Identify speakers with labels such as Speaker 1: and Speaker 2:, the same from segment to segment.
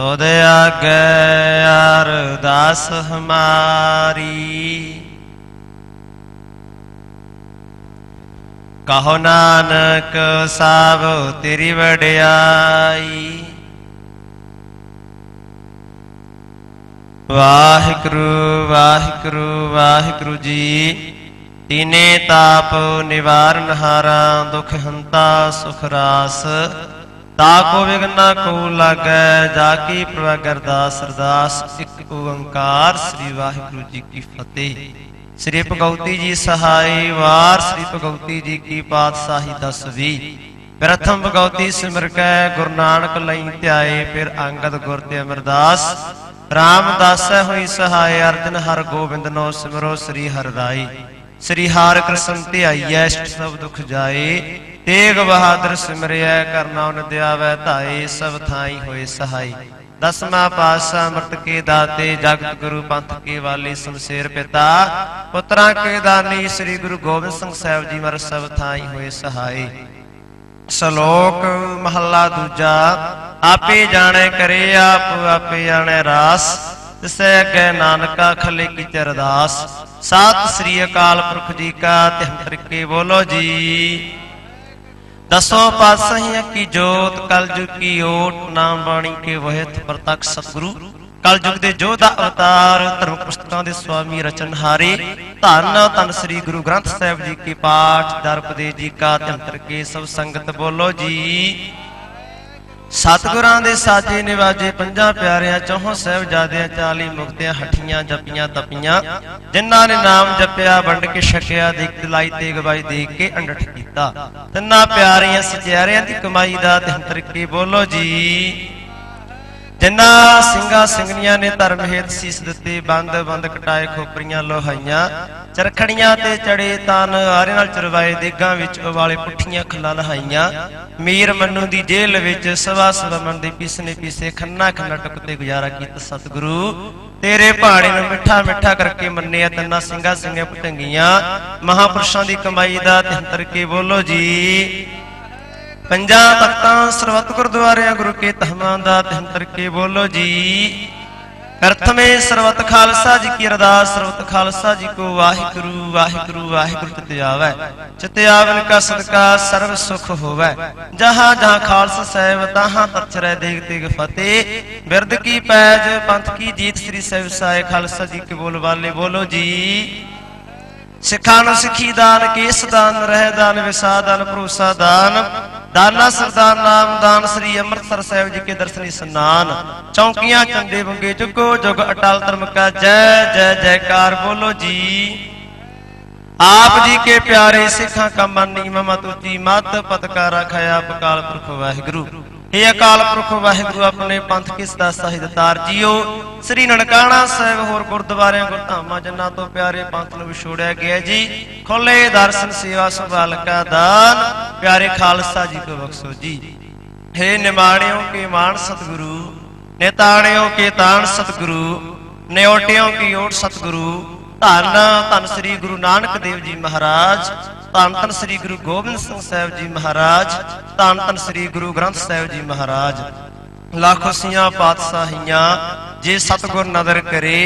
Speaker 1: ਤੁਧ ਆਗੇ ਅਰਦਾਸ ਹਮਾਰੀ। ਕਹੋ ਨਾਨਕ ਸਭ ਤੇਰੀ ਵਡਿਆਈ। ਵਾਹਿਗੁਰੂ ਵਾਹਿਗੁਰੂ ਵਾਹਿਗੁਰੂ ਜੀ, ਤੀਨੇ ਤਾਪ ਨਿਵਾਰਨ ਹਾਰਾ ਦੁਖ ਹੰਤਾ ਸੁਖ ਰਾਸ। ਤਾ ਕੋ ਵਿਗਨਾ ਕੋ ਲਾਗੈ, ਜਾ ਕੀ ਪ੍ਰਵਗਰਦਾਸ ਅਰਦਾਸ ਇੱਕ ਓੰਕਾਰ, ਸ੍ਰੀ ਵਾਹਿਗੁਰੂ ਜੀ ਕੀ ਫਤਿਹ। ਸ੍ਰੀ ਭਗਉਤੀ ਜੀ ਸਹਾਈ ਵਾਰ, ਸ੍ਰੀ ਭਗਉਤੀ ਜੀ ਕੀ ਪਾਤਸ਼ਾਹੀ ਦਸਵੀ ਪ੍ਰਥਮ ਭਗਉਤੀ ਸਿਮਰ ਕੈ, ਗੁਰੂ ਨਾਨਕ ਲਈ ਧਿਆਏ, ਫਿਰ ਅੰਗਦ ਗੁਰ ਤੇ ਅਮਰਦਾਸ। ਰਾਮਦਾਸੈ ਹੋਈ ਸਹਾਇ ਅਰਜਨ ਹਰ ਗੋਬਿੰਦ ਨੋ ਸਿਮਰੋ ਸ੍ਰੀ ਹਰਿ ਸ੍ਰੀ ਹਰਿ ਕ੍ਰਿਸ਼ਨ ਧਿਆਈਐ ਇਸ਼ਟ ਸਭ ਦੁਖ ਜਾਏ। ਤੇਗ ਬਹਾਦਰ ਸਿਮਰਿਆ ਕਰਨਾ ਉਨ ਦਿਆਵੈ ਧਾਏ, ਸਭ ਥਾਈ ਹੋਏ ਸਹਾਈ। ਦਸਮਾ ਪਾਤਸ਼ਾਹ ਅੰਮ੍ਰਿਤ ਕੇ ਦਾਤੇ, ਜਗਤ ਗੁਰੂ ਪੰਥ ਕੇ ਵਾਲੇ ਸੰਸੇਰ ਪਿਤਾ। ਪੁੱਤਰਾਂ ਕੇ ਦਾਨੀ, ਸ੍ਰੀ ਗੁਰੂ ਗੋਬਿੰਦ ਸਿੰਘ ਸਾਹਿਬ ਜੀ ਮਰ ਸਭ ਥਾਈ ਹੋਏ ਸਹਾਈ। ਸ਼ਲੋਕ ਮਹੱਲਾ ਦੂਜਾ, ਆਪੇ ਜਾਣੇ ਕਰੇ ਆਪ, ਆਪੇ ਜਾਣੇ ਰਾਸ। ਤਿਸੈ ਅੱਗੇ ਨਾਨਕਾ ਖਲੇ ਕੀ ਚਰਦਾਸ ਸਤਿ ਸ੍ਰੀ ਅਕਾਲ ਪੁਰਖ ਜੀ ਕਾ ਤਿਹਮ ਤਰੀਕੇ ਬੋਲੋ ਜੀ। ਦਸੋ ਪਾਤਸ਼ਾਹੀਆਂ ਕੀ ਜੋਤ, ਕਲਯੁਗ ਕੀ ਓਟ, ਨਾਮ ਬਾਣੀ ਕੇ ਵਹਿਤ, ਪ੍ਰਤੱਖ ਸਤਿਗੁਰੂ। ਕਲਯੁਗ ਦੇ ਜੋਧਾ ਅਵਤਾਰ, ਧਰਮ ਪੁਸਤਕਾਂ ਦੇ ਸੁਆਮੀ ਰਚਨਹਾਰੇ ਧੰਨ ਧੰਨ ਸ੍ਰੀ ਗੁਰੂ ਗ੍ਰੰਥ ਸਾਹਿਬ ਜੀ ਕੀ ਪਾਠ, ਦਰਪਦੇ ਜੀ ਕਾ ਧੰਤਰ ਕੇ ਸਭ ਸੰਗਤ ਬੋਲੋ ਜੀ। ਸਤਿਗੁਰਾਂ ਦੇ ਸਾਜੇ ਨਿਵਾਜੇ ਪੰਜਾਂ ਪਿਆਰਿਆਂ ਚੌਹਾਂ ਸਾਹਿਬਜ਼ਾਦਿਆਂ 40 ਮੁਕਤਿਆਂ ਹੱਠੀਆਂ ਜਪੀਆਂ ਤਪੀਆਂ, ਜਿਨ੍ਹਾਂ ਨੇ ਨਾਮ ਜਪਿਆ, ਵੰਡ ਕੇ ਛਕਿਆ, ਦੇਖ ਲਾਈ ਤੇ ਗਵਾਈ ਦੇਖ ਕੇ ਅੰਡਠ ਕੀਤਾ। ਤਿੰਨਾਂ ਪਿਆਰਿਆਂ ਸਚਿਆਰਿਆਂ ਦੀ ਕਮਾਈ ਦਾ ਧੰਤਰ ਕੇ ਬੋਲੋ ਜੀ। ਜਿਨ੍ਹਾਂ ਸਿੰਘਾਂ ਸਿੰਘਣੀਆਂ ਨੇ ਧਰਮ ਹੇਤ ਸੀਸ ਦਿੱਤੇ, ਬੰਦ ਬੰਦ ਕਟਾਏ ਖੋਪਰੀਆਂ ਲੋਹਾਈਆਂ, ਚਰਖੜੀਆਂ ਤੇ ਚੜੇ ਤਨ ਆਰੇ ਨਾਲ ਚਰਵਾਏ ਦੇਗਾਂ ਵਿੱਚ ਉਵਾਲੇ ਪੁੱਠੀਆਂ ਖੱਲਾਂ ਲਹਾਈਆਂ ਮੀਰ ਮੰਨੂ ਦੀ ਜੇਲ੍ਹ ਵਿੱਚ ਸਵਾ ਸਵਾ ਮਨ ਦੇ ਪੀਸਨੇ ਪੀਸੇ ਖੰਨਾ ਖੰਨਾ ਟੁਕਤੇ ਗੁਜ਼ਾਰਾ ਕੀਤਾ ਸਤਿਗੁਰੂ। ਤੇਰੇ ਪਹਾੜੇ ਨੂੰ ਮਿੱਠਾ ਮਿੱਠਾ ਕਰਕੇ ਮੰਨਿਆ ਤੰਨਾ ਸਿੰਘਾਂ ਸਿੰਘੇ ਪਟੰਗੀਆਂ ਮਹਾਪੁਰਸ਼ਾਂ ਦੀ ਕਮਾਈ ਦਾ ਧੰਤਰ ਕੇ ਬੋਲੋ ਜੀ। ਪੰਜਾਂ ਤਖਤਾਂ ਸਰਬੱਤ ਗੁਰਦੁਆਰਿਆਂ ਗੁਰੂ ਕੇ ਧਮਾਂ ਦਾ ਧੰਤਰ ਕੇ ਬੋਲੋ ਜੀ। ਪ੍ਰਥਮੇ ਸਰਬੱਤ ਖਾਲਸਾ ਜੀ ਕੀ ਅਰਦਾਸ, ਸਰਬੱਤ ਖਾਲਸਾ ਜੀ ਕੋ ਵਾਹਿਗੁਰੂ ਵਾਹਿਗੁਰੂ ਵਾਹਿਗੁਰੂ ਚਿਤ ਆਵੈ। ਕਾ ਸਦਕਾ ਸਰਬ ਸੁਖ ਹੋਵੈ। ਜਹਾਂ ਜਹਾਂ ਖਾਲਸਾ ਸਾਹਿਬ, ਤਾਹਾਂ ਤਰਚਰੈ ਦੇਗ ਤੇਗ ਫਤਿਹ। ਬਿਰਦ ਕੀ ਪੈਜ, ਪੰਥ ਕੀ ਜੀਤ, ਸ੍ਰੀ ਸਾਹਿਬ ਸਾਏ ਖਾਲਸਾ ਜੀ ਕੇ ਬੋਲ ਵਾਲੇ ਬੋਲੋ ਜੀ। ਸਿੱਖਾਂ ਨੂੰ ਸਿੱਖੀ ਦਾਨ, ਕੇਸ ਦਾਨ, ਰਹਿ ਦਾਨ ਵਿਸਾ ਦਾਨ, ਭਰੋਸਾ ਦਾਨ। ਦਾਨਾ ਸਰਦਾਰ ਨਾਮ ਸ੍ਰੀ ਅੰਮ੍ਰਿਤਸਰ ਸਾਹਿਬ ਜੀ ਕੇ ਦਰਸ਼ਨੀ ਸਨਾਨ। ਚੌਂਕੀਆਂ ਚੰਦੇ ਵੰਗੇ ਜੁਗੋ ਜੁਗ ਅਟਲ ਧਰਮ ਕਾ ਜੈ ਜੈ, ਜੈਕਾਰ ਬੋਲੋ ਜੀ। ਆਪ ਜੀ ਕੇ ਪਿਆਰੇ ਸਿੱਖਾਂ ਕਾ ਮਨ ਮਮਤ ਉੱਚੀ ਮਤ ਪਤਕਾ ਰਖਿਆ ਪਕਾਲ ਪੁਰਖ ਵਾਹਿਗੁਰੂ। ਇਹ ਅਕਾਲ ਪੁਰਖ ਵਾਹਿਗੁਰੂ, ਆਪਣੇ ਪੰਥ ਕਿਸ ਦਾ ਸਾਹਿਤ ਜੀਓ? ਸ੍ਰੀ ਨਨਕਾਣਾ ਸਾਹਿਬ ਹੋਰ ਗੁਰਦੁਆਰਿਆਂ ਗੁਰਧਾਮਾਂ ਜੰਨਾਂ ਤੋਂ ਪਿਆਰੇ ਪੰਥ ਨੂੰ ਵਿਛੋੜਿਆ ਗਿਆ ਜੀ। ਖੋਲੇ ਦਰਸ਼ਨ ਸੇਵਾ ਸੰਭਾਲ ਦਾਨ ਪਿਆਰੇ ਖਾਲਸਾ ਜੀ ਕੋ ਬਖਸ਼ੋ ਜੀ। हे ਨਿਮਾਣਿਓ ਕੇ ਮਾਨ ਸਤਿਗੁਰੂ, ਨਿਤਾਣਿਓ ਕੇ ਤਾਣ ਸਤਿਗੁਰੂ ਨਿਓਟਿਓ ਕੀ ਓਟ ਸਤਿਗੁਰੂ। ਧੰਨ ਧੰਨ ਸ੍ਰੀ ਗੁਰੂ ਨਾਨਕ ਦੇਵ ਜੀ ਮਹਾਰਾਜ। ਧੰਨ ਧੰਨ ਸ੍ਰੀ ਗੁਰੂ ਗੋਬਿੰਦ ਸਿੰਘ ਸਾਹਿਬ ਜੀ ਮਹਾਰਾਜ ਧੰਨ ਧੰਨ ਸ੍ਰੀ ਗੁਰੂ ਗ੍ਰੰਥ ਸਾਹਿਬ ਜੀ ਮਹਾਰਾਜ। ਲੱਖ ਸੀਆਂ ਪਾਤਸ਼ਾਹੀਆਂ ਜੇ ਸਤਗੁਰ ਨਦਰ ਕਰੇ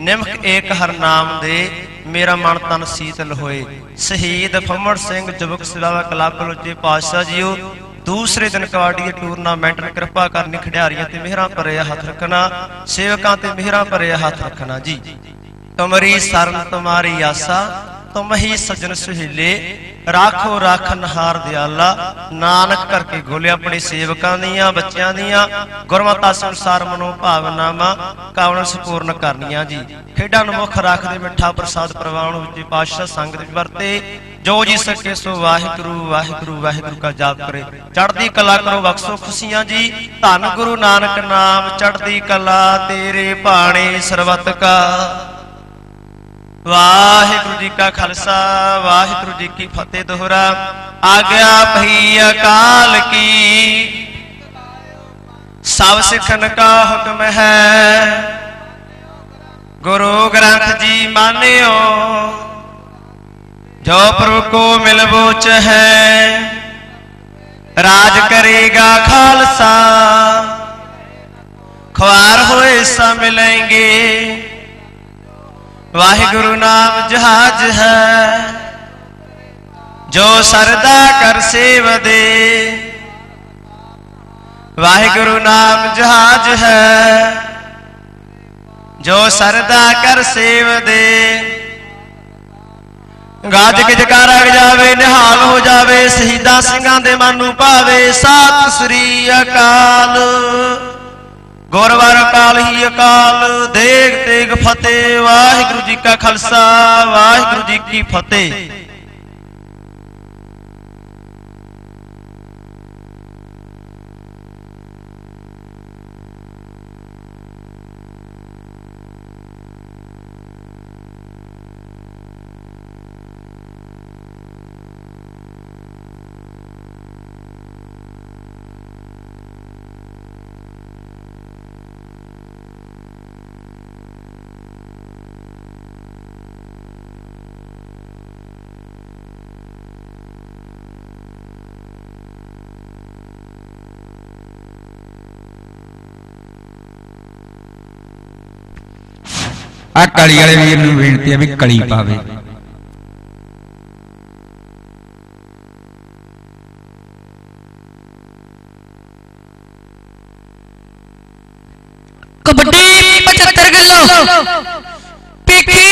Speaker 1: ਨਿਮਕ ਏਕ ਹਰ ਨਾਮ ਦੇ, ਮੇਰਾ ਮਨ ਤਨ ਸੀਤਲ ਹੋਏ। ਸ਼ਹੀਦ ਫੰਮੜ ਸਿੰਘ ਜੁਗਕ ਸੇਵਾ ਕਲੱਬ ਲੋਚੇ ਪਾਤਸ਼ਾਹ ਜੀਓ, ਦੂਸਰੇ ਦਿਨ ਕਬੱਡੀ ਟੂਰਨਾਮੈਂਟ ਨੂੰ ਕਿਰਪਾ ਕਰਨੀ ਖਿਡਾਰੀਆਂ ਤੇ ਮਿਹਰਾਂ ਭਰਿਆ ਹੱਥ ਰੱਖਣਾ, ਸੇਵਕਾਂ ਤੇ ਮਿਹਰਾਂ ਭਰਿਆ ਹੱਥ ਰੱਖਣਾ ਜੀ। ਤੁਮਰੀ ਸਰਨ, ਤੁਮਾਰੀ ਆਸਾ ਤੁਮ ਹੀ ਸਜਣ ਸੁਹੀਲੇ, ਰਾਖੋ ਰਾਖਨਹਾਰ ਦਿਆਲਾ। ਨਾਨਕ ਕਰਕੇ ਗੋਲੇ ਆਪਣੇ ਸੇਵਕਾਂ ਦੀਆਂ, ਬੱਚਿਆਂ ਦੀਆਂ। ਗੁਰਮਤਾ ਸੰਸਾਰ ਮਨੋ ਭਾਵਨਾਵਾਂ ਕਾਵਣ ਸੰਪੂਰਨ ਕਰਨੀਆਂ ਜੀ। ਖੇਡਾਂ ਨੂੰ ਮੁੱਖ ਰੱਖਦੇ ਮਿੱਠਾ ਪ੍ਰਸਾਦ ਪ੍ਰਵਾਨ ਵਿੱਚ ਪਾਤਸ਼ਾਹ ਸੰਗਤ ਵਿੱਚ ਵਰਤੇ। ਜੋ ਜੀ ਸਕੇ ਸੋ ਵਾਹਿਗੁਰੂ ਵਾਹਿਗੁਰੂ ਵਾਹਿਗੁਰੂ ਕਾ ਜਾਪ ਕਰੇ। ਚੜ੍ਹਦੀ ਕਲਾ ਕਰੋ, ਬਖਸ਼ੋ ਖੁਸ਼ੀਆਂ ਜੀ। ਧੰਨ ਗੁਰੂ ਨਾਨਕ ਨਾਮ, ਚੜ੍ਹਦੀ ਕਲਾ ਤੇਰੇ ਭਾਣੇ ਸਰਬਤ ਕਾ। ਵਾਹਿਗੁਰੂ ਜੀ ਕਾ ਖਾਲਸਾ ਵਾਹਿਗੁਰੂ ਜੀ ਕੀ ਫਤਿਹ ਦੋਹਰਾ ਆਗਿਆ ਭਈ ਅਕਾਲ ਕੀ ਸਭ ਸਿੱਖਨ ਕਾ ਹੁਕਮ ਹੈ ਗੁਰੂ ਗ੍ਰੰਥ ਜੀ ਮਾਨਿਓ ਜੋ ਪ੍ਰਭੂ ਕੋ ਮਿਲਬੋਚ ਹੈ ਰਾਜ ਕਰੇਗਾ ਖਾਲਸਾ ਖੁਆਰ ਹੋਏ ਸਾ ਮਿਲेंगे ਵਾਹਿਗੁਰੂ ਨਾਮ ਜਹਾਜ ਹੈ। ਜੋ ਸਰਦਾ ਕਰ ਸੇਵ ਦੇ ਵਾਹਿਗੁਰੂ ਨਾਮ ਜਹਾਜ ਹੈ। ਜੋ ਸਰਦਾ ਕਰ ਸੇਵ ਦੇ ਗੱਜ ਕੇ ਜਕਾਰਾ ਜਾਵੇ, ਨਿਹਾਲ ਹੋ ਜਾਵੇ, ਸ਼ਹੀਦਾਂ ਸਿੰਘਾਂ ਦੇ ਮਨ ਨੂੰ ਭਾਵੇ ਸਤਿ ਸ੍ਰੀ ਅਕਾਲ। ਗੁਰਵਾਰ ਅਕਾਲ ਹੀ ਅਕਾਲ, ਦੇਗ ਤੇਗ ਫਤਿਹ, ਵਾਹਿਗੁਰੂ ਜੀ ਕਾ ਖਾਲਸਾ, ਵਾਹਿਗੁਰੂ ਜੀ ਕੀ ਫਤਿਹ।
Speaker 2: ਆ ਕਲੀ ਵਾਲੇ ਵੀਰ ਨੂੰ ਬੇਨਤੀ ਹੈ ਵੀ ਕਲੀ ਪਾਵੇ।
Speaker 3: ਕਬੱਡੀ 75 ਕਿਲੋ। ਪੀਖੀ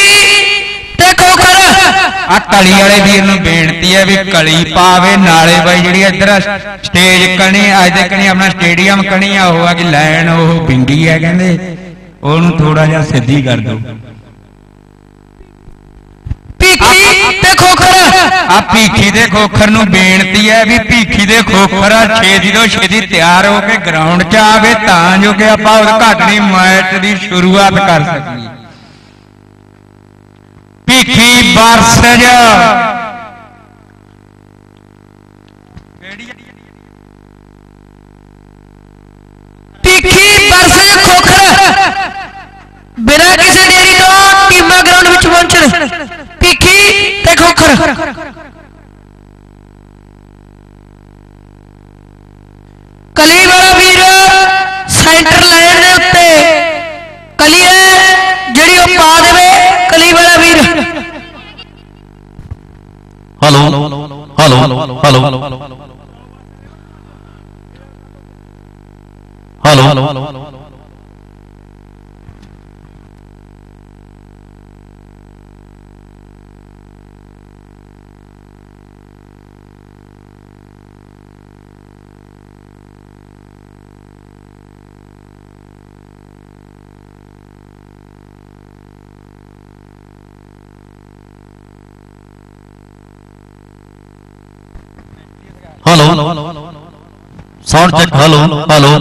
Speaker 3: ਤੇ ਖੋਖਰ
Speaker 2: ਆ ਕਲੀ ਵਾਲੇ ਵੀਰ ਨੂੰ ਬੇਨਤੀ ਹੈ ਵੀ ਕਲੀ ਪਾਵੇ ਨਾਲੇ ਬਾਈ ਜਿਹੜੀ ਇੱਧਰ ਸਟੇਜ ਕਣੀ ਅੱਜ ਦੇ ਕਣੀ ਆਪਣਾ ਸਟੇਡੀਅਮ ਕਣੀ ਆ ਉਹ ਆ ਕਿ ਲਾਈਨ ਉਹ ਪਿੰਗੀ ਹੈ ਕਹਿੰਦੇ। ਉਹਨੂੰ ਥੋੜਾ ਜਿਹਾ ਸਿੱਧੀ ਕਰ ਦਿਓ।
Speaker 3: ਪੀਖੀ ਤੇ ਖੋਖਰ।
Speaker 2: ਆ ਭੀਖੀ ਦੇ ਖੋਖਰ ਨੂੰ ਬੇਨਤੀ ਹੈ ਵੀ ਭੀਖੀ ਦੇ ਖੋਖਰ ਛੇਤੀ ਤੋਂ ਛੇਤੀ ਤਿਆਰ ਹੋ ਕੇ ਗਰਾਊਂਡ 'ਚ ਆਵੇ ਤਾਂ ਜੋ ਕਿ ਆਪਾਂ ਉਦਘਾਟਨੀ ਮੈਚ ਦੀ ਸ਼ੁਰੂਆਤ ਕਰ ਸਕੀਏ। Bhikhi versus
Speaker 4: hello sound check hello hello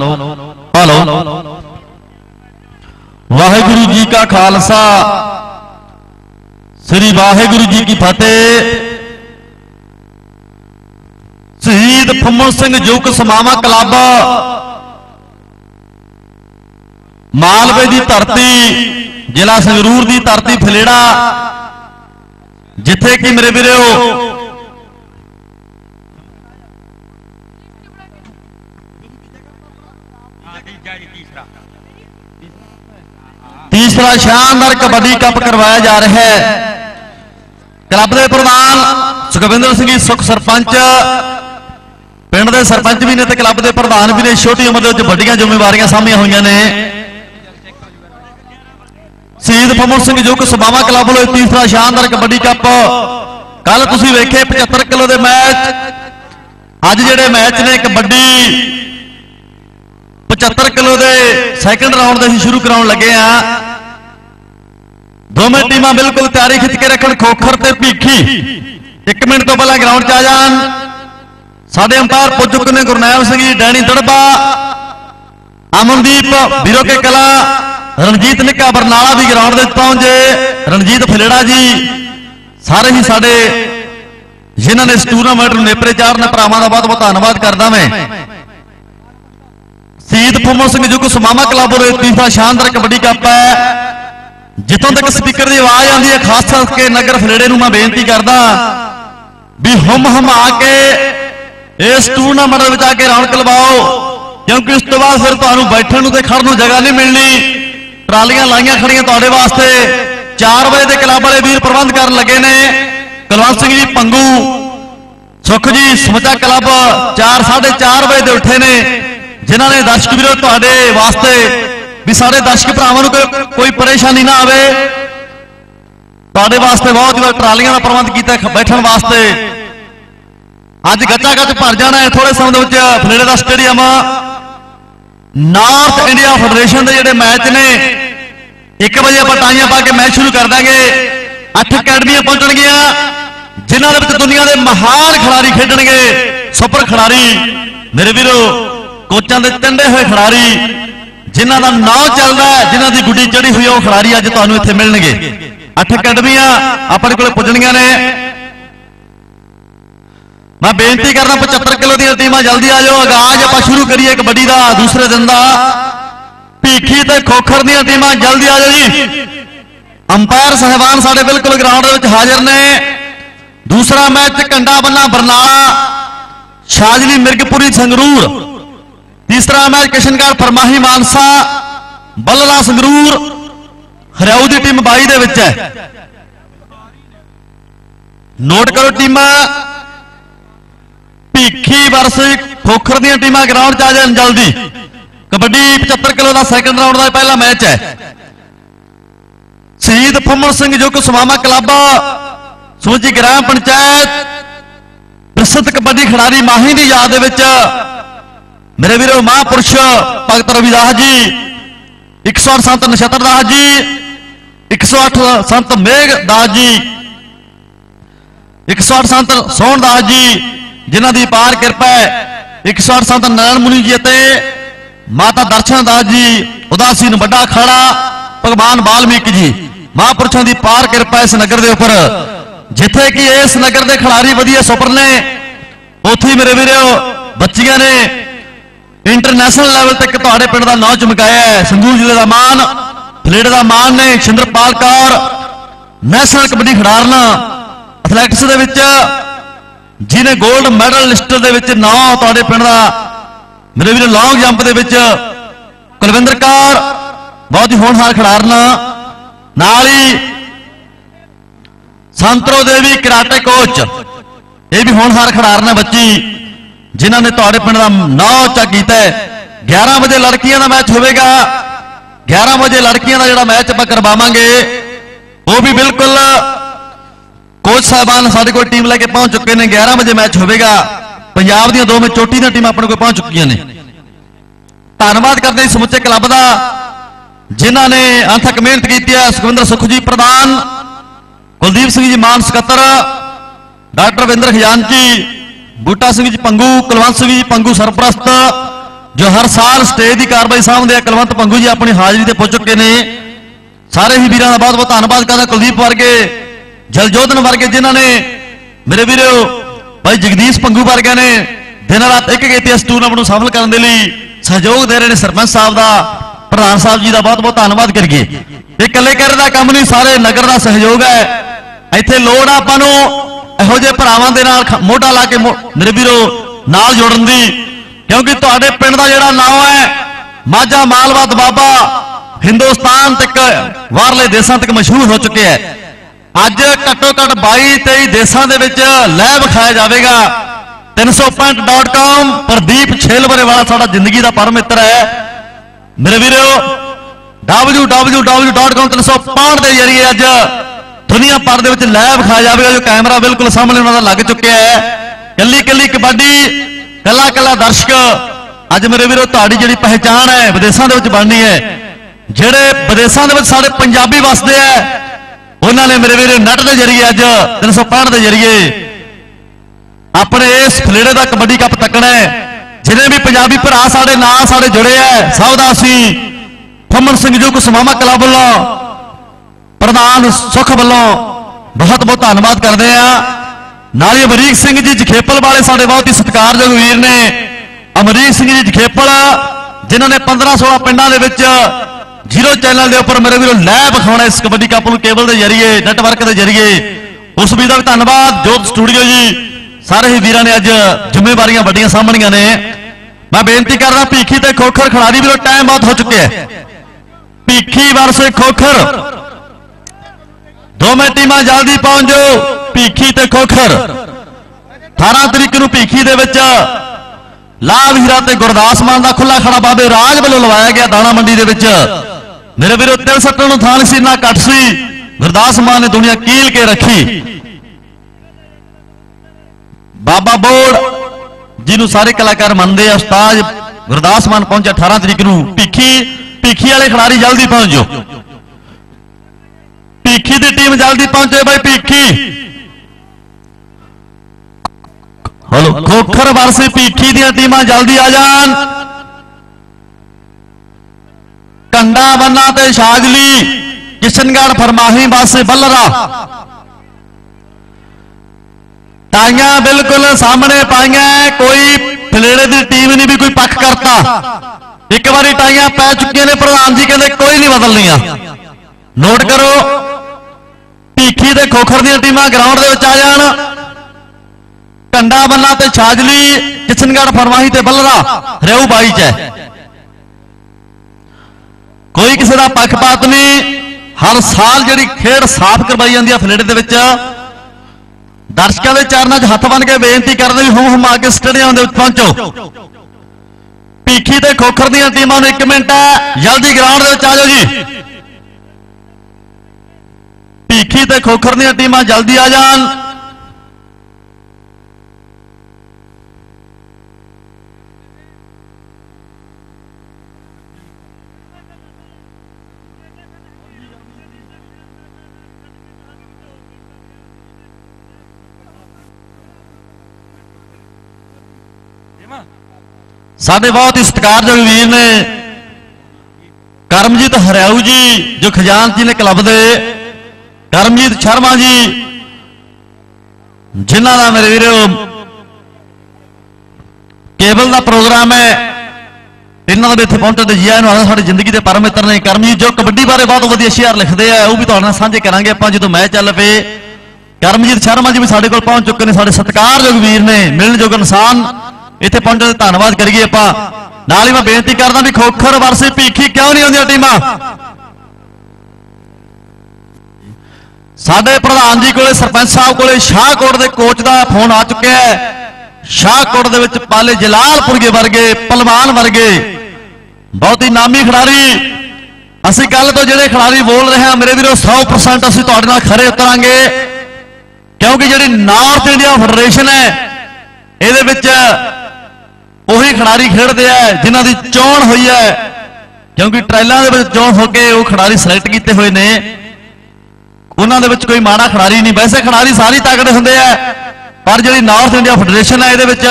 Speaker 4: hello Waheguru ji ਕਾ ਖਾਲਸਾ ਸ੍ਰੀ ਵਾਹਿਗੁਰੂ ਜੀ ਕੀ ਫਤਿਹ ਸ਼ਹੀਦ ਫੁੰਮਣ ਸਿੰਘ ਜੋਗ ਸਮਾਵਾ ਕਲੱਬ ਮਾਲਵੇ ਦੀ ਧਰਤੀ ਜ਼ਿਲ੍ਹਾ ਸੰਗਰੂਰ ਦੀ ਧਰਤੀ ਫਲੇੜਾ ਜਿੱਥੇ ਕਿ ਮੇਰੇ ਵੀਰੋ ਤੀਸਰਾ ਸ਼ਾਨਦਾਰ ਕਬੱਡੀ ਕੱਪ ਕਰਵਾਇਆ ਜਾ ਰਿਹਾ ਹੈ। ਕਲੱਬ ਦੇ ਪ੍ਰਧਾਨ ਸੁਖਵਿੰਦਰ ਸਿੰਘ ਜੀ, ਸੁਖ ਸਰਪੰਚ। ਪਿੰਡ ਦੇ ਸਰਪੰਚ ਵੀ ਨੇ ਤੇ ਕਲੱਬ ਦੇ ਪ੍ਰਧਾਨ ਵੀ ਨੇ। ਛੋਟੀ ਉਮਰ ਦੇ ਵਿੱਚ ਵੱਡੀਆਂ ਜ਼ਿੰਮੇਵਾਰੀਆਂ ਸਾਂਭੀਆਂ ਹੋਈਆਂ ਨੇ। ਸ਼ਹੀਦ ਫਮਰ ਸਿੰਘ ਜੋ ਕਿ ਸਬਾਵਾ ਕਲੱਬ ਵੱਲੋਂ ਤੀਸਰਾ ਸ਼ਾਨਦਾਰ ਕਬੱਡੀ ਕੱਪ। ਕੱਲ ਤੁਸੀਂ ਵੇਖੇ 75 ਕਿਲੋ ਦੇ ਮੈਚ। ਅੱਜ ਜਿਹੜੇ ਮੈਚ ਨੇ, ਕਬੱਡੀ 75 ਕਿਲੋ ਦੇ ਸੈਕੰਡ ਰਾਉਂਡ ਦੇ ਅਸੀਂ ਸ਼ੁਰੂ ਕਰਾਉਣ ਲੱਗੇ ਆ ਦੋਵੇਂ ਟੀਮਾਂ ਬਿਲਕੁਲ ਤਿਆਰੀ ਖਿੱਚ ਕੇ ਰੱਖਣ ਖੋਖਰ ਤੇ ਭੀਖੀ। 1 ਮਿੰਟ ਤੋਂ ਪਹਿਲਾਂ ਗਰਾਊਂਡ 'ਚ ਆ ਜਾਣ। ਸਾਡੇ ਅੰਪਾਇਰ ਪੁੱਜ ਚੁੱਕੇ ਨੇ ਗੁਰਨਾਮ ਸਿੰਘ ਜੀ ਡੈਣੀ ਦੜਬਾ ਅਮਨਦੀਪ ਵੀਰੋ ਕੇ ਕਲਾ ਰਣਜੀਤ ਨਿੱਕਾ ਬਰਨਾਲਾ ਵੀ ਗਰਾਊਂਡ ਦੇ ਵਿੱਚ ਪਹੁੰਚੇ। ਰਣਜੀਤ ਫਲੇੜਾ ਜੀ ਸਾਰੇ ਹੀ ਸਾਡੇ ਜਿਨ੍ਹਾਂ ਨੇ ਇਸ ਟੂਰਨਾਮੈਂਟ ਨੂੰ ਨੇਪਰੇ ਚਾੜਨ ਭਰਾਵਾਂ ਦਾ ਬਹੁਤ ਬਹੁਤ ਧੰਨਵਾਦ ਕਰਦਾ ਮੈਂ। ਸ਼ਹੀਦ ਫੁੰਮਣ ਸਿੰਘ ਜੋ ਕਿ ਸਮਾਮਾ ਕਲੱਬ ਵੱਲੋਂ ਇਹ ਤੀਸਰਾ ਸ਼ਾਨਦਾਰ ਕਬੱਡੀ ਕੱਪ ਹੈ। ਜਿੱਥੋਂ ਤੱਕ ਸਪੀਕਰ ਦੀ ਆਵਾਜ਼ ਆਉਂਦੀ ਹੈ, ਖਾਸ ਕਰਕੇ ਨਗਰ ਫਲੇੜੇ ਨੂੰ ਮੈਂ ਬੇਨਤੀ ਕਰਦਾ ਵੀ ਹਮ ਹਮ ਆ ਕੇ ਇਸ ਟੂਰਨਾਮੈਂਟ ਵਿੱਚ ਆ ਕੇ ਰੌਣਕ ਲਵਾਓ, ਕਿਉਂਕਿ ਉਸ ਤੋਂ ਬਾਅਦ ਫਿਰ ਤੁਹਾਨੂੰ ਬੈਠਣ ਨੂੰ ਤੇ ਖੜਨ ਨੂੰ ਜਗ੍ਹਾ ਨਹੀਂ ਮਿਲਣੀ। ਟਰਾਲੀਆਂ ਲਾਈਆਂ ਖੜੀਆਂ ਤੁਹਾਡੇ ਵਾਸਤੇ। 4 ਵਜੇ ਦੇ ਕਲੱਬ ਵਾਲੇ ਵੀਰ ਪ੍ਰਬੰਧ ਕਰਨ ਲੱਗੇ ਨੇ। ਕੁਲਵੰਤ ਸਿੰਘ ਜੀ, ਪੰਗੂ ਸੁਖ ਜੀ ਸਮਝਾ ਕਲੱਬ 4 4:30 ਵਜੇ ਦੇ ਉੱਠੇ ਨੇ, ਜਿਨ੍ਹਾਂ ਨੇ ਦਰਸ਼ਕ ਵੀਰੋ ਤੁਹਾਡੇ ਵਾਸਤੇ ਵੀ ਸਾਰੇ ਦਰਸ਼ਕ ਭਰਾਵਾਂ ਨੂੰ ਕੋਈ- ਪਰੇਸ਼ਾਨੀ ਨਾ ਆਵੇ। ਤੁਹਾਡੇ ਵਾਸਤੇ ਬਹੁਤ ਹੀ ਟਰਾਲੀਆਂ ਦਾ ਪ੍ਰਬੰਧ ਕੀਤਾ ਬੈਠਣ ਵਾਸਤੇ। ਅੱਜ ਗੱਚਾ ਗੱਚ ਭਰ ਜਾਣਾ ਹੈ ਥੋੜੇ ਸਮੇਂ ਦੇ ਵਿੱਚ ਫਲੇੜੇ ਦਾ ਸਟੇਡੀਅਮ। ਨਾਰਥ ਇੰਡੀਆ ਫੈਡਰੇਸ਼ਨ ਦੇ ਜਿਹੜੇ ਮੈਚ ਨੇ 1 ਵਜੇ ਆਪਾਂ ਟਾਈਆਂ ਪਾ ਕੇ ਮੈਚ ਸ਼ੁਰੂ ਕਰ ਦਾਂਗੇ। ਅੱਠ ਅਕੈਡਮੀਆਂ ਪਹੁੰਚਣਗੀਆਂ, ਜਿਨ੍ਹਾਂ ਦੇ ਵਿੱਚ ਦੁਨੀਆ ਦੇ ਮਹਾਨ ਖਿਡਾਰੀ ਖੇਡਣਗੇ। ਸੁਪਰ ਖਿਡਾਰੀ, ਮੇਰੇ ਵੀਰੋ, ਕੋਚਾਂ ਦੇ ਟੰਡੇ ਹੋਏ ਖਿਡਾਰੀ ਜਿਨ੍ਹਾਂ ਦਾ ਨਾਂ ਚੱਲਦਾ ਹੈ, ਜਿਨ੍ਹਾਂ ਦੀ ਗੁੱਡੀ ਚੜੀ ਹੋਈ ਉਹ ਖਿਡਾਰੀ ਅੱਜ ਤੁਹਾਨੂੰ ਇੱਥੇ ਮਿਲਣਗੇ। ਅੱਠ ਅਕੈਡਮੀਆਂ ਆਪਣੇ ਕੋਲੇ ਪੁੱਜਣੀਆਂ ਨੇ। ਮੈਂ ਬੇਨਤੀ ਕਰਦਾ 75 ਕਿਲੋ ਦੀਆਂ ਟੀਮਾਂ ਜਲਦੀ ਆ ਜਾਓ, ਆਗਾਜ਼ ਆਪਾਂ ਸ਼ੁਰੂ ਕਰੀਏ ਕਬੱਡੀ ਦਾ, ਦੂਸਰੇ ਦਿਨ ਦਾ। ਭੀਖੀ ਤੇ ਖੋਖਰ ਦੀਆਂ ਟੀਮਾਂ ਜਲਦੀ ਆ ਜਾਓ ਜੀ। ਅੰਪਾਇਰ ਸਹਿਬਾਨ ਸਾਡੇ ਬਿਲਕੁਲ ਗਰਾਊਂਡ ਦੇ ਵਿੱਚ ਹਾਜ਼ਰ ਨੇ। ਦੂਸਰਾ ਮੈਚ ਕੰਡਾ ਬੰਨਾ ਬਰਨਾਲਾ ਸ਼ਾਜਲੀ ਮਿਰਗਪੁਰੀ ਸੰਗਰੂਰ। ਤੀਸਰਾ ਮੈਚ ਕਿਸ਼ਨਗੜ੍ਹ ਫਰਮਾਹੀ ਮਾਨਸਾ ਬੱਲਲਾ ਸੰਗਰੂਰ, ਹਰਿਆਊ ਦੀ ਟੀਮ 22 ਦੇ ਵਿੱਚ ਹੈ। ਨੋਟ ਕਰੋ ਟੀਮਾਂ, ਭੀਖੀ ਵਰਸੇ ਖੋਖਰ ਦੀਆਂ ਟੀਮਾਂ ਗਰਾਊਂਡ 'ਚ ਆ ਜਾਣ ਜਲਦੀ। ਕਬੱਡੀ 75 ਕਿਲੋ ਦਾ ਸੈਕੰਡ ਰਾਉਂਡ ਦਾ ਪਹਿਲਾ ਮੈਚ ਹੈ। ਸ਼ਹੀਦ ਫੁੰਮਣ ਸਿੰਘ ਜੋ ਕਿ ਸਮਾਮਾ ਕਲੱਬ, ਸੋਜੀ ਗ੍ਰਾਮ ਪੰਚਾਇਤ, ਪ੍ਰਸਿੱਧ ਕਬੱਡੀ ਖਿਡਾਰੀ ਮਾਹੀ ਦੀ ਯਾਦ ਦੇ ਵਿੱਚ ਮੇਰੇ ਵੀਰੋ ਮਹਾਂਪੁਰਸ਼ ਭਗਤ ਰਵਿਦਾਸ ਜੀ 108 ਸੰਤ ਨਛੱਤਰ ਦਾਸ ਜੀ 108 ਸੰਤ ਮੇਘ ਦਾਸ ਜੀ 108 ਸੰਤ ਸੋਹਣ ਦਾਸ ਜੀ, ਜਿਨ੍ਹਾਂ ਦੀ ਪਾਰ ਕਿਰਪਾ ਹੈ। 108 ਸੰਤ ਨਰਨ ਮੁਨੀ ਜੀ ਅਤੇ ਮਾਤਾ ਦਰਸ਼ਨ ਦਾਸ ਜੀ, ਉਦਾਸੀਨ ਵੱਡਾ ਖਾੜਾ, ਭਗਵਾਨ ਵਾਲਮੀਕ ਜੀ। ਮਹਾਂਪੁਰਸ਼ਾਂ ਦੀ ਪਾਰ ਕਿਰਪਾ ਇਸ ਨਗਰ ਦੇ ਉੱਪਰ। ਜਿੱਥੇ ਕਿ ਇਸ ਨਗਰ ਦੇ ਖਿਡਾਰੀ ਵਧੀਆ ਸੁਪਰ ਨੇ, ਉੱਥੇ ਹੀ ਮੇਰੇ ਵੀਰੋ ਬੱਚੀਆਂ ਨੇ ਇੰਟਰਨੈਸ਼ਨਲ ਲੈਵਲ ਤੱਕ ਤੁਹਾਡੇ ਪਿੰਡ ਦਾ ਨਾਂ ਚਮਕਾਇਆ ਹੈ। ਸੰਗਰੂਰ ਜ਼ਿਲ੍ਹੇ ਦਾ ਮਾਨ ਫਲੇੜੇ ਦਾ ਮਾਨ ਨੇ ਸ਼ਿੰਦਰਪਾਲ ਕੌਰ ਨੈਸ਼ਨਲ ਕਬੱਡੀ ਖਿਡਾਰਨਾ ਐਥਲੈਟਿਕਸ ਦੇ ਵਿੱਚ ਜਿਹਨੇ 골ਡ ਮੈਡਲ ਲਿਸਟ ਦੇ ਵਿੱਚ ਨਾਂ ਤੁਹਾਡੇ ਪਿੰਡ ਦਾ, ਮੇਰੇ ਵੀਰ ਲੌਂਗ ਜੰਪ ਦੇ ਵਿੱਚ ਕੁਲਵਿੰਦਰ ਕੌਰ, ਬਹੁਤ ਹੀ ਹੋਣਹਾਰ ਖਿਡਾਰਨ। ਨਾਲ ਹੀ ਸੰਤਰੋ ਦੇਵੀ ਕਰਾਟੇ ਕੋਚ ਇਹ ਵੀ ਹੋਣਹਾਰ ਖਿਡਾਰਨ ਹੈ ਬੱਚੀ। ਜਿਨ੍ਹਾਂ ਨੇ ਤੁਹਾਡੇ ਪਿੰਡ ਦਾ ਨਾਂ ਉੱਚਾ ਕੀਤਾ ਹੈ। 11 ਵਜੇ ਲੜਕੀਆਂ ਦਾ ਮੈਚ ਹੋਵੇਗਾ। 11 ਵਜੇ ਲੜਕੀਆਂ ਦਾ ਜਿਹੜਾ ਮੈਚ ਆਪਾਂ ਕਰਵਾਵਾਂਗੇ, ਉਹ ਵੀ ਬਿਲਕੁਲ ਕੋਚ ਸਾਹਿਬਾਨ ਸਾਡੇ ਕੋਲ ਟੀਮ ਲੈ ਕੇ ਪਹੁੰਚ ਚੁੱਕੇ ਨੇ। 11 ਵਜੇ ਮੈਚ ਹੋਵੇਗਾ। ਪੰਜਾਬ ਦੀਆਂ ਦੋਵੇਂ ਚੋਟੀ ਦੀਆਂ ਟੀਮਾਂ ਆਪਣੇ ਕੋਲ ਪਹੁੰਚ ਚੁੱਕੀਆਂ ਨੇ। ਧੰਨਵਾਦ ਕਰਦੇ ਹਾਂ ਸਮੁੱਚੇ ਕਲੱਬ ਦਾ, ਜਿਨ੍ਹਾਂ ਨੇ ਅੰਥਕ ਮਿਹਨਤ ਕੀਤੀ ਹੈ। ਸੁਖਵਿੰਦਰ ਸੁਖ ਜੀ ਪ੍ਰਧਾਨ, ਕੁਲਦੀਪ ਸਿੰਘ ਜੀ ਮਾਨ ਸਕੱਤਰ, ਡਾਕਟਰ ਵਿੰਦਰ ਖਜ਼ਾਨਚੀ ਬੂਟਾ ਸਿੰਘ ਜੀ ਪੰਗੂ, ਕੁਲਵੰਤ ਸਿੰਘ ਜੀ ਪੰਗੂ ਸਰਪ੍ਰਸਤ, ਜੋ ਹਰ ਸਾਲ ਸਟੇਜ ਦੀ ਕਾਰਵਾਈ ਸਾਹਮਣੇ ਆ, ਕੁਲਵੰਤ ਪੰਗੂ ਜੀ ਆਪਣੀ ਹਾਜ਼ਰੀ ਤੇ ਪਹੁੰਚ ਚੁੱਕੇ ਨੇ। ਸਾਰੇ ਹੀ ਵੀਰਾਂ ਦਾ ਬਹੁਤ ਬਹੁਤ ਧੰਨਵਾਦ ਕਰਦਾ ਕੁਲਦੀਪ ਵਰਗੇ, ਜਲਜੋਧਨ ਵਰਗੇ ਜਿਨ੍ਹਾਂ ਨੇ, ਮੇਰੇ ਵੀਰੋ, ਭਾਈ ਜਗਦੀਸ਼ ਪੰਗੂ ਵਰਗਿਆਂ ਨੇ ਦਿਨ ਰਾਤ ਇੱਕ ਕੀਤੀ ਇਸ ਟੂਰਨਾਮੈਂਟ ਨੂੰ ਸਫਲ ਕਰਨ ਦੇ ਲਈ ਸਹਿਯੋਗ ਦੇ ਰਹੇ ਨੇ ਸਰਪੰਚ ਸਾਹਿਬ ਦਾ, ਪ੍ਰਧਾਨ ਸਾਹਿਬ ਜੀ ਦਾ ਬਹੁਤ ਬਹੁਤ ਧੰਨਵਾਦ ਕਰੀਏ। ਇਹ ਇਕੱਲੇ ਕਰਨ ਦਾ ਕੰਮ ਨਹੀਂ, ਸਾਰੇ ਨਗਰ ਦਾ ਸਹਿਯੋਗ ਹੈ। ਇੱਥੇ ਲੋੜ ਆ ਆਪਾਂ ਨੂੰ ਇਹੋ ਜਿਹੇ ਭਰਾਵਾਂ ਦੇ ਨਾਲ ਮੋਢਾ ਲਾ ਕੇ ਮੇਰੇ ਵੀਰੋ, ਨਾਲ ਜੋੜਨ ਦੀ, ਕਿਉਂਕਿ ਤੁਹਾਡੇ ਪਿੰਡ ਦਾ ਜਿਹੜਾ ਨਾਮ ਹੈ, ਮਾਝਾ ਮਾਲਵਾ ਬਾਬਾ ਹਿੰਦੁਸਤਾਨ ਤੱਕ ਬਾਹਰਲੇ ਦੇਸ਼ਾਂ ਤੱਕ ਮਸ਼ਹੂਰ ਹੋ ਚੁੱਕਿਆ ਹੈ। ਅੱਜ ਘੱਟੋ ਘੱਟ 22 23 ਦੇਸ਼ਾਂ ਦੇ ਵਿੱਚ ਲੈ ਵਿਖਾਇਆ ਜਾਵੇਗਾ। 365.com ਪ੍ਰਦੀਪ ਛੇਲਵਰੇ ਵਾਲਾ ਸਾਡਾ ਜ਼ਿੰਦਗੀ ਦਾ ਪਰਮ ਮਿੱਤਰ ਹੈ। ਮੇਰੇ ਵੀਰੋ www.com 365 ਦੇ ਜਰੀਏ ਅੱਜ ਦੁਨੀਆ ਭਰ ਦੇ ਵਿੱਚ ਲੈ ਵਿਖਾਇਆ ਜਾਵੇਗਾ, ਜੋ ਕੈਮਰਾ ਬਿਲਕੁਲ ਸਾਹਮਣੇ ਉਹਨਾਂ ਦਾ ਲੱਗ ਚੁੱਕਿਆ ਹੈ। ਕੱਲੀ ਕੱਲੀ ਕਬੱਡੀ, ਕੱਲਾ ਕੱਲਾ ਦਰਸ਼ਕ, ਅੱਜ ਮੇਰੇ ਵੀਰੋ, ਤੁਹਾਡੀ ਜਿਹੜੀ ਪਹਿਚਾਣ ਹੈ, ਵਿਦੇਸ਼ਾਂ ਦੇ ਵਿੱਚ ਬਣਨੀ ਹੈ। ਜਿਹੜੇ ਵਿਦੇਸ਼ਾਂ ਦੇ ਵਿੱਚ ਸਾਡੇ ਪੰਜਾਬੀ ਵਸਦੇ ਆ, ਉਹਨਾਂ ਨੇ ਮੇਰੇ ਵੀਰੋ, ਨੈਟ ਦੇ ਜਰੀਏ ਅੱਜ 365 ਦੇ ਜਰੀਏ ਆਪਣੇ ਇਸ ਫਲੇੜੇ ਦਾ ਕਬੱਡੀ ਕੱਪ ਤੱਕਣਾ ਹੈ। ਜਿਹਨੇ ਵੀ ਪੰਜਾਬੀ ਭਰਾ ਸਾਡੇ ਨਾਲ, ਸਾਡੇ ਜੁੜੇ ਐ ਸਭ ਦਾ ਅਸੀਂ ਫਮਨ ਸਿੰਘ ਜੀ ਕੋ ਸਮਾਮਾ ਕਲੱਬ ਵੱਲੋਂ ਪ੍ਰਧਾਨ ਸੁਖ ਵੱਲੋਂ ਬਹੁਤ ਬਹੁਤ ਧੰਨਵਾਦ ਕਰਦੇ ਆ। ਨਾਲ ਹੀ ਅਮਰੀਕ ਸਿੰਘ ਜੀ ਜਖੇਪਲ ਵਾਲੇ ਸਾਡੇ ਬਹੁਤ ਹੀ ਸਤਿਕਾਰਯੋਗ ਵੀਰ ਨੇ। ਅਮਰੀਕ ਸਿੰਘ ਜੀ ਜਖੇਪਲ, ਜਿਨ੍ਹਾਂ ਨੇ 15 16 ਪਿੰਡਾਂ ਦੇ ਵਿੱਚ ਜੀਰੋ ਚੈਨਲ ਦੇ ਉੱਪਰ ਮੇਰੇ ਵੀਰੋ ਲੈ ਵਿਖਾਉਣਾ ਇਸ ਕਬੱਡੀ ਕੱਪ ਨੂੰ ਕੇਬਲ ਦੇ ਜਰੀਏ, ਨੈਟਵਰਕ ਦੇ ਜਰੀਏ। ਉਸ ਵੀਰ ਦਾ ਵੀ ਧੰਨਵਾਦ। ਜੋਤ ਸਟੂਡੀਓ ਜੀ, ਸਾਰੇ ਹੀ ਵੀਰਾਂ ਨੇ ਅੱਜ ਜ਼ਿੰਮੇਵਾਰੀਆਂ ਵੱਡੀਆਂ ਸਾਂਭਣੀਆਂ ਨੇ। ਮੈਂ ਬੇਨਤੀ ਕਰਦਾ, ਭੀਖੀ ਤੇ ਖੋਖਰ ਖਿਡਾਰੀ ਵੀਰੋ ਟਾਈਮ ਬਹੁਤ ਹੋ ਚੁੱਕਿਆ ਹੈ। ਭੀਖੀ ਵਰਸੇ ਖੋਖਰ। ਦੋਵੇਂ ਟੀਮਾਂ ਜਲਦੀ ਪਹੁੰਚ। ਜਾਓ ਭੀਖੀ ਤੇ ਖੋਖਰ। 18 ਤਰੀਕ ਨੂੰ ਭੀਖੀ ਦੇ ਵਿੱਚ ਲਾਭ ਹੀਰਾ ਤੇ ਗੁਰਦਾਸ ਮਾਨ ਦਾ ਖੁੱਲਾ ਖੜਾ ਬਾਬੇ ਰਾਜ ਵੱਲੋਂ ਲਵਾਇਆ ਗਿਆ ਦਾਣਾ ਮੰਡੀ ਦੇ ਵਿੱਚ। ਮੇਰੇ ਵੀਰੋ, ਤਿਲ ਸੱਟਣ ਨੂੰ ਥਾਂ ਸੀ, ਨਾ ਘੱਟ ਸੀ। ਗੁਰਦਾਸ ਮਾਨ ਨੇ ਦੁਨੀਆ ਕੀਲ ਕੇ ਰੱਖੀ। ਬਾਬਾ ਬੋੜ, ਜਿਹਨੂੰ ਸਾਰੇ ਕਲਾਕਾਰ ਮੰਨਦੇ ਆ, ਉਸਤਾਦ ਗੁਰਦਾਸ ਮਾਨ ਪਹੁੰਚਿਆ 18 ਤਰੀਕ ਨੂੰ। ਭੀਖੀ ਭੀਖੀ ਵਾਲੇ ਖਿਡਾਰੀ ਜਲਦੀ ਪਹੁੰਚ। ਜਾਓ ਭੀਖੀ ਦੀ ਟੀਮ ਜਲਦੀ ਪਹੁੰਚੇ ਬਾਈ ਭੀਖੀ ਹਲੋ ਖੋਖਰ ਵਰਸੇ ਭੀਖੀ ਦੀਆਂ ਟੀਮਾਂ ਜਲਦੀ ਆ ਜਾਣ ਕੰਡਾ ਬੰਨਾ ਤੇ ਸ਼ਾਜਲੀ ਕਿਸ਼ਨਗੜ ਫਰਮਾਹੀ ਵਾਸੇ ਬੱਲਰਾ ਟਾਈਆਂ ਬਿਲਕੁਲ ਸਾਹਮਣੇ ਪਾਈਆਂ ਹੈ, ਕੋਈ ਫਲੇੜੇ ਦੀ ਟੀਮ ਨਹੀਂ ਵੀ ਕੋਈ ਪੱਖ ਕਰਤਾ ਇੱਕ ਵਾਰੀ ਟਾਈਆਂ ਪੈ ਚੁੱਕੀਆਂ ਨੇ ਪ੍ਰਧਾਨ ਜੀ ਕਹਿੰਦੇ ਕੋਈ ਨਹੀਂ ਬਦਲਣੀਆਂ ਨੋਟ ਕਰੋ ਭੀਖੀ ਤੇ ਖੋਖਰ ਦੀਆਂ ਟੀਮਾਂ ਗਰਾਊਂਡ ਦੇ ਵਿੱਚ ਆ ਜਾਣ। ਕੰਡਾ ਬੰਨਾ ਤੇ ਛਾਜਲੀ ਕਿਸ਼ਨਗੜ ਫਰਮਾਹੀ ਤੇ ਬੱਲਰਾ ਰਿਉ ਬਾਈ ਚ ਕੋਈ ਕਿਸੇ ਦਾ ਪੱਖਪਾਤ ਨਹੀਂ, ਹਰ ਸਾਲ ਜਿਹੜੀ ਖੇਡ ਸਾਫ਼ ਕਰਵਾਈ ਜਾਂਦੀ ਹੈ ਫਲੇੜੇ ਦੇ ਵਿੱਚ। ਦਰਸ਼ਕਾਂ ਦੇ ਚਰਨਾਂ 'ਚ ਹੱਥ ਬੰਨ ਕੇ ਬੇਨਤੀ ਕਰਦੇ ਵੀ ਹੁਮ ਹੁਮ ਆ ਕੇ ਸਟੇਡੀਅਮ ਦੇ ਵਿੱਚ ਪਹੁੰਚੋ। ਭੀਖੀ ਤੇ ਖੋਖਰ ਦੀਆਂ ਟੀਮਾਂ ਨੂੰ 1 ਮਿੰਟ ਹੈ ਜਲਦੀ ਗਰਾਊਂਡ ਦੇ ਵਿੱਚ ਆ ਜਾਓ ਜੀ। ਭੀਖੀ ਤੇ ਖੋਖਰ ਦੀਆਂ ਟੀਮਾਂ ਜਲਦੀ ਆ ਜਾਣ ਸਾਡੇ ਬਹੁਤ ਹੀ ਸਤਿਕਾਰਯੋਗ ਵੀਰ ਨੇ ਕਰਮਜੀਤ ਹਰਿਆਊ ਜੀ ਜੋ ਖਜ਼ਾਨਚੀ ਨੇ ਕਲੱਬ ਦੇ ਕਰਮਜੀਤ ਸ਼ਰਮਾ ਜੀ ਜਿਨ੍ਹਾਂ ਦਾ ਮੇਰੇ ਵੀਰੋ ਕੇਬਲ ਦਾ ਪ੍ਰੋਗਰਾਮ ਹੈ ਇਹਨਾਂ ਦੇ ਇੱਥੇ ਪਹੁੰਚਣ ਤੇ ਜੀ ਆਇਆਂ ਨੂੰ ਆਦਾ ਸਾਡੀ ਜ਼ਿੰਦਗੀ ਦੇ ਪਰਮ ਮਿੱਤਰ ਨੇ ਕਰਮਜੀਤ ਜੋ ਕਬੱਡੀ ਬਾਰੇ ਬਹੁਤ ਵਧੀਆ ਸ਼ੇਅਰ ਲਿਖਦੇ ਆ ਉਹ ਵੀ ਤੁਹਾਡੇ ਨਾਲ ਸਾਂਝੇ ਕਰਾਂਗੇ ਆਪਾਂ ਜਦੋਂ ਮੈਚ ਚੱਲ ਪਏ ਕਰਮਜੀਤ ਸ਼ਰਮਾ ਜੀ ਵੀ ਸਾਡੇ ਕੋਲ ਪਹੁੰਚ ਚੁੱਕੇ ਨੇ ਸਾਡੇ ਸਤਿਕਾਰਯੋਗ ਵੀਰ ਨੇ ਮਿਲਣਯੋਗ ਇਨਸਾਨ ਇੱਥੇ ਪਹੁੰਚਣ ਤੇ ਧੰਨਵਾਦ ਕਰੀਏ ਆਪਾਂ ਨਾਲ ਹੀ ਮੈਂ ਬੇਨਤੀ ਕਰਦਾ ਵੀ ਖੋਖਰ ਵਰਸੇ ਭੀਖੀ ਕਿਉਂ ਨਹੀਂ ਆਉਂਦੀਆਂ ਟੀਮਾਂ ਸਾਡੇ ਪ੍ਰਧਾਨ ਜੀ ਕੋਲੇ, ਸਰਪੰਚ ਸਾਹਿਬ ਕੋਲੇ, ਸ਼ਾਹਕੋਟ ਦੇ ਕੋਚ ਦਾ ਫੋਨ ਆ ਚੁੱਕਿਆ ਹੈ। ਸ਼ਾਹਕੋਟ ਦੇ ਵਿੱਚ ਪਾਲੇ ਜਲਾਲਪੁਰਗੇ ਵਰਗੇ ਪਹਿਲਵਾਨ ਵਰਗੇ, ਬਹੁਤ ਹੀ ਨਾਮੀ ਖਿਡਾਰੀ। ਅਸੀਂ ਕੱਲ ਤੋਂ ਜਿਹੜੇ ਖਿਡਾਰੀ ਬੋਲ ਰਹੇ ਹਾਂ, ਮੇਰੇ ਵੀਰੋ 100% ਅਸੀਂ ਤੁਹਾਡੇ ਨਾਲ ਖਰੇ ਉਤਰਾਂਗੇ। ਕਿਉਂਕਿ ਜਿਹੜੀ ਨਾਰਥ ਇੰਡੀਆ ਫੈਡਰੇਸ਼ਨ ਹੈ, ਇਹਦੇ ਵਿੱਚ ਉਹੀ ਖਿਡਾਰੀ ਖੇਡਦੇ ਆ, ਜਿਨ੍ਹਾਂ ਦੀ ਚੋਣ ਹੋਈ ਹੈ। ਕਿਉਂਕਿ ਟ੍ਰਾਇਲਾਂ ਦੇ ਵਿੱਚ ਚੋਣ ਹੋ ਕੇ ਉਹ ਖਿਡਾਰੀ ਸਿਲੈਕਟ ਕੀਤੇ ਹੋਏ ਨੇ। ਉਹਨਾਂ ਦੇ ਵਿੱਚ ਕੋਈ ਮਾੜਾ ਖਿਡਾਰੀ ਨਹੀਂ। ਵੈਸੇ ਖਿਡਾਰੀ ਸਾਰੇ ਤਕੜੇ ਹੁੰਦੇ ਆ, ਪਰ ਜਿਹੜੀ ਨਾਰਥ ਇੰਡੀਆ ਫੈਡਰੇਸ਼ਨ ਹੈ, ਇਹਦੇ ਵਿੱਚ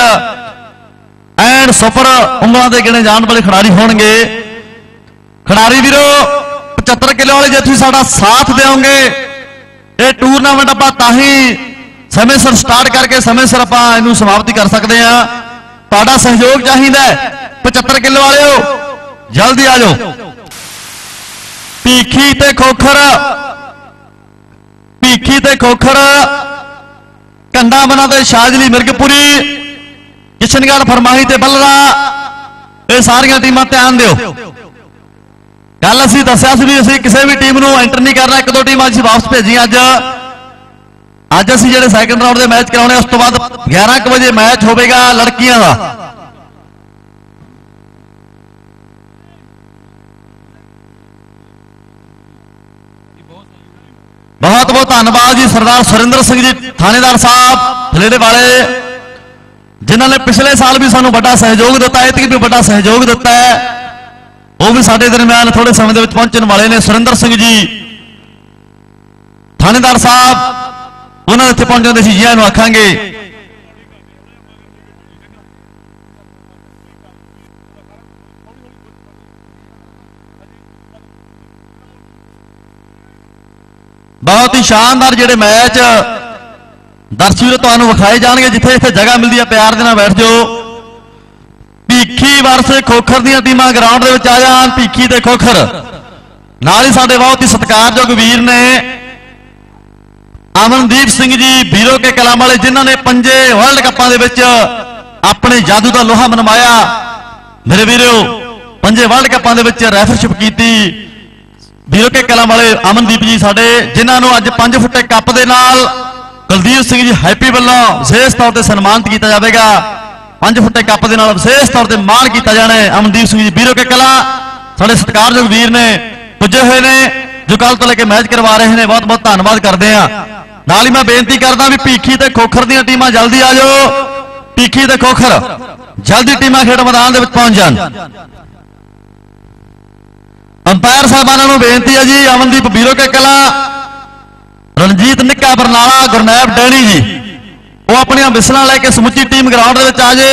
Speaker 4: ਐਂਡ ਸੁਪਰ ਉਂਗਲਾਂ ਦੇ ਗਿਣੇ ਜਾਣ ਵਾਲੇ ਖਿਡਾਰੀ ਹੋਣਗੇ। ਖਿਡਾਰੀ ਵੀਰੋ 75 ਕਿਲੋ ਵਾਲੇ ਜੇ ਤੁਸੀਂ ਸਾਡਾ ਸਾਥ ਦਿਓਗੇ, ਇਹ ਟੂਰਨਾਮੈਂਟ ਆਪਾਂ ਤਾਂ ਹੀ ਸਮੇਂ ਸਿਰ ਸਟਾਰਟ ਕਰਕੇ ਸਮੇਂ ਸਿਰ ਆਪਾਂ ਇਹਨੂੰ ਸਮਾਪਤੀ ਕਰ ਸਕਦੇ ਆ ਤੁਹਾਡਾ ਸਹਿਯੋਗ ਚਾਹੀਦਾ ਹੈ। 75 ਕਿਲੋ ਵਾਲਿਓ, ਜਲਦੀ ਆ ਜਾਓ। ਭੀਖੀ ਤੇ ਖੋਖਰ ਭੀਖੀ ਤੇ ਖੋਖਰ, ਕੰਡਾ ਬਨਾ ਤੇ ਸ਼ਾਜਲੀ ਮਿਰਗਪੁਰੀ ਕਿਸ਼ਨਗੜ ਫਰਮਾਹੀ ਤੇ ਬੱਲਰਾ, ਇਹ ਸਾਰੀਆਂ ਟੀਮਾਂ ਧਿਆਨ ਦਿਓ। ਕੱਲ ਅਸੀਂ ਦੱਸਿਆ ਸੀ ਵੀ ਅਸੀਂ ਕਿਸੇ ਵੀ ਟੀਮ ਨੂੰ ਐਂਟਰ ਨਹੀਂ ਕਰਨਾ, ਇੱਕ ਦੋ ਟੀਮਾਂ ਅਸੀਂ ਵਾਪਸ ਭੇਜੀ ਅੱਜ। ਅੱਜ ਅਸੀਂ ਜਿਹੜੇ ਸੈਕੰਡ ਰਾਉਂਡ ਦੇ ਮੈਚ ਕਰਾਉਣੇ, ਉਸ ਤੋਂ ਬਾਅਦ 11 ਕੁ ਵਜੇ ਮੈਚ ਹੋਵੇਗਾ ਲੜਕੀਆਂ ਦਾ। ਬਹੁਤ ਬਹੁਤ ਧੰਨਵਾਦ ਜੀ ਸਰਦਾਰ ਸੁਰਿੰਦਰ ਸਿੰਘ ਜੀ, ਥਾਣੇਦਾਰ ਸਾਹਿਬ ਫਲੇੜੇ ਵਾਲੇ, ਜਿਨ੍ਹਾਂ ਨੇ ਪਿਛਲੇ ਸਾਲ ਵੀ ਸਾਨੂੰ ਵੱਡਾ ਸਹਿਯੋਗ ਦਿੱਤਾ, ਐਤਕੀ ਵੀ ਵੱਡਾ ਸਹਿਯੋਗ ਦਿੱਤਾ ਹੈ। ਉਹ ਵੀ ਸਾਡੇ ਦਰਮਿਆਨ ਥੋੜੇ ਸਮੇਂ ਦੇ ਵਿੱਚ ਪਹੁੰਚਣ ਵਾਲੇ ਨੇ, ਸੁਰਿੰਦਰ ਸਿੰਘ ਜੀ। ਥਾਣੇਦਾਰ ਸਾਹਿਬ, ਉਹਨਾਂ ਦੇ ਇੱਥੇ ਪਹੁੰਚਣ ਦੇ ਸੀ ਜੀਆਂ ਨੂੰ ਆਖਾਂਗੇ। ਬਹੁਤ ਹੀ ਸ਼ਾਨਦਾਰ ਜਿਹੜੇ ਮੈਚ ਦਰਸ਼ਕ ਵੀਰੋ ਤੁਹਾਨੂੰ ਵਿਖਾਏ ਜਾਣਗੇ, ਜਿੱਥੇ ਜਿੱਥੇ ਜਗ੍ਹਾ ਮਿਲਦੀ ਹੈ ਪਿਆਰ ਦੇ ਨਾਲ ਬੈਠ ਜਾਓ। ਭੀਖੀ ਵਰਸੇ ਖੋਖਰ ਦੀਆਂ ਟੀਮਾਂ ਗਰਾਊਂਡ ਦੇ ਵਿੱਚ ਆ ਜਾਣ, ਭੀਖੀ ਤੇ ਖੋਖਰ। ਨਾਲ ਹੀ ਸਾਡੇ ਬਹੁਤ ਹੀ ਸਤਿਕਾਰਯੋਗ ਵੀਰ ਨੇ ਅਮਨਦੀਪ ਸਿੰਘ ਜੀ, ਵੀਰੋ ਕੇ ਕਲਾਮ ਵਾਲੇ, ਜਿਨ੍ਹਾਂ ਨੇ ਪੰਜੇ ਵਰਲਡ ਕੱਪਾਂ ਦੇ ਵਿੱਚ ਆਪਣੇ ਜਾਦੂ ਦਾ ਲੋਹਾ ਮਨਵਾਇਆ ਮੇਰੇ ਵੀਰੋ, ਪੰਜੇ ਵਰਲਡ ਕੱਪਾਂ ਦੇ ਵਿੱਚ ਰੈਫਰਸ਼ਿਪ ਕੀਤੀ। ਵੀਰੋ ਕੇ ਕਲਾਂ ਵਾਲੇ ਅਮਨਦੀਪ ਜੀ ਸਾਡੇ, ਜਿਨ੍ਹਾਂ ਨੂੰ ਅੱਜ 5 ਫੁੱਟੇ ਕੱਪ ਦੇ ਨਾਲ ਕੁਲਦੀਪ ਸਿੰਘ ਜੀ ਹੈਪੀ ਵੱਲੋਂ ਵਿਸ਼ੇਸ਼ ਤੌਰ ਤੇ ਸਨਮਾਨਿਤ ਕੀਤਾ ਜਾਵੇਗਾ। 5 ਫੁੱਟੇ ਕੱਪ ਦੇ ਨਾਲ ਵਿਸ਼ੇਸ਼ ਤੌਰ ਤੇ ਮਾਣ ਕੀਤਾ ਜਾਣਾ ਹੈ। ਅਮਨਦੀਪ ਸਿੰਘ ਜੀ ਵੀਰੋ ਕੇ ਕਲਾਂ, ਸਾਡੇ ਸਤਿਕਾਰਯੋਗ ਵੀਰ ਨੇ ਪੁੱਜੇ ਹੋਏ ਨੇ, ਜੋ ਕੱਲ ਤੋਂ ਲੈ ਕੇ ਮੈਚ ਕਰਵਾ ਰਹੇ ਨੇ। ਬਹੁਤ ਬਹੁਤ ਧੰਨਵਾਦ ਕਰਦੇ ਆ ਨਾਲ ਹੀ ਮੈਂ ਬੇਨਤੀ ਕਰਦਾ ਵੀ ਭੀਖੀ ਤੇ ਖੋਖਰ ਦੀਆਂ ਟੀਮਾਂ ਜਲਦੀ ਆ ਜਾਓ। ਭੀਖੀ ਤੇ ਖੋਖਰ ਜਲਦੀ ਟੀਮਾਂ ਖੇਡ ਮੈਦਾਨ ਦੇ ਵਿੱਚ ਪਹੁੰਚ ਜਾਣ। ਅੰਪਾਇਰ ਸਾਹਿਬਾਨਾਂ ਨੂੰ ਬੇਨਤੀ ਹੈ ਜੀ ਅਮਨਦੀਪ ਵੀਰੋ ਕੇ ਕਲਾ ਰਣਜੀਤ ਨਿੱਕਾ ਬਰਨਾਲਾ ਗੁਰਨੈਬ ਡੈਣੀ ਜੀ ਉਹ ਆਪਣੀਆਂ ਵਿਸਲਾਂ ਲੈ ਕੇ ਸਮੁੱਚੀ ਟੀਮ ਗਰਾਊਂਡ ਦੇ ਵਿੱਚ ਆ ਜੇ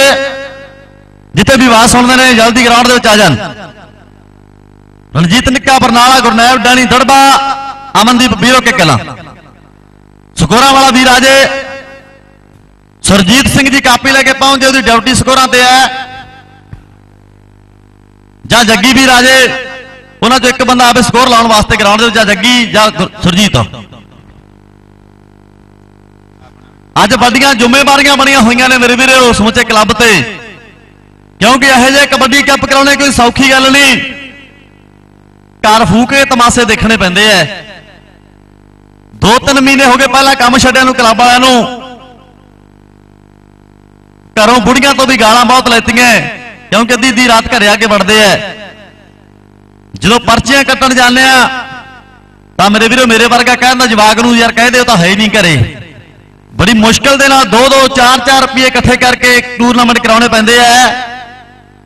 Speaker 4: ਜਿੱਥੇ ਵੀ ਆਵਾਜ਼ ਸੁਣਦੇ ਨੇ ਜਲਦੀ ਗਰਾਊਂਡ ਦੇ ਵਿੱਚ ਆ ਜਾਣ ਰਣਜੀਤ ਨਿੱਕਾ ਬਰਨਾਲਾ ਗੁਰਨੈਬ ਡੈਣੀ ਦੜਬਾ ਅਮਨਦੀਪ ਵੀਰੋ ਕੇ ਕਲਾ ਸਕੋਰਾਂ ਵਾਲਾ ਵੀਰ ਆ ਜੇ ਸਰਜੀਤ ਸਿੰਘ ਜੀ ਕਾਪੀ ਲੈ ਕੇ ਪਹੁੰਚੇ ਉਹਦੀ ਡਿਊਟੀ ਸਕੋਰਾਂ ਤੇ ਹੈ ਜਾਂ ਜੱਗੀ ਵੀਰ ਆ ਜੇ ਉਹਨਾਂ ਚੋਂ ਇੱਕ ਬੰਦਾ ਆਪੇ ਸਕੋਰ ਲਾਉਣ ਵਾਸਤੇ ਗਰਾਊਂਡ ਦੇ ਵਿੱਚ ਜਾਂ ਜੱਗੀ ਜਾਂ ਸੁਰਜੀਤ। ਅੱਜ ਵੱਡੀਆਂ ਜ਼ਿੰਮੇਵਾਰੀਆਂ ਬਣੀਆਂ ਹੋਈਆਂ ਨੇ ਮੇਰੇ ਵੀਰੋ ਸਮੁੱਚੇ ਕਲੱਬ ਤੇ। ਕਿਉਂਕਿ ਇਹੋ ਜਿਹੇ ਕਬੱਡੀ ਕੱਪ ਕਰਾਉਣੇ ਕੋਈ ਸੌਖੀ ਗੱਲ ਨਹੀਂ। ਘਰ ਫੂਕੇ ਤਮਾਸ਼ੇ ਦੇਖਣੇ ਪੈਂਦੇ ਐ। ਦੋ ਤਿੰਨ ਮਹੀਨੇ ਹੋ ਗਏ ਪਹਿਲਾਂ ਕੰਮ ਛੱਡਿਆ ਨੂੰ ਕਲੱਬ ਵਾਲਿਆਂ ਨੂੰ। ਘਰੋਂ ਬੁੜੀਆਂ ਤੋਂ ਵੀ ਗਾਲਾਂ ਬਹੁਤ ਲੈਤੀਆਂ ਕਿਉਂਕਿ ਅੱਧੀ ਦੀ ਰਾਤ ਘਰੇ ਆ ਕੇ ਵੜਦੇ ਐ। ਜਦੋਂ ਪਰਚੀਆਂ ਕੱਟਣ ਜਾਂਦੇ ਆ, ਤਾਂ ਮੇਰੇ ਵੀਰੋ, ਮੇਰੇ ਵਰਗਾ ਕਹਿੰਦਾ ਜਵਾਕ ਨੂੰ ਯਾਰ ਕਹਦੇ ਉਹ ਤਾਂ ਹੈ ਹੀ ਨਹੀਂ ਘਰੇ। ਬੜੀ ਮੁਸ਼ਕਲ ਦੇ ਨਾਲ 2-2 4-4 ਰੁਪਏ ਇਕੱਠੇ ਕਰਕੇ ਟੂਰਨਾਮੈਂਟ ਕਰਾਉਣੇ ਪੈਂਦੇ ਆ।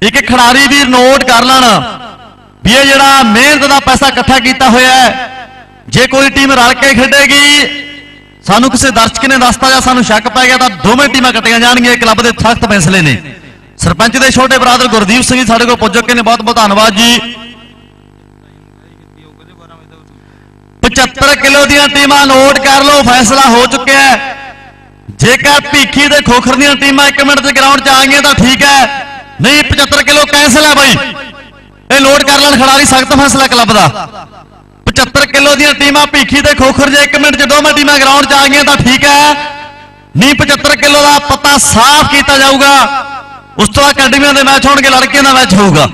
Speaker 4: ਇੱਕ ਖਿਡਾਰੀ ਵੀ ਨੋਟ ਕਰ ਲੈਣ ਵੀ ਇਹ ਜਿਹੜਾ ਮਿਹਨਤ ਦਾ ਪੈਸਾ ਇਕੱਠਾ ਕੀਤਾ ਹੋਇਆ ਜੇ ਕੋਈ ਟੀਮ ਰਲ ਕੇ ਖੇਡੇਗੀ, ਸਾਨੂੰ ਕਿਸੇ ਦਰਸ਼ਕ ਨੇ ਦੱਸਤਾ ਜਾਂ ਸਾਨੂੰ ਸ਼ੱਕ ਪੈ ਗਿਆ ਤਾਂ ਦੋਵੇਂ ਟੀਮਾਂ ਕੱਟੀਆਂ ਜਾਣਗੀਆਂ ਕਲੱਬ ਦੇ ਸਖਤ ਫੈਸਲੇ ਨੇ। ਸਰਪੰਚ ਦੇ ਛੋਟੇ ਬਰਾਦਰ ਗੁਰਦੀਪ ਸਿੰਘ ਜੀ ਸਾਡੇ ਕੋਲ ਪੁੱਜ ਚੁੱਕੇ ਨੇ ਬਹੁਤ ਬਹੁਤ ਧੰਨਵਾਦ ਜੀ। 75 ਕਿਲੋ ਦੀਆਂ ਟੀਮਾਂ ਨੋਟ ਕਰ ਲਓ, ਫੈਸਲਾ ਹੋ ਚੁੱਕਿਆ ਹੈ। ਜੇਕਰ ਭੀਖੀ ਤੇ ਖੋਖਰ ਦੀਆਂ ਟੀਮਾਂ 1 ਮਿੰਟ 'ਚ ਗਰਾਊਂਡ 'ਚ ਆ ਗਈਆਂ ਤਾਂ ਠੀਕ ਹੈ। ਨਹੀਂ 75 ਕਿਲੋ ਕੈਂਸਲ ਹੈ ਬਾਈ। ਇਹ ਨੋਟ ਕਰ ਲੈਣ ਖਿਡਾਰੀ, ਸਖਤ ਫੈਸਲਾ ਕਲੱਬ ਦਾ। 75 ਕਿਲੋ ਦੀਆਂ ਟੀਮਾਂ ਭੀਖੀ ਤੇ ਖੋਖਰ ਜੇ 1 ਮਿੰਟ 'ਚ ਦੋਵੇਂ ਟੀਮਾਂ ਗਰਾਊਂਡ 'ਚ ਆ ਗਈਆਂ ਤਾਂ ਠੀਕ ਹੈ। ਨਹੀਂ 75 ਕਿਲੋ ਦਾ ਪਤਾ ਸਾਫ਼ ਕੀਤਾ ਜਾਊਗਾ। ਉਸ ਤੋਂ ਬਾਅਦ ਅਕੈਡਮੀਆਂ ਦੇ ਮੈਚ ਹੋਣਗੇ, ਲੜਕੀਆਂ ਦਾ ਮੈਚ ਹੋਊਗਾ।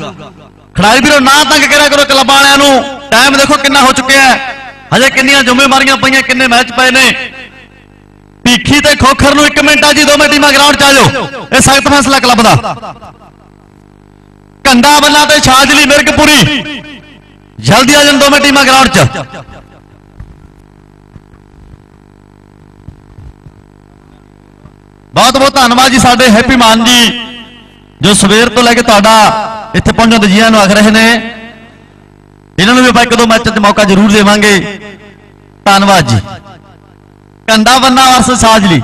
Speaker 4: ਖਿਡਾਰੀ ਵੀਰੋ, ਨਾ ਤੰਗ ਕਰਿਆ ਕਰੋ ਕਲੱਬਾਂ ਵਾਲਿਆਂ ਨੂੰ। ਟਾਈਮ ਦੇਖੋ ਕਿੰਨਾ ਹੋ ਚੁੱਕਿਆ ਹੈ। ਹਜੇ ਕਿੰਨੀਆਂ ਜ਼ਿੰਮੇਵਾਰੀਆਂ ਪਈਆਂ, ਕਿੰਨੇ ਮੈਚ ਪਏ ਨੇ? ਭੀਖੀ ਤੇ ਖੋਖਰ ਨੂੰ 1 ਮਿੰਟ ਆ ਜੀ, ਦੋਵੇਂ ਟੀਮਾਂ ਗਰਾਊਂਡ 'ਚ ਆ ਜਾਓ। ਇਹ ਸਖਤ ਫੈਸਲਾ ਕਲੱਬ ਦਾ। ਕੰਡਾ ਬੰਨਾ ਤੇ ਛਾਜਲੀ ਮਿਰਗਪੁਰੀ ਜਲਦੀ ਆ ਜਾਣ ਦੋਵੇਂ ਟੀਮਾਂ ਗਰਾਊਂਡ 'ਚ। ਬਹੁਤ ਬਹੁਤ ਧੰਨਵਾਦ ਜੀ ਸਾਡੇ ਹੈਪੀ ਮਾਨ ਜੀ, ਜੋ ਸਵੇਰ ਤੋਂ ਲੈ ਕੇ ਤੁਹਾਡਾ ਇੱਥੇ ਪਹੁੰਚਣ ਦੇ ਜੀਆਂ ਨੂੰ ਆਖ ਰਹੇ ਨੇ। ਇਹਨਾਂ ਨੂੰ ਵੀ ਆਪਾਂ ਇੱਕ ਦੋ ਮੈਚ 'ਚ ਮੌਕਾ ਜ਼ਰੂਰ ਦੇਵਾਂਗੇ। ਧੰਨਵਾਦ ਜੀ। ਕੰਡਾ ਬੰਨਾ ਵਰਸ ਸਾਜਲੀ।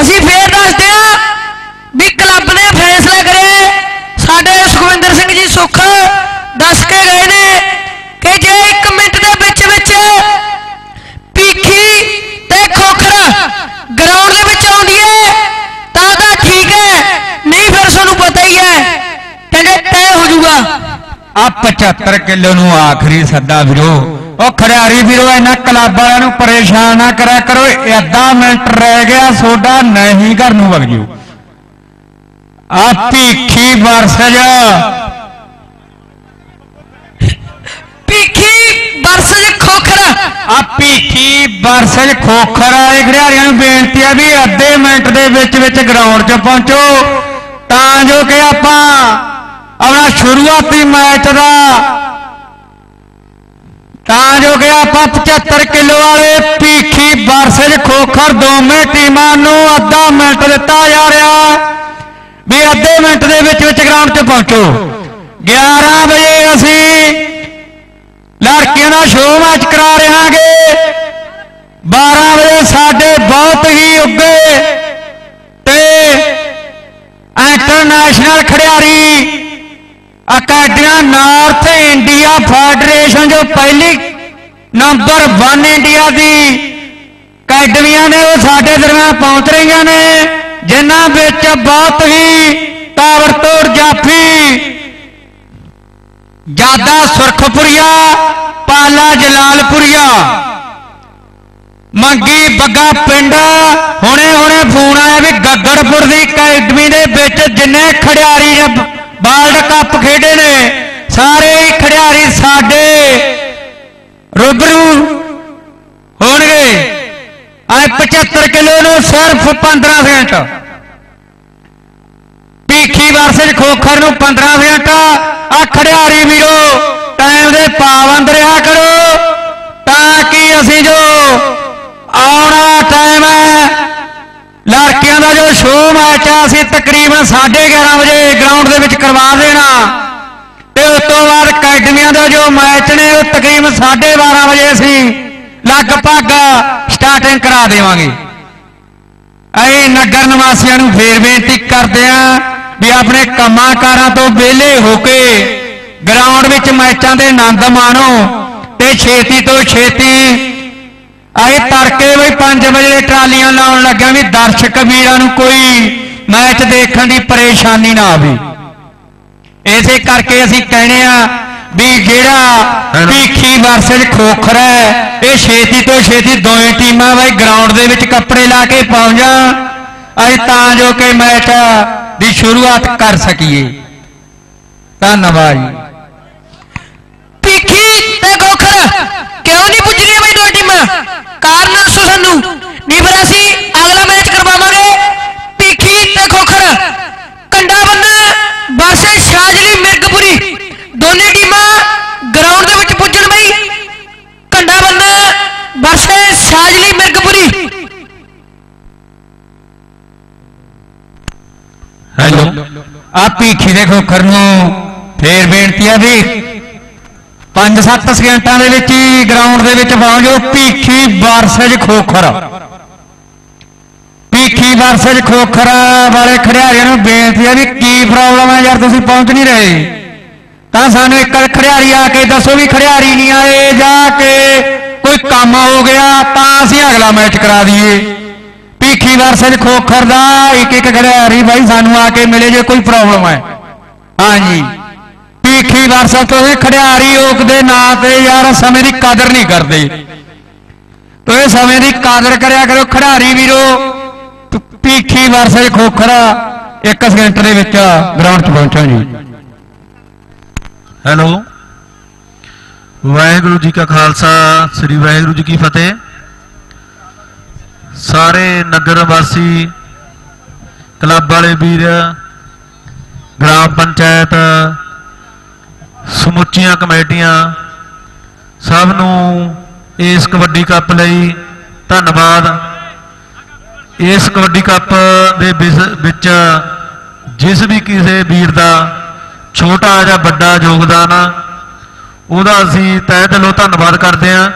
Speaker 3: ਅਸੀਂ ਫੇਰ ਦੱਸਦੇ ਹਾਂ ਵੀ ਕਲੱਬ ਨੇ ਫੈਸਲਾ ਕਰਿਆ ਸਾਡੇ ਸੁਖਵਿੰਦਰ ਸਿੰਘ ਜੀ ਸੁੱਖ ਦੱਸ ਕੇ ਗਏ ਨੇ ਕਿ ਜੇ 1 ਮਿੰਟ ਦੇ ਵਿੱਚ ਵਿੱਚ ਭੀਖੀ ਤੇ ਖੋਖਰ ਗਰਾਊਂਡ ਦੇ ਵਿੱਚ ਆਉਂਦੀ ਹੈ, ਤਾਂ ਤਾਂ ਠੀਕ ਹੈ, ਨਹੀਂ ਫਿਰ ਤੁਹਾਨੂੰ ਪਤਾ ਹੀ ਹੈ। ਕਹਿੰਦੇ ਤੈਅ ਹੋ ਜਾਊਗਾ।
Speaker 2: ਆ 75 ਕਿਲੋ ਨੂੰ ਆਖਰੀ ਸੱਦਾ ਵੀਰੋ। ਉਹ ਖੜਿਆਰੀ ਵੀਰੋ ਇਹਨਾਂ ਕਲੱਬ ਵਾਲਿਆਂ ਨੂੰ ਪਰੇਸ਼ਾਨ ਨਾ ਕਰਿਆ ਕਰੋ। ਅੱਧਾ ਮਿੰਟ ਰਹਿ ਗਿਆ ਸੋਡਾ ਨਹੀਂ ਘਰ ਨੂੰ ਵਗ ਜਿਓ। ਆ ਭੀਖੀ ਵਰਸਜ
Speaker 3: ਭੀਖੀ ਵਰਸਜ ਖੋਖਰਾ।
Speaker 2: ਆ ਭੀਖੀ ਵਰਸਜ ਖੋਖਰ ਵਾਲੇ ਖਿਡਾਰੀਆਂ ਨੂੰ ਬੇਨਤੀ ਆ ਵੀ ਅੱਧੇ ਮਿੰਟ ਦੇ ਵਿੱਚ ਵਿੱਚ ਗਰਾਊਂਡ 'ਚ ਪਹੁੰਚੋ। ਤਾਂ ਜੋ ਕਿ ਆਪਾਂ ਆਪਣਾ ਸ਼ੁਰੂਆਤੀ ਮੈਚ ਦਾ ਤਾਂ ਜੋ ਕਿ ਆਪਾਂ 75 ਕਿਲੋ ਵਾਲੇ ਭੀਖੀ ਵਰਸਜ ਖੋਖਰ ਦੋਵੇਂ ਟੀਮਾਂ ਨੂੰ ਅੱਧਾ ਮਿੰਟ ਦਿੱਤਾ ਜਾ ਰਿਹਾ। ਵੀ ਅੱਧੇ ਮਿੰਟ ਦੇ ਵਿੱਚ ਵਿੱਚ ਗਰਾਊਂਡ ਤੇ ਪਹੁੰਚੋ। 11 ਵਜੇ ਅਸੀਂ ਲੜਕੀਆਂ ਦਾ ਸ਼ੋਅ ਮੈਚ ਕਰਾ ਰਹਾਂਗੇ। 12 ਵਜੇ ਸਾਡੇ ਬਹੁਤ ਹੀ ਉੱਗੇ ਤੇ ਇੰਟਰਨੈਸ਼ਨਲ ਖਿਡਾਰੀ ਅਕੈਡਮੀਆਂ ਨਾਰਥ ਇੰਡੀਆ ਫੈਡਰੇਸ਼ਨ ਜੋ ਪਹਿਲੀ ਨੰਬਰ 1 ਇੰਡੀਆ ਦੀ ਅਕੈਡਮੀਆਂ ਨੇ, ਉਹ ਸਾਡੇ ਦਰਮਿਆਨ ਪਹੁੰਚ ਰਹੀਆਂ ਨੇ, ਜਿਨ੍ਹਾਂ ਵਿੱਚ ਬਹੁਤ ਹੀ ਤਾਵਰਤੋੜ ਜਾਫੀ ਜਾਦਾ ਸੁਰਖਪੁਰੀਆ, ਪਾਲਾ ਜਲਾਲਪੁਰੀਆ, ਮੰਗੀ ਬੱਗਾ ਪਿੰਡ। ਹੁਣੇ ਹੁਣੇ ਫੋਨ ਆਇਆ ਵੀ ਗੱਗੜਪੁਰ ਦੀ ਅਕੈਡਮੀ ਦੇ ਵਿੱਚ ਜਿੰਨੇ ਖਿਡਾਰੀ ਵਰਲਡ ਕੱਪ ਖੇਡੇ ਨੇ। ਸਾਰੇ ਹੀ ਖਿਡਾਰੀ ਸਾਡੇ ਰੂਬਰੂ ਹੋਣਗੇ। ਐ 75 ਕਿਲੋ ਨੂੰ ਸਿਰਫ 15 ਸੈਂਟ ਭੀਖੀ ਵਰਸਜ ਖੋਖਰ ਨੂੰ 15 ਸੈਂਟ ਆ ਖਿਡਾਰੀ ਵੀਰੋ ਟਾਈਮ ਦੇ ਪਾਬੰਦ ਰਿਹਾ ਕਰੋ। ਤਾਂ ਕਿ ਅਸੀਂ ਜੋ ਆਉਣਾ ਟਾਈਮ ਹੈ ਲੜਕੀਆਂ ਦਾ ਜੋ ਸ਼ੋਅ ਮੈਚ ਆ, ਅਸੀਂ ਤਕਰੀਬਨ 11:30 ਵਜੇ ਗਰਾਊਂਡ ਦੇ ਵਿੱਚ ਕਰਵਾ ਦੇਣਾ। ਤੇ ਉਸ ਤੋਂ ਬਾਅਦ ਅਕੈਡਮੀਆਂ ਦਾ ਜੋ ਮੈਚ ਨੇ, ਉਹ ਤਕਰੀਬਨ 12:30 ਵਜੇ ਅਸੀਂ ਲਗਭਗ ਸਟਾਰਟਿੰਗ ਕਰਾ ਦੇਵਾਂਗੇ। ਅਸੀਂ ਨਗਰ ਨਿਵਾਸੀਆਂ ਨੂੰ ਫੇਰ ਬੇਨਤੀ ਕਰਦੇ ਆਂ ਵੀ ਆਪਣੇ ਕੰਮਾਂ ਕਾਰਾਂ ਤੋਂ ਵਿਹਲੇ ਹੋ ਕੇ ਗਰਾਊਂਡ ਵਿੱਚ ਮੈਚਾਂ ਦੇ ਆਨੰਦ ਮਾਣੋ ਤੇ ਛੇਤੀ ਤੋਂ ਛੇਤੀ ਆਏ ਤੜਕੇ ਬਈ 5 ਵਜੇ ਟਰਾਲੀਆਂ ਲਾਉਣ ਲੱਗਾ ਵੀ ਦਰਸ਼ਕ ਵੀਰਾਂ ਨੂੰ ਕੋਈ ਮੈਚ ਦੇਖਣ ਦੀ ਪਰੇਸ਼ਾਨੀ ਨਾ ਆਵੇ। ਇਸੇ ਕਰਕੇ ਅਸੀਂ ਕਹਿੰਦੇ ਆ ਵੀ ਜਿਹੜਾ ਭੀਖੀ ਵਰਸਜ ਖੋਖਰ ਹੈ ਇਹ ਛੇਤੀ ਤੋਂ ਛੇਤੀ ਦੋਵੇਂ ਟੀਮਾਂ ਬਈ ਗਰਾਊਂਡ ਦੇ ਵਿੱਚ ਕੱਪੜੇ ਲਾ ਕੇ ਪਹੁੰਚ ਜਾਣ ਅਸੀਂ ਤਾਂ ਜੋ ਕਿ ਮੈਚ ਦੀ ਸ਼ੁਰੂਆਤ ਕਰ ਸਕੀਏ। ਧੰਨਵਾਦ ਜੀ।
Speaker 3: ਭਿੱਖੀ ਤੇ ਗੋਖਰ ਕਿਉਂ ਨਹੀਂ ਪੁੱਜ ਰਹੀਆਂ ਬਈ ਦੋ ਟੀਮਾਂ? ਕਾਰਨ ਦੱਸੋ ਸਾਨੂੰ। ਨਹੀਂ ਫਿਰ ਅਸੀਂ ਅਗਲਾ ਮੈਚ ਕਰਵਾਵਾਂਗੇ। ਭਿੱਖੀ ਤੇ ਖੋਖਰ। ਕੰਡਾ ਬੰਨ ਵਰਸੇ ਸ਼ਾਜਲੀ ਮਿਰਗਪੁਰੀ। ਦੋਨੇ ਟੀਮਾਂ ਗਰਾਊਂਡ ਦੇ ਵਿੱਚ ਪੁੱਜਣ ਬਈ। ਕੰਡਾ ਬੰਨ ਵਰਸੇ ਸ਼ਾਜਲੀ ਮਿਰਗਪੁਰੀ।
Speaker 2: ਹੈਲੋ। ਆ ਭੀਖੀ ਦੇ ਖੋਖਰ ਨੂੰ ਫੇਰ ਬੇਨਤੀ ਆ ਵੀ 5-7 ਸਕਿੰਟਾਂ ਦੇ ਵਿੱਚ ਹੀ ਗਰਾਊਂਡ ਦੇ ਵਿੱਚ ਪਹੁੰਚ ਪਹੁੰਚੋ ਭੀਖੀ ਵਰਸਜ ਖੋਖਰ। ਭੀਖੀ ਵਰਸਜ ਖੋਖਰ ਵਾਲੇ ਖਿਡਾਰੀਆਂ ਨੂੰ ਬੇਨਤੀ ਹੈ ਵੀ ਕੀ ਪ੍ਰੋਬਲਮ ਹੈ ਯਾਰ, ਤੁਸੀਂ ਪਹੁੰਚ ਨਹੀਂ ਰਹੇ। ਤਾਂ ਸਾਨੂੰ ਇੱਕ ਖਿਡਾਰੀ ਆ ਕੇ ਦੱਸੋ ਵੀ ਖਿਡਾਰੀ ਨਹੀਂ ਆਏ, ਜਾ ਕੇ ਕੋਈ ਕੰਮ ਹੋ ਗਿਆ, ਤਾਂ ਅਸੀਂ ਅਗਲਾ ਮੈਚ ਕਰਾ ਦਈਏ। ਭੀਖੀ ਵਰਸਜ ਖੋਖਰ ਦਾ ਇੱਕ ਇੱਕ ਖਿਡਾਰੀ ਬਾਈ ਸਾਨੂੰ ਆ ਕੇ ਮਿਲੇ ਜੇ ਕੋਈ ਪ੍ਰੋਬਲਮ ਹੈ ਹਾਂਜੀ। ਭੀਖੀ ਵਰਸਜ ਤੋਂ ਇਹ ਖਿਡਾਰੀ ਯੋਗ ਦੇ ਨਾਂ ਤੇ ਯਾਰ ਸਮੇਂ ਦੀ ਕਦਰ ਨਹੀਂ ਕਰਦੇ। ਤੋ ਇਹ ਸਮੇਂ ਦੀ ਕਦਰ ਕਰਿਆ ਕਰੋ ਖਿਡਾਰੀ ਵੀਰੋ। ਭ- ਭੀਖੀ ਵਰਸਜ ਖੋਖਰ ਸਕਿੰਟ ਦੇ ਵਿੱਚ ਗਰਾਊਂਡ 'ਚ ਪਹੁੰਚੋ ਜੀ।
Speaker 5: ਹੈਲੋ। ਵਾਹਿਗੁਰੂ ਜੀ ਕਾ ਖਾਲਸਾ, ਸ੍ਰੀ ਵਾਹਿਗੁਰੂ ਜੀ ਕੀ ਫਤਿਹ। ਸਾਰੇ ਨਗਰ ਵਾਸੀ, ਕਲੱਬ ਵਾਲੇ ਵੀਰ, ਗ੍ਰਾਮ ਪੰਚਾਇਤ ਸਮੁੱਚੀਆਂ ਕਮੇਟੀਆਂ ਸਭ ਨੂੰ ਇਸ ਕਬੱਡੀ ਕੱਪ ਲਈ ਧੰਨਵਾਦ। ਇਸ ਕਬੱਡੀ ਕੱਪ ਦੇ ਵਿਸ- ਵਿੱਚ ਜਿਸ ਵੀ ਕਿਸੇ ਵੀਰ ਦਾ ਛੋਟਾ ਜਾਂ ਵੱਡਾ ਯੋਗਦਾਨ ਆ, ਉਹਦਾ ਅਸੀਂ ਤਹਿ ਦਿਲੋਂ ਧੰਨਵਾਦ ਕਰਦੇ ਹਾਂ।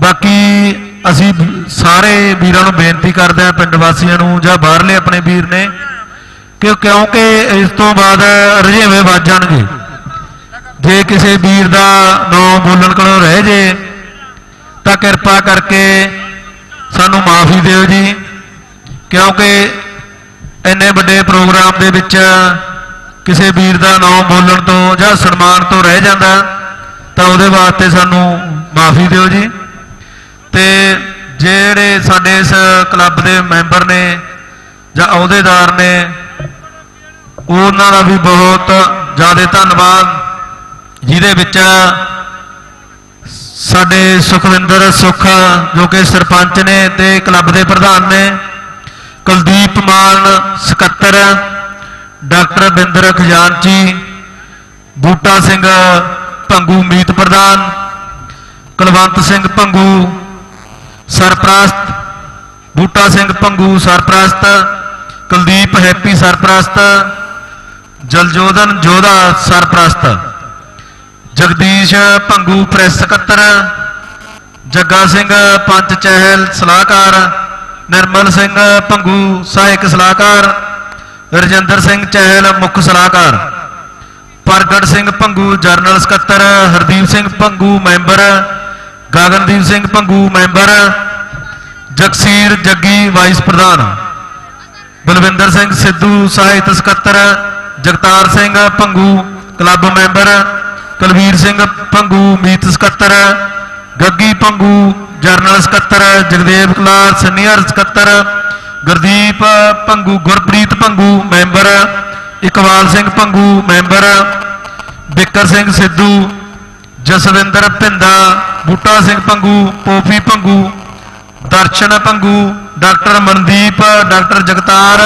Speaker 5: ਬਾਕੀ ਅਸੀਂ ਸਾਰੇ ਵੀਰਾਂ ਨੂੰ ਬੇਨਤੀ ਕਰਦੇ ਹਾਂ, ਪਿੰਡ ਵਾਸੀਆਂ ਨੂੰ ਜਾਂ ਬਾਹਰਲੇ ਆਪਣੇ ਵੀਰ ਨੇ, ਕਿ ਕਿਉਂਕਿ ਇਸ ਤੋਂ ਬਾਅਦ ਰਜੇਵੇਂ ਵੱਜ ਜਾਣਗੇ। ਜੇ ਕਿਸੇ ਵੀਰ ਦਾ ਨਾਮ ਬੋਲਣ ਕੋਲੋਂ ਰਹਿ ਜੇ, ਤਾਂ ਕਿਰਪਾ ਕਰਕੇ ਸਾਨੂੰ ਮਾਫੀ ਦਿਓ ਜੀ, ਕਿਉਂਕਿ ਇੰਨੇ ਵੱਡੇ ਪ੍ਰੋਗਰਾਮ ਦੇ ਵਿੱਚ ਕਿਸੇ ਵੀਰ ਦਾ ਨਾਮ ਬੋਲਣ ਤੋਂ ਜਾਂ ਸਨਮਾਨ ਤੋਂ ਰਹਿ ਜਾਂਦਾ, ਤਾਂ ਉਹਦੇ ਵਾਸਤੇ ਸਾਨੂੰ ਮਾਫੀ ਦਿਓ ਜੀ। ਤੇ ਜਿਹੜੇ ਸਾਡੇ ਇਸ ਕਲੱਬ ਦੇ ਮੈਂਬਰ ਨੇ ਜਾਂ ਅਹੁਦੇਦਾਰ ਨੇ, ਉਹਨਾਂ ਦਾ ਵੀ ਬਹੁਤ ਜ਼ਿਆਦਾ ਧੰਨਵਾਦ। ਜਿਹਦੇ ਵਿੱਚ ਸਾਡੇ ਸੁਖਵਿੰਦਰ ਸੁਖ, ਜੋ ਕਿ ਸਰਪੰਚ ਨੇ ਤੇ ਕਲੱਬ ਦੇ ਪ੍ਰਧਾਨ ਨੇ, ਕੁਲਦੀਪ ਮਾਨ ਸਕੱਤਰ, ਡਾਕਟਰ ਬਿੰਦਰ ਖਜ਼ਾਨਚੀ, ਬੂਟਾ ਸਿੰਘ ਭੰਗੂ ਮੀਤ ਪ੍ਰਧਾਨ, ਕੁਲਵੰਤ ਸਿੰਘ ਭੰਗੂ ਸਰਪ੍ਰਸਤ, ਬੂਟਾ ਸਿੰਘ ਭੰਗੂ ਸਰਪ੍ਰਸਤ, ਕੁਲਦੀਪ ਹੈਪੀ ਸਰਪ੍ਰਸਤ, ਜਲਜੋਧਨ ਜੋਧਾ ਸਰਪ੍ਰਸਤ। ਜਗਦੀਸ਼ ਭੰਗੂ ਪ੍ਰੈਸ ਸਕੱਤਰ, ਜੱਗਾ ਸਿੰਘ ਪੰਚ ਚਹਿਲ ਸਲਾਹਕਾਰ, ਨਿਰਮਲ ਸਿੰਘ ਭੰਗੂ ਸਹਾਇਕ ਸਲਾਹਕਾਰ, ਰਜਿੰਦਰ ਸਿੰਘ ਚਹਿਲ ਮੁੱਖ ਸਲਾਹਕਾਰ, ਪ੍ਰਗਟ ਸਿੰਘ ਭੰਗੂ ਜਰਨਲ ਸਕੱਤਰ, Hardeep Singh Bhangu member, Gagandeep Singh Bhangu member, Jagsir Jaggi vice ਪ੍ਰਧਾਨ, ਬਲਵਿੰਦਰ ਸਿੰਘ ਸਿੱਧੂ ਸਾਹਿਤ ਸਕੱਤਰ, ਜਗਤਾਰ ਸਿੰਘ ਭੰਗੂ ਕਲੱਬ ਮੈਂਬਰ ਕੁਲਵੀਰ ਸਿੰਘ ਪੰਗੂ ਮੀਤ ਸਕੱਤਰ, ਗੱਗੀ ਪੰਗੂ, ਜਰਨਲ ਸਕੱਤਰ, ਜਗਦੇਵ ਕਲਾਰ, ਸੀਨੀਅਰ ਸਕੱਤਰ, Gurdeep Pangu, Gurpreet Pangu, member, Iqbal Singh Pangu, member, Bikkar Singh Sidhu, Jaswinder Bhinda, Boota Singh Pangu, Pofi Bhangu Darshan Bhangu doctor Mandeep, doctor Jagtar,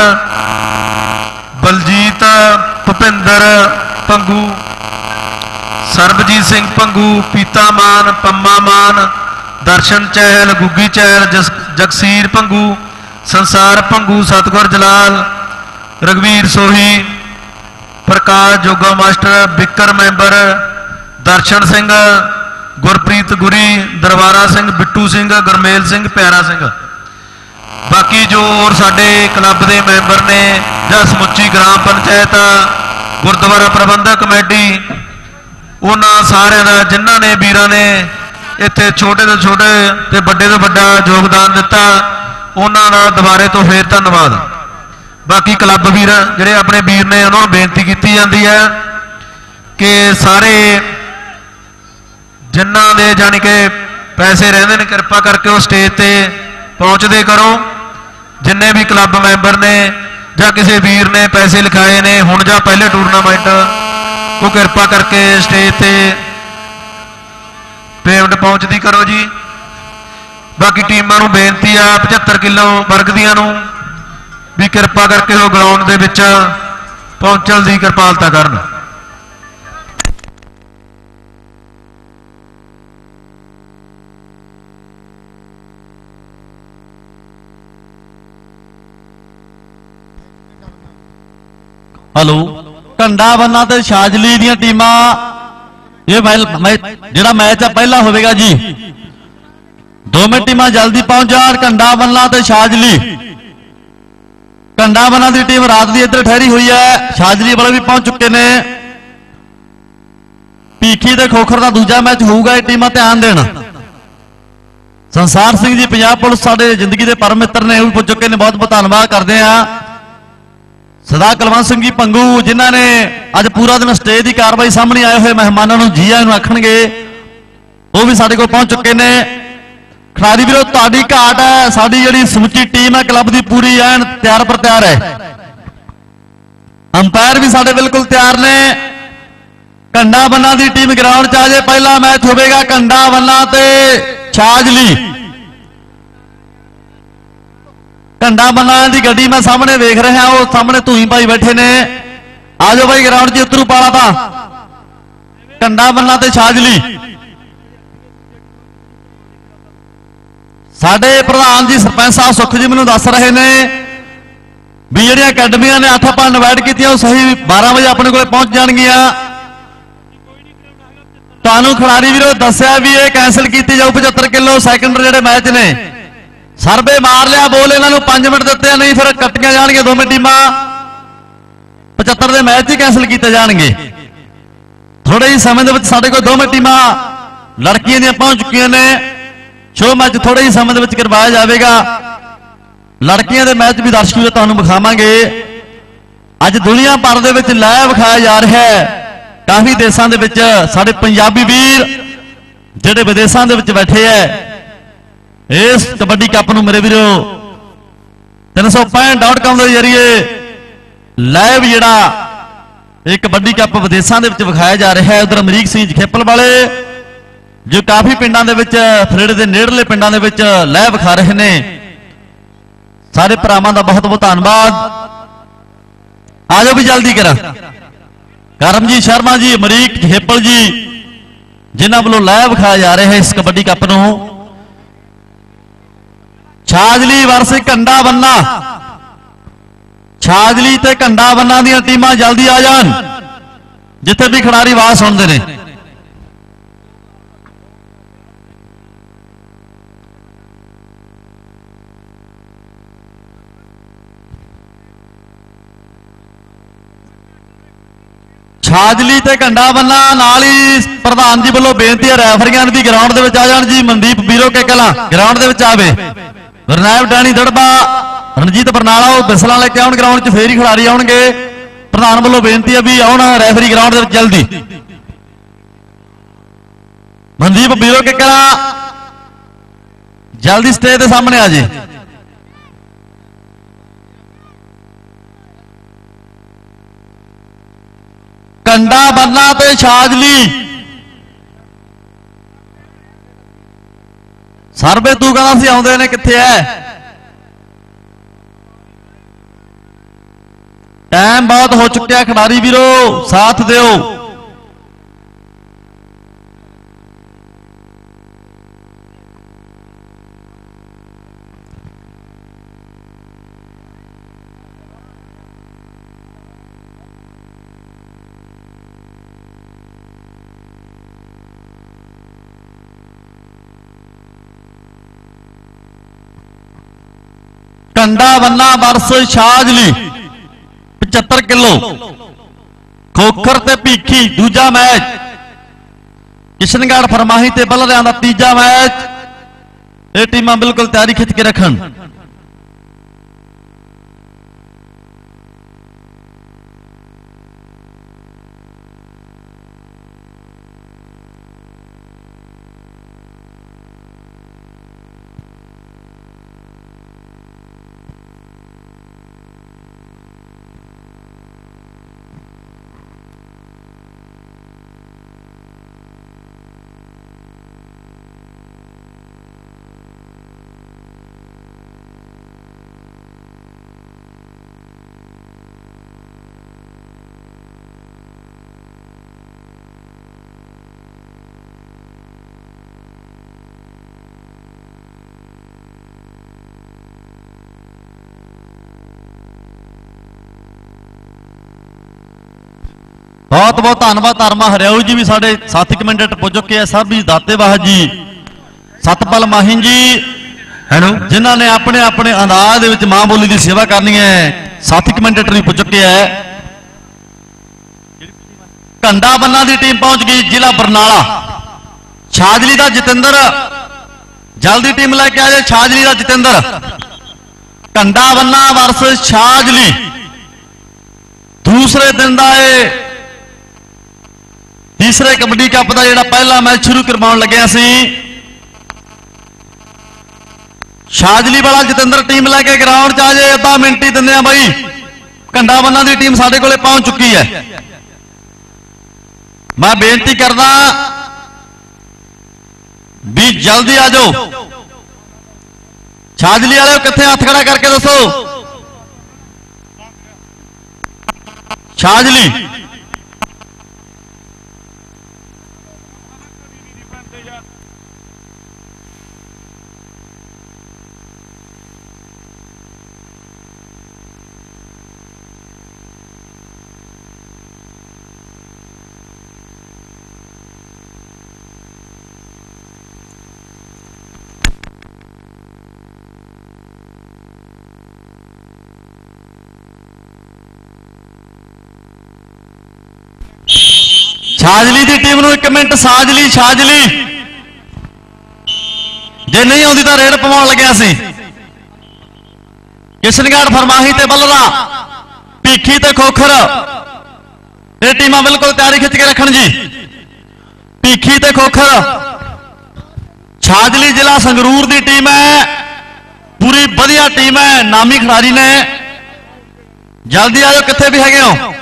Speaker 5: Baljit Bhupinder Pangu Sarabjit Singh Pangu, Peeta Maan, Pamma ਮਾਨ, ਦਰਸ਼ਨ ਚਹਿਲ, ਗੁੱਗੀ ਚਹਿਲ, ਜਸ- ਜਗਸੀਰ ਭੰਗੂ ਸੰਸਾਰ ਭੰਗੂ ਸਤਗੁਰ ਜਲਾਲ ਰਗਵੀਰ ਸੋਹੀ, ਪ੍ਰਕਾਸ਼ Joga master, Bikkar member, Darshan Singh, Gurpreet Guri, Darbara Singh, Bittu Singh, Gurmel Singh, Piara Singh. ਬਾਕੀ ਜੋ ਹੋਰ ਸਾਡੇ club ਦੇ member ਨੇ ਜਾਂ ਸਮੁੱਚੀ ਗ੍ਰਾਮ ਪੰਚਾਇਤ, ਗੁਰਦੁਆਰਾ ਪ੍ਰਬੰਧਕ ਕਮੇਟੀ ਉਹਨਾਂ ਸਾਰਿਆਂ ਦਾ ਜਿਨ੍ਹਾਂ ਨੇ ਵੀਰਾਂ ਨੇ ਇੱਥੇ ਛੋਟੇ ਤੋਂ ਛੋਟੇ ਤੇ ਵੱਡੇ ਤੋਂ ਵੱਡਾ ਯੋਗਦਾਨ ਦਿੱਤਾ, ਉਹਨਾਂ ਦਾ ਦੁਬਾਰੇ ਤੋਂ ਫੇਰ ਧੰਨਵਾਦ। ਬਾਕੀ ਕਲੱਬ ਵੀਰ ਜਿਹੜੇ ਆਪਣੇ ਵੀਰ ਨੇ, ਉਹਨਾਂ ਨੂੰ ਬੇਨਤੀ ਕੀਤੀ ਜਾਂਦੀ ਹੈ ਕਿ ਸਾਰੇ ਜਿਨ੍ਹਾਂ ਦੇ ਜਾਣੀ ਕਿ ਪੈਸੇ ਰਹਿੰਦੇ ਨੇ, ਕਿਰਪਾ ਕਰਕੇ ਉਹ ਸਟੇਜ ਤੇ ਪਹੁੰਚਦੇ ਕਰੋ। ਜਿੰਨੇ ਵੀ ਕਲੱਬ ਮੈਂਬਰ ਨੇ ਜਾਂ ਕਿਸੇ ਵੀਰ ਨੇ ਪੈਸੇ ਲਿਖਾਏ ਨੇ, ਹੁਣ ਜਾਂ ਪਹਿਲੇ ਟੂਰਨਾਮੈਂਟ ਉਹ ਕਿਰਪਾ ਕਰਕੇ ਸਟੇਜ ਤੇ ਪੇਮੈਂਟ ਪਹੁੰਚਦੀ ਕਰੋ ਜੀ। ਬਾਕੀ ਟੀਮਾਂ ਨੂੰ ਬੇਨਤੀ ਆ 75 ਕਿਲੋ ਵਰਗ ਦੀਆਂ ਨੂੰ ਵੀ ਕਿਰਪਾ ਕਰਕੇ ਉਹ ਗਰਾਊਂਡ ਦੇ ਵਿੱਚ ਪਹੁੰਚਣ ਦੀ ਕਿਰਪਾਲਤਾ ਕਰਨ।
Speaker 4: ਹੈਲੋ ਢੰਡਾ ਬੰਨਾ ਤੇ ਸ਼ਾਜਲੀ ਦੀਆਂ ਟੀਮਾਂ। ਇਹ ਮੈਲ- ਮੈ- ਜਿਹੜਾ ਮੈਚ ਆ, ਪਹਿਲਾ ਹੋਵੇਗਾ ਜੀ। ਦੋਵੇਂ ਟੀਮਾਂ ਜਲਦੀ ਪਹੁੰਚ ਜਾਣ, ਢੰਡਾ ਬੰਨਾ ਤੇ ਸ਼ਾਜਲੀ ਢੰਡਾ ਬੰਨਾ ਦੀ ਟੀਮ ਰਾਤ ਦੀ ਇੱਧਰ ਠਹਿਰੀ ਹੋਈ ਹੈ। ਸ਼ਾਜਲੀ ਵਾਲੇ ਵੀ ਪਹੁੰਚ ਚੁੱਕੇ ਨੇ। ਪੀਖੀ ਤੇ ਖੋਖਰ ਦਾ ਦੂਜਾ ਮੈਚ ਹੋਊਗਾ ਇਹ ਟੀਮਾਂ ਧਿਆਨ ਦੇਣ। ਸੰਸਾਰ ਸਿੰਘ ਜੀ, ਪੰਜਾਬ ਪੁਲਿਸ ਸਾਡੇ ਜ਼ਿੰਦਗੀ ਦੇ ਪਰਮ ਮਿੱਤਰ ਨੇ, ਉਹ ਵੀ ਪੁੱਜ ਚੁੱਕੇ ਨੇ। ਬਹੁਤ ਬਹੁਤ ਧੰਨਵਾਦ ਕਰਦੇ ਆ ਸਦਾ ਕੁਲਵੰਤ ਸਿੰਘ ਜੀ ਪੰਗੂ, ਜਿਨ੍ਹਾਂ ਨੇ ਅੱਜ ਪੂਰਾ ਦਿਨ ਸਟੇਜ ਦੀ ਕਾਰਵਾਈ ਸਾਹਮਣੇ ਆਏ ਹੋਏ ਮਹਿਮਾਨਾਂ ਨੂੰ ਜੀ ਆਇਆਂ ਨੂੰ ਆਖਣਗੇ, ਉਹ ਵੀ ਸਾਡੇ ਕੋਲ ਪਹੁੰਚ ਚੁੱਕੇ ਨੇ। ਖਿਡਾਰੀ ਵੀਰੋ, ਤੁਹਾਡੀ ਘਾਟ ਹੈ, ਸਾਡੀ ਜਿਹੜੀ ਸਮੁੱਚੀ ਟੀਮ ਹੈ, ਕਲੱਬ ਦੀ ਪੂਰੀ ਐਨ ਤਿਆਰ ਪਰ ਤਿਆਰ ਹੈ। ਅੰਪਾਇਰ ਵੀ ਸਾਡੇ ਬਿਲਕੁਲ ਤਿਆਰ ਨੇ। ਕੰਡਾ ਬੰਨਾ ਦੀ ਟੀਮ ਗਰਾਊਂਡ 'ਚ ਆ ਜੇ, ਪਹਿਲਾ ਮੈਚ ਹੋਵੇਗਾ ਕੰਡਾ ਬੰਨਾ ਤੇ ਛਾਜਲੀ। ਘੰਡਾ ਬੰਨਾ ਦੀ ਗੱਡੀ ਮੈਂ ਸਾਹਮਣੇ ਵੇਖ ਰਿਹਾ, ਉਹ ਸਾਹਮਣੇ ਧੂਈ ਭਾਈ ਬੈਠੇ ਨੇ। ਆਜੋ ਭਾਈ ਗਰਾਊਂਡ 'ਚ ਉਤਰੂ ਪਾਲਾ ਤਾਂ। ਘੰਡਾ ਬੰਨਾ ਤੇ ਛਾਜਲੀ। ਸਾਡੇ ਪ੍ਰਧਾਨ ਜੀ ਸਰਪੰਚ ਸਾਹਿਬ ਸੁਖ ਜੀ ਮੈਨੂੰ ਦੱਸ ਰਹੇ ਨੇ ਵੀ ਜਿਹੜੀਆਂ ਅਕੈਡਮੀਆਂ ਨੇ ਹੱਥ ਆਪਾਂ ਇਨਵਾਈਟ ਕੀਤੀਆਂ, ਉਹ ਸਹੀ 12 ਵਜੇ ਆਪਣੇ ਕੋਲੇ ਪਹੁੰਚ ਜਾਣਗੀਆਂ। ਤੁਹਾਨੂੰ ਖਿਡਾਰੀ ਵੀਰੋ ਦੱਸਿਆ ਵੀ ਇਹ ਕੈਨਸਲ ਕੀਤੀ ਜਾਊ 75 ਕਿਲੋ ਸੈਕੰਡਰ ਜਿਹੜੇ ਮੈਚ ਨੇ। ਸਰਵੇ ਮਾਰ ਲਿਆ, ਬੋਲ ਇਹਨਾਂ ਨੂੰ 5 ਮਿੰਟ ਦਿੱਤੇ ਨਹੀਂ ਫਿਰ ਕੱਟੀਆਂ ਜਾਣਗੀਆਂ ਦੋਵੇਂ ਟੀਮਾਂ। 75 ਦੇ ਮੈਚ ਹੀ ਕੈਨਸਲ ਕੀਤੇ ਜਾਣਗੇ। ਥੋੜੇ ਹੀ ਸਮੇਂ ਦੇ ਵਿੱਚ ਸਾਡੇ ਕੋਲ ਦੋਵੇਂ ਟੀਮਾਂ ਲੜਕੀਆਂ ਦੀਆਂ ਪਹੁੰਚ ਚੁੱਕੀਆਂ ਨੇ। ਸ਼ੋ ਮੈਚ ਥੋੜੇ ਹੀ ਸਮੇਂ ਦੇ ਵਿੱਚ ਕਰਵਾਇਆ ਜਾਵੇਗਾ। ਲੜਕੀਆਂ ਦੇ ਮੈਚ ਵੀ ਦਰਸ਼ਕ ਵੀਰੋ ਤੁਹਾਨੂੰ ਵਿਖਾਵਾਂਗੇ। ਅੱਜ ਦੁਨੀਆ ਭਰ ਦੇ ਵਿੱਚ ਲਾਈਵ ਵਿਖਾਇਆ ਜਾ ਰਿਹਾ ਹੈ। ਕਾਫੀ ਦੇਸ਼ਾਂ ਦੇ ਵਿੱਚ ਸਾਡੇ ਪੰਜਾਬੀ ਵੀਰ, ਜਿਹੜੇ ਵਿਦੇਸ਼ਾਂ ਦੇ ਵਿੱਚ ਬੈਠੇ ਐ ਇਸ ਕਬੱਡੀ ਕੱਪ ਨੂੰ ਮੇਰੇ ਵੀਰੋ 365.com ਦੇ ਜ਼ਰੀਏ ਲਾਈਵ ਜਿਹੜਾ ਇਹ ਕਬੱਡੀ ਕੱਪ ਵਿਦੇਸ਼ਾਂ ਦੇ ਵਿੱਚ ਵਿਖਾਇਆ ਜਾ ਰਿਹਾ ਹੈ। ਉਧਰ ਅਮਰੀਕ ਸਿੰਘ ਖੇਪਲ ਵਾਲੇ, ਜੋ ਕਾਫੀ ਪਿੰਡਾਂ ਦੇ ਵਿੱਚ ਫਰੇੜੇ ਦੇ ਨੇੜਲੇ ਪਿੰਡਾਂ ਦੇ ਵਿੱਚ ਲਾਈਵ ਵਿਖਾ ਰਹੇ ਨੇ। ਸਾਰੇ ਭਰਾਵਾਂ ਦਾ ਬਹੁਤ ਬਹੁਤ ਧੰਨਵਾਦ। ਆਜੋ ਵੀ ਜਲਦੀ ਕਰਾਂ। ਕਰਮਜੀਤ ਸ਼ਰਮਾ ਜੀ, ਅਮਰੀਕ ਹੇਪਲ ਜੀ, ਜਿਨ੍ਹਾਂ ਵੱਲੋਂ ਲੈ ਵਿਖਾਇਆ ਜਾ ਰਿਹਾ ਹੈ ਇਸ ਕਬੱਡੀ ਕੱਪ ਨੂੰ। ਛਾਜਲੀ ਵਰਸੇ ਕੰਡਾ ਬੰਨਾ। ਛਾਜਲੀ ਤੇ ਕੰਡਾ ਬੰਨਾ ਦੀਆਂ ਟੀਮਾਂ ਜਲਦੀ ਆ ਜਾਣ। ਜਿੱਥੇ ਵੀ ਖਿਡਾਰੀ ਆਵਾਜ਼ ਸੁਣਦੇ ਨੇ। ਛਾਜਲੀ ਤੇ ਘੰਡਾ ਬੰਨਾ ਨਾਲ ਹੀ ਪ੍ਰਧਾਨ ਜੀ ਵੱਲੋਂ ਬੇਨਤੀ ਹੈ, ਰੈਫਰੀਆਂ ਦੀ ਗਰਾਊਂਡ ਦੇ ਵਿੱਚ ਆ ਜਾਣ ਜੀ। ਮਨਦੀਪ ਵੀਰੋ ਕੇ ਕਲਾ, ਗਰਾਊਂਡ ਦੇ ਵਿੱਚ ਆਵੇ। ਗੁਰਨਾਇਬ ਡਾਣੀ ਦੜਬਾ, ਰਣਜੀਤ ਬਰਨਾਲਾ, ਉਹ ਬਿਸਲਾਂ ਲੈ ਕੇ ਆਉਣ ਗਰਾਊਂਡ 'ਚ ਫੇਰ ਹੀ ਖਿਡਾਰੀ ਆਉਣਗੇ। ਪ੍ਰਧਾਨ ਵੱਲੋਂ ਬੇਨਤੀ ਹੈ ਵੀ ਆਉਣ ਰੈਫਰੀ ਗਰਾਊਂਡ ਦੇ ਵਿੱਚ ਜਲਦੀ। ਮਨਦੀਪ ਬੀਰੋ ਕੇ ਕਲਾ ਜਲਦੀ ਸਟੇਜ ਦੇ ਸਾਹਮਣੇ ਆ ਜੇ। ਕੰਡਾ ਬੰਨਾ ਤੇ ਛਾਜਲੀ। ਸਰਵੇ ਤੂੰ ਕਹਿੰਦਾ ਸੀ ਆਉਂਦੇ ਨੇ ਕਿੱਥੇ ਐ? ਟਾਈਮ ਬਹੁਤ ਹੋ ਚੁੱਕਿਆ ਖਿਡਾਰੀ ਵੀਰੋ, ਸਾਥ ਦਿਓ। ਕੰਡਾ ਬੰਨਾ ਵਰਸ ਛਾਜਲੀ 75 ਕਿਲੋ। ਖੋਖਰ ਤੇ ਭੀਖੀ, ਦੂਜਾ ਮੈਚ। ਕਿਸ਼ਨਗੜ੍ਹ ਫਰਮਾਹੀ ਤੇ ਬਲਰਿਆਂ ਦਾ ਤੀਜਾ ਮੈਚ। ਇਹ ਟੀਮਾਂ ਬਿਲਕੁਲ ਤਿਆਰੀ ਖਿੱਚ ਕੇ ਰੱਖਣ। ਬਹੁਤ ਧੰਨਵਾਦ ਧਰਮਾ ਹਰਿਆਊ ਜੀ ਵੀ ਸਾਡੇ ਸਾਥੀ ਕਮੈਂਡੇਟ ਪੁੱਜ ਚੁੱਕੇ ਆ ਸਭ ਵੀ ਦਾਤੇਵਾਹ ਜੀ। ਸਤਪਾਲ ਮਾਹਿਨ ਜੀ
Speaker 5: ਹੈਲੋ।
Speaker 4: ਜਿਨ੍ਹਾਂ ਨੇ ਆਪਣੇ ਆਪਣੇ ਅੰਦਾਜ਼ ਦੇ ਵਿੱਚ ਮਾਂ ਬੋਲੀ ਦੀ ਸੇਵਾ ਕਰਨੀ ਹੈ ਸਾਥੀ ਕਮੈਂਡੇਟਰ ਵੀ ਪੁੱਜ ਚੁੱਕੇ ਆ। ਕੰਡਾ ਬੰਨਾ ਦੀ ਟੀਮ ਪਹੁੰਚ ਗਈ ਜ਼ਿਲ੍ਹਾ ਬਰਨਾਲਾ। ਛਾਜਲੀ ਦਾ ਜਤਿੰਦਰ ਜਲਦੀ ਟੀਮ ਲੈ ਕੇ ਆ ਜਾਏ ਛਾਜਲੀ ਦਾ ਜਤਿੰਦਰ। ਕੰਡਾ ਬੰਨਾ ਵਰਸ ਛਾਜਲੀ। ਦੂਸਰੇ ਦਿਨ ਦਾ ਇਹ ਤੀਸਰੇ ਕਬੱਡੀ ਕੱਪ ਦਾ ਜਿਹੜਾ ਪਹਿਲਾ ਮੈਚ ਸ਼ੁਰੂ ਕਰਵਾਉਣ ਲੱਗਿਆ ਸੀ ਸ਼ਾਜਲੀ ਵਾਲਾ ਜਤਿੰਦਰ ਟੀਮ ਲੈ ਕੇ ਗਰਾਊਂਡ 'ਚ ਆ ਜੇ ਅੱਧਾ ਮਿੰਟ ਹੀ ਦਿੰਦੇ ਆ ਬਾਈ ਕੰਡਾ ਬੰਨਾ ਦੀ ਟੀਮ ਸਾਡੇ ਕੋਲੇ ਪਹੁੰਚ ਚੁੱਕੀ ਹੈ ਮੈਂ ਬੇਨਤੀ ਕਰਦਾ ਵੀ ਜਲਦੀ ਆ ਜਾਓ ਛਾਜਲੀ ਵਾਲਿਓ ਕਿੱਥੇ ਹੱਥ ਖੜਾ ਕਰਕੇ ਛਾਜਲੀ ਦੀ ਟੀਮ ਨੂੰ ਇੱਕ ਮਿੰਟ, ਸਾਜਲੀ ਛਾਜਲੀ ਜੇ ਨਹੀਂ ਆਉਂਦੀ ਤਾਂ ਰੇਡ ਪਵਾਉਣ ਲੱਗਿਆ ਸੀ। ਕਿਸ਼ਨਗੜ੍ਹ ਫਰਮਾਹੀ ਤੇ ਬੱਲਰਾ, ਭੀਖੀ ਤੇ ਖੋਖਰ। ਇਹ ਟੀਮਾਂ ਬਿਲਕੁਲ ਤਿਆਰੀ ਖਿੱਚ ਕੇ ਰੱਖਣ ਜੀ। ਭੀਖੀ ਤੇ ਖੋਖਰ। ਛਾਜਲੀ ਜ਼ਿਲ੍ਹਾ ਸੰਗਰੂਰ ਦੀ ਟੀਮ ਹੈ। ਪੂਰੀ ਵਧੀਆ ਟੀਮ ਹੈ। ਨਾਮੀ ਖਿਡਾਰੀ ਨੇ। ਜਲਦੀ ਆ ਜਾਓ, ਕਿੱਥੇ ਵੀ ਹੈਗੇ ਹੋ?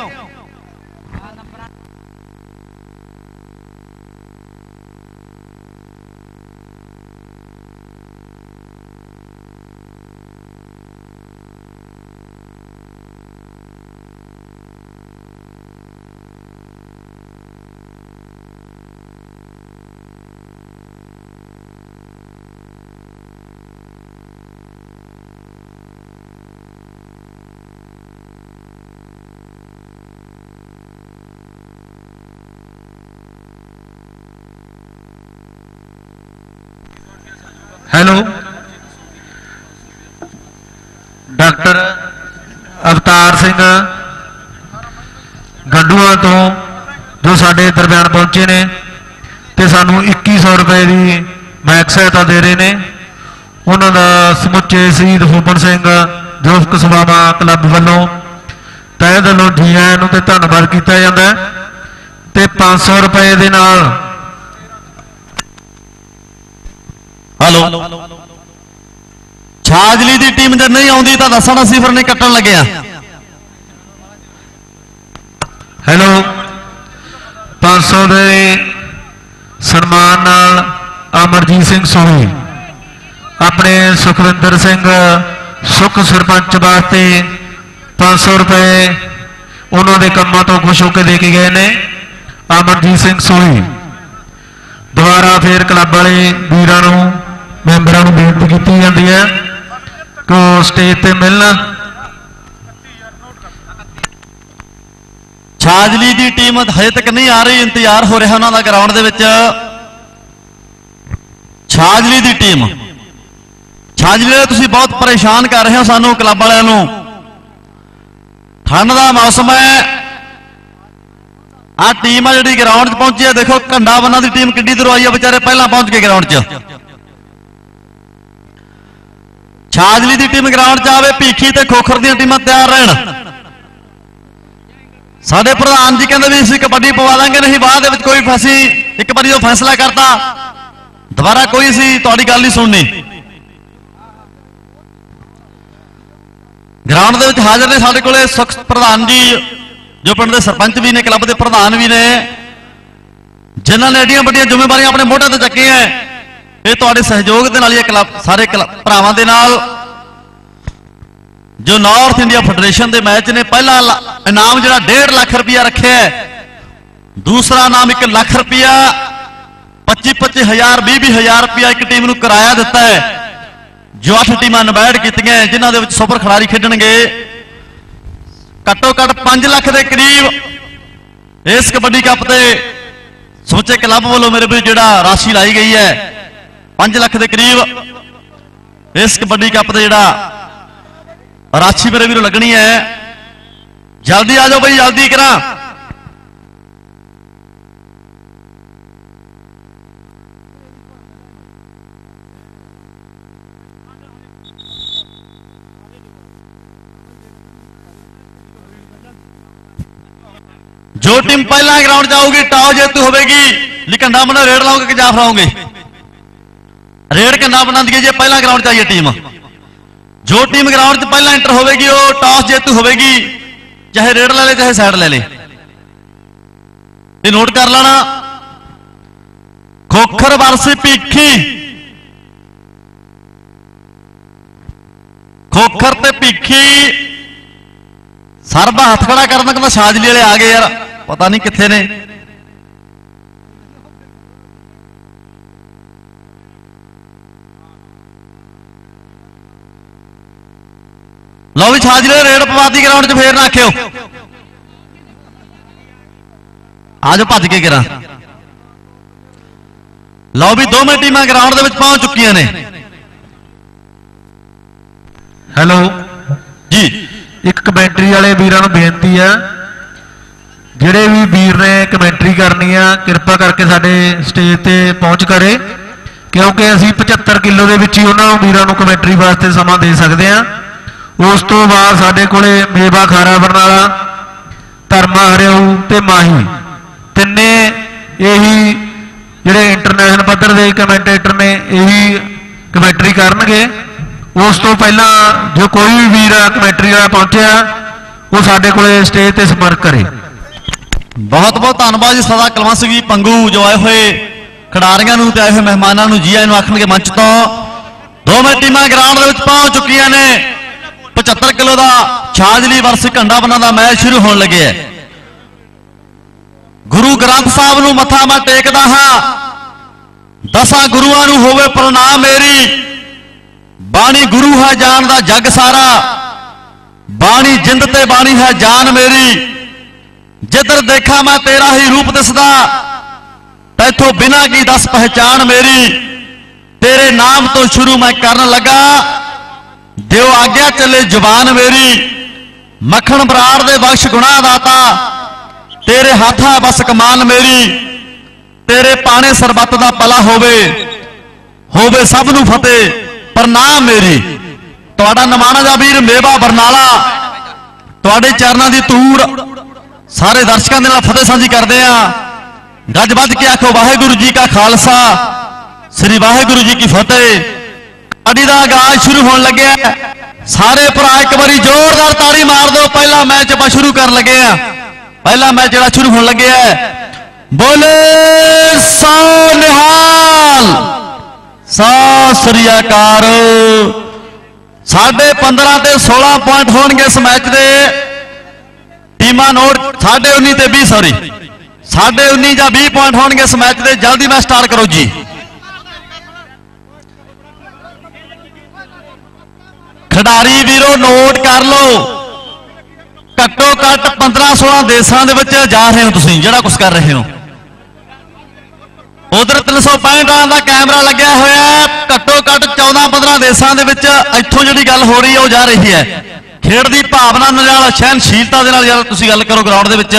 Speaker 5: ਹੈਲੋ। ਡਾਕਟਰ ਅਵਤਾਰ ਸਿੰਘ ਗੰਡੂਆਂ ਤੋਂ ਜੋ ਸਾਡੇ ਦਰਮਿਆਨ ਪਹੁੰਚੇ ਨੇ ਤੇ ਸਾਨੂੰ 2100 ਰੁਪਏ ਦੀ ਮੈਕ ਸਹਾਇਤਾ ਦੇ ਰਹੇ ਨੇ। ਉਹਨਾਂ ਦਾ ਸਮੁੱਚੇ ਸ਼ਹੀਦ ਫੂਮਨ ਸਿੰਘ ਜੋਸਕ ਸਭਾਵਾ ਕਲੱਬ ਵੱਲੋਂ ਤਹਿ ਦਿਲੋਂ ਜੀ ਆਇਆਂ ਨੂੰ ਤੇ ਧੰਨਵਾਦ ਕੀਤਾ ਜਾਂਦਾ ਹੈ। ਤੇ 500 ਰੁਪਏ ਦੇ ਨਾਲ
Speaker 4: ਹਲੋ ਛਾਜਲੀ ਦੀ ਟੀਮ ਜੇ ਨਹੀਂ ਆਉਂਦੀ ਤਾਂ ਦੱਸਣਾ ਅਸੀਂ ਨਹੀਂ ਕੱਟਣ ਲੱਗਿਆ ਆ।
Speaker 5: ਹੈਲੋ 500 ਦੇ ਸਨਮਾਨ ਨਾਲ ਅਮਰਜੀਤ ਸਿੰਘ ਸੋਹੀ ਆਪਣੇ ਸੁਖਵਿੰਦਰ ਸਿੰਘ ਸੁਖ ਸਰਪੰਚ ਵਾਸਤੇ 500 ਰੁਪਏ ਉਹਨਾਂ ਦੇ ਕੰਮਾਂ ਤੋਂ ਖੁਸ਼ ਹੋ ਕੇ ਦੇ ਕੇ ਗਏ ਨੇ ਅਮਰਜੀਤ ਸਿੰਘ ਸੋਹੀ ਦੁਬਾਰਾ ਫੇਰ ਕਲੱਬ ਵਾਲੇ ਵੀਰਾਂ ਨੂੰ, ਮੈਂਬਰਾਂ ਨੂੰ ਬੇਨਤੀ ਕੀਤੀ ਜਾਂਦੀ ਹੈ। ਕਿ ਉਹ ਸਟੇਜ ਤੇ ਮਿਲਣ
Speaker 4: ਛਾਜਲੀ ਦੀ ਟੀਮ ਹਜੇ ਤੱਕ ਨਹੀਂ ਆ ਰਹੀ ਇੰਤਜ਼ਾਰ ਹੋ ਰਿਹਾ ਉਹਨਾਂ ਦਾ ਗਰਾਊਂਡ ਦੇ ਵਿੱਚ ਛਾਜਲੀ ਦੀ ਟੀਮ ਛਾਜਲੀ ਵਾਲੇ ਤੁਸੀਂ ਬਹੁਤ ਪਰੇਸ਼ਾਨ ਕਰ ਰਹੇ ਹੋ ਸਾਨੂੰ ਕਲੱਬ ਵਾਲਿਆਂ ਨੂੰ ਠੰਡ ਦਾ ਮੌਸਮ ਹੈ ਆ ਟੀਮ ਆ ਜਿਹੜੀ ਗਰਾਊਂਡ 'ਚ ਪਹੁੰਚੀ ਹੈ ਦੇਖੋ ਘੰਡਾ ਬੰਨਾ ਦੀ ਟੀਮ ਕਿੱਡੀ ਦੂਰੋਂ ਆਈ ਹੈ ਵਿਚਾਰੇ ਪਹਿਲਾਂ ਪਹੁੰਚ ਗਏ ਗਰਾਊਂਡ 'ਚ ਛਾਜਲੀ ਦੀ ਟੀਮ ਗਰਾਊਂਡ 'ਚ ਆਵੇ, ਭੀਖੀ ਤੇ ਖੋਖਰ ਦੀਆਂ ਟੀਮਾਂ ਤਿਆਰ ਰਹਿਣ। ਸਾਡੇ ਪ੍ਰਧਾਨ ਜੀ ਕਹਿੰਦੇ ਵੀ ਅਸੀਂ ਕਬੱਡੀ ਪਵਾ ਦਾਂਗੇ, ਨਹੀਂ ਬਾਅਦ ਦੇ ਵਿੱਚ ਕੋਈ ਫਸੀ, ਇੱਕ ਵਾਰੀ ਉਹ ਫੈਸਲਾ ਕਰਤਾ। ਦੁਬਾਰਾ ਕੋਈ ਸੀ ਤੁਹਾਡੀ ਗੱਲ ਨਹੀਂ ਸੁਣਨੀ। ਗਰਾਊਂਡ ਦੇ ਵਿੱਚ ਹਾਜ਼ਰ ਨੇ ਸਾਡੇ ਕੋਲੇ ਸੁਖ ਪ੍ਰਧਾਨ ਜੀ, ਜੋ ਪਿੰਡ ਦੇ ਸਰਪੰਚ ਵੀ ਨੇ, ਕਲੱਬ ਦੇ ਪ੍ਰਧਾਨ ਵੀ ਨੇ। ਜਿਨ੍ਹਾਂ ਨੇ ਏਡੀਆਂ ਵੱਡੀਆਂ ਜ਼ਿੰਮੇਵਾਰੀਆਂ ਆਪਣੇ ਮੋਢਿਆਂ ਤੇ ਚੱਕੀਆਂ। ਹੈ। ਇਹ ਤੁਹਾਡੇ ਸਹਿਯੋਗ ਦੇ ਨਾਲ ਇਹ ਕਲੱਬ ਸਾਰੇ ਕਲੱਬ- ਭਰਾਵਾਂ ਦੇ ਨਾਲ ਜੋ ਨਾਰਥ ਇੰਡੀਆ ਫੈਡਰੇਸ਼ਨ ਦੇ ਮੈਚ ਨੇ ਪਹਿਲਾ ਲ- ਇਨਾਮ ਜਿਹੜਾ 1.5 ਲੱਖ ਰੁਪਇਆ ਰੱਖਿਆ ਦੂਸਰਾ ਇਨਾਮ 1 ਲੱਖ ਰੁਪਇਆ 25 25000 20 20000 ਰੁਪਇਆ ਇੱਕ ਟੀਮ ਨੂੰ ਕਿਰਾਇਆ ਦਿੱਤਾ ਹੈ। ਜੋ 8 ਟੀਮਾਂ ਨਵੈਡ ਕੀਤੀਆਂ ਹੈ, ਜਿਨ੍ਹਾਂ ਦੇ ਵਿੱਚ ਸੁਪਰ ਖਿਡਾਰੀ ਖੇਡਣਗੇ ਘੱਟੋ ਘੱਟ 5 ਲੱਖ ਦੇ ਕਰੀਬ ਇਸ ਕਬੱਡੀ ਕੱਪ ਤੇ ਸੋਚੇ ਕਲੱਬ ਵੱਲੋਂ ਮੇਰੇ ਵੀ ਜਿਹੜਾ ਰਾਸ਼ੀ ਲਾਈ ਗਈ ਹੈ। 5 ਲੱਖ ਦੇ ਕਰੀਬ। ਇਸ ਕਬੱਡੀ ਕੱਪ ਦਾ ਜਿਹੜਾ ਰਾਸ਼ੀ ਮੇਰੇ ਵੀਰੋ ਲੱਗਣੀ ਹੈ। ਜਲਦੀ ਆ ਜਾਓ ਬਈ, ਜਲਦੀ ਕਰਾਂ ਜੋ ਟੀਮ ਪਹਿਲਾਂ ਗਰਾਊਂਡ ਜਾਊਗੀ ਟਾਸ ਜੇਤੂ ਹੋਵੇਗੀ। ਲਿਕੰਡਾ ਬਣਾ ਰੇਡ ਲਾਓਗੇ ਕਿ ਜਾਫ ਲਾਓਗੇ ਰੇਡ ਕਿੰਨਾ ਬਣਾਉਂਦੀ ਹੈ ਜੇ ਪਹਿਲਾਂ ਗਰਾਊਂਡ 'ਚ ਆਈਏ ਟੀਮ ਜੋ ਟੀਮ ਗਰਾਊਂਡ 'ਚ ਪਹਿਲਾਂ ਐਂਟਰ ਹੋਵੇਗੀ, ਉਹ ਟਾਸ ਜੇਤੂ ਹੋਵੇਗੀ, ਚਾਹੇ ਰੇਡ ਲੈ ਲੇ, ਚਾਹੇ ਸਾਈਡ ਲੈ ਲੇ। ਇਹ ਨੋਟ ਕਰ ਲੈਣਾ, ਖੋਖਰ ਵਰਸੀ ਭੀਖੀ ਖੋਖਰ ਤੇ ਭੀਖੀ ਸਰਬਾ ਹੱਥ ਖੜਾ ਕਰਨ ਕਹਿੰਦਾ, ਸ਼ਾਜਲੀ ਵਾਲੇ ਆ ਗਏ ਯਾਰ, ਪਤਾ ਨਹੀਂ ਕਿੱਥੇ ਨੇ। ਲਓ ਵੀ ਵਾਲੇ ਰੇਡ ਪਵਾਤੀ ਗਰਾਊਂਡ 'ਚ ਫੇਰ ਨਾ ਆਖਿਓ। ਆਜੋ ਭੱਜ ਕੇ ਕਰਾਂ ਲਓ ਵੀ ਦੋਵੇਂ ਟੀਮਾਂ ਗਰਾਊਂਡ ਦੇ ਵਿੱਚ ਪਹੁੰਚ ਚੁੱਕੀਆਂ ਨੇ।
Speaker 5: ਹੈਲੋ।
Speaker 4: ਜੀ।
Speaker 5: ਇੱਕ ਕਮੈਂਟਰੀ ਵਾਲੇ ਵੀਰਾਂ ਨੂੰ ਬੇਨਤੀ ਆ ਜਿਹੜੇ ਵੀ ਵੀਰ ਨੇ ਕਮੈਂਟਰੀ ਕਰਨੀ ਆ ਕਿਰਪਾ ਕਰਕੇ ਸਾਡੇ ਸਟੇਜ ਤੇ ਪਹੁੰਚ ਕਰੇ ਕਿਉਂਕਿ ਅਸੀਂ 75 ਕਿਲੋ ਦੇ ਵਿੱਚ ਹੀ ਉਹਨਾਂ ਨੂੰ ਵੀਰਾਂ ਨੂੰ ਕਮੈਂਟਰੀ ਵਾਸਤੇ ਸਮਾਂ ਦੇ ਸਕਦੇ ਆ। ਉਸ ਤੋਂ ਬਾਅਦ ਸਾਡੇ ਕੋਲੇ ਮੇਵਾ ਖਾਰਾ ਬਰਨਾਲਾ ਧਰਮਾ ਹਰਿਆਊ ਤੇ ਮਾਹੀ। ਤਿੰਨੇ ਇਹੀ ਜਿਹੜੇ ਇੰਟਰਨੈਸ਼ਨਲ ਪੱਧਰ ਦੇ ਕਮੈਂਟੇਟਰ ਨੇ, ਇਹੀ ਕਮੈਂਟਰੀ ਕਰਨਗੇ। ਉਸ ਤੋਂ ਪਹਿਲਾਂ ਜੋ ਕੋਈ ਵੀ ਵੀਰ ਕਮੈਂਟਰੀ ਵਾਲਾ ਪਹੁੰਚਿਆ, ਉਹ ਸਾਡੇ ਕੋਲੇ ਸਟੇਜ ਤੇ ਸੰਪਰਕ ਕਰੇ।
Speaker 4: ਬਹੁਤ ਬਹੁਤ ਧੰਨਵਾਦ ਜੀ ਸਦਾ ਕਲਵੰਤ ਸਿੰਘ ਜੀ, ਪੰਗੂ ਜੋ ਆਏ ਹੋਏ ਖਿਡਾਰੀਆਂ ਨੂੰ ਤੇ ਆਏ ਹੋਏ ਮਹਿਮਾਨਾਂ ਨੂੰ ਜੀ ਆਇਆਂ ਨੂੰ ਆਖਣਗੇ ਮੰਚ ਤੋਂ। ਦੋਵੇਂ ਟੀਮਾਂ ਗਰਾਊਂਡ ਦੇ ਵਿੱਚ ਪਹੁੰਚ ਚੁੱਕੀਆਂ ਨੇ। 75 ਕਿਲੋ ਦਾ ਛਾਜਲੀ ਵਰਸ ਘੰਡਾ ਬਨਾਂ ਦਾ ਮੈਚ ਸ਼ੁਰੂ ਹੋਣ ਲੱਗਿਆ ਗੁਰੂ ਗ੍ਰੰਥ ਸਾਹਿਬ ਨੂੰ ਮੱਥਾ ਮੈਂ ਟੇਕਦਾ ਹਾਂ। ਦਸਾਂ ਗੁਰੂਆਂ ਨੂੰ ਹੋਵੇ ਪ੍ਰਣਾਮ ਮੇਰੀ। ਬਾਣੀ ਗੁਰੂ ਹੈ ਜਾਨ ਦਾ ਜੱਗ ਸਾਰਾ। ਬਾਣੀ ਜਿੰਦ ਤੇ ਬਾਣੀ ਹੈ ਜਾਨ ਮੇਰੀ। ਜਿੱਧਰ ਦੇਖਾਂ ਮੈਂ ਤੇਰਾ ਹੀ ਰੂਪ ਦਿਸਦਾ, ਤੈਥੋਂ ਬਿਨਾ ਕੀ ਦੱਸ ਪਹਿਚਾਨ ਮੇਰੀ। ਤੇਰੇ ਨਾਮ ਤੋਂ ਸ਼ੁਰੂ ਮੈਂ ਕਰਨ ਲੱਗਾ। ਦਿਓ ਆਗਿਆ ਚੱਲੇ ਜ਼ੁਬਾਨ ਮੇਰੀ, ਮੱਖਣ ਬਰਾੜ ਦੇ ਬਖਸ਼ ਗੁਨਾਹ ਦਾਤਾ ਤੇਰੇ ਹੱਥਾਂ ਬਸ ਕਮਾਨ ਮੇਰੀ, ਤੇਰੇ ਪਾਣੇ ਸਰਬੱਤ ਦਾ ਪਲਾ ਹੋਵੇ ਹੋਵੇ ਸਭ ਨੂੰ ਫਤਿਹ, ਪਰ ਨਾ ਮੇਰੀ। ਤੁਹਾਡਾ ਨਮਾਣਾ ਦਾ ਵੀਰ ਮੇਵਾ ਬਰਨਾਲਾ, ਤੁਹਾਡੇ ਚਰਨਾਂ ਦੀ ਤੂੜ ਸਾਰੇ ਦਰਸ਼ਕਾਂ ਦੇ ਨਾਲ ਫਤਿਹ ਸਾਂਝੀ ਕਰਦੇ ਆ ਗੱਜ ਵੱਜ ਕੇ ਆਖੋ ਵਾਹਿਗੁਰੂ ਜੀ ਕਾ ਖਾਲਸਾ, ਸ੍ਰੀ ਵਾਹਿਗੁਰੂ ਜੀ ਕੀ ਫਤਿਹ। ਸਾਡੀ ਦਾ ਆਗਾਜ਼ ਸ਼ੁਰੂ ਹੋਣ ਲੱਗਿਆ ਸਾਰੇ ਭਰਾ ਇੱਕ ਵਾਰੀ ਜ਼ੋਰਦਾਰ ਤਾੜੀ ਮਾਰ ਦਿਓ। ਪਹਿਲਾ ਮੈਚ ਆਪਾਂ ਸ਼ੁਰੂ ਕਰਨ ਲੱਗੇ ਆ ਪਹਿਲਾ ਮੈਚ ਜਿਹੜਾ ਸ਼ੁਰੂ ਹੋਣ ਲੱਗਿਆ ਬੋਲੇ ਸੋ ਨਿਹਾਲ। ਸਤਿ ਸ੍ਰੀ ਅਕਾਲ। ਸਾਡੇ 15 ਤੇ 16 ਪੁਆਇੰਟ ਹੋਣਗੇ ਇਸ ਮੈਚ ਦੇ। ਟੀਮਾਂ ਨੋਟ ਸਾਡੇ 19 ਤੇ 20 ਸੌਰੀ ਸਾਡੇ 19 ਜਾਂ 20 ਪੁਆਇੰਟ ਹੋਣਗੇ ਇਸ ਮੈਚ ਦੇ। ਜਲਦੀ ਮੈਂ ਸਟਾਰਟ ਕਰੋ ਜੀ। ਖਿਡਾਰੀ ਵੀਰੋ ਨੋਟ ਕਰ ਲਓ। ਘੱਟੋ ਘੱਟ 15 16 ਦੇਸ਼ਾਂ ਦੇ ਵਿੱਚ ਜਾ ਰਹੇ ਹੋ ਤੁਸੀਂ, ਜਿਹੜਾ ਕੁਝ ਕਰ ਰਹੇ ਹੋ। ਉਧਰ 365 ਰਾਂ ਦਾ ਕੈਮਰਾ ਲੱਗਿਆ ਹੋਇਆ ਹੈ। ਘੱਟੋ ਘੱਟ 14 15 ਦੇਸ਼ਾਂ ਦੇ ਵਿੱਚ ਇੱਥੋਂ ਜਿਹੜੀ ਗੱਲ ਹੋ ਰਹੀ ਹੈ, ਉਹ ਜਾ ਰਹੀ ਹੈ। ਖੇਡ ਦੀ ਭਾਵਨਾ ਨਾਲ ਸਹਿਨਸ਼ੀਲਤਾ ਦੇ ਨਾਲ ਯਾਰ ਤੁਸੀਂ ਗੱਲ ਕਰੋ ਗਰਾਊਂਡ ਦੇ ਵਿੱਚ।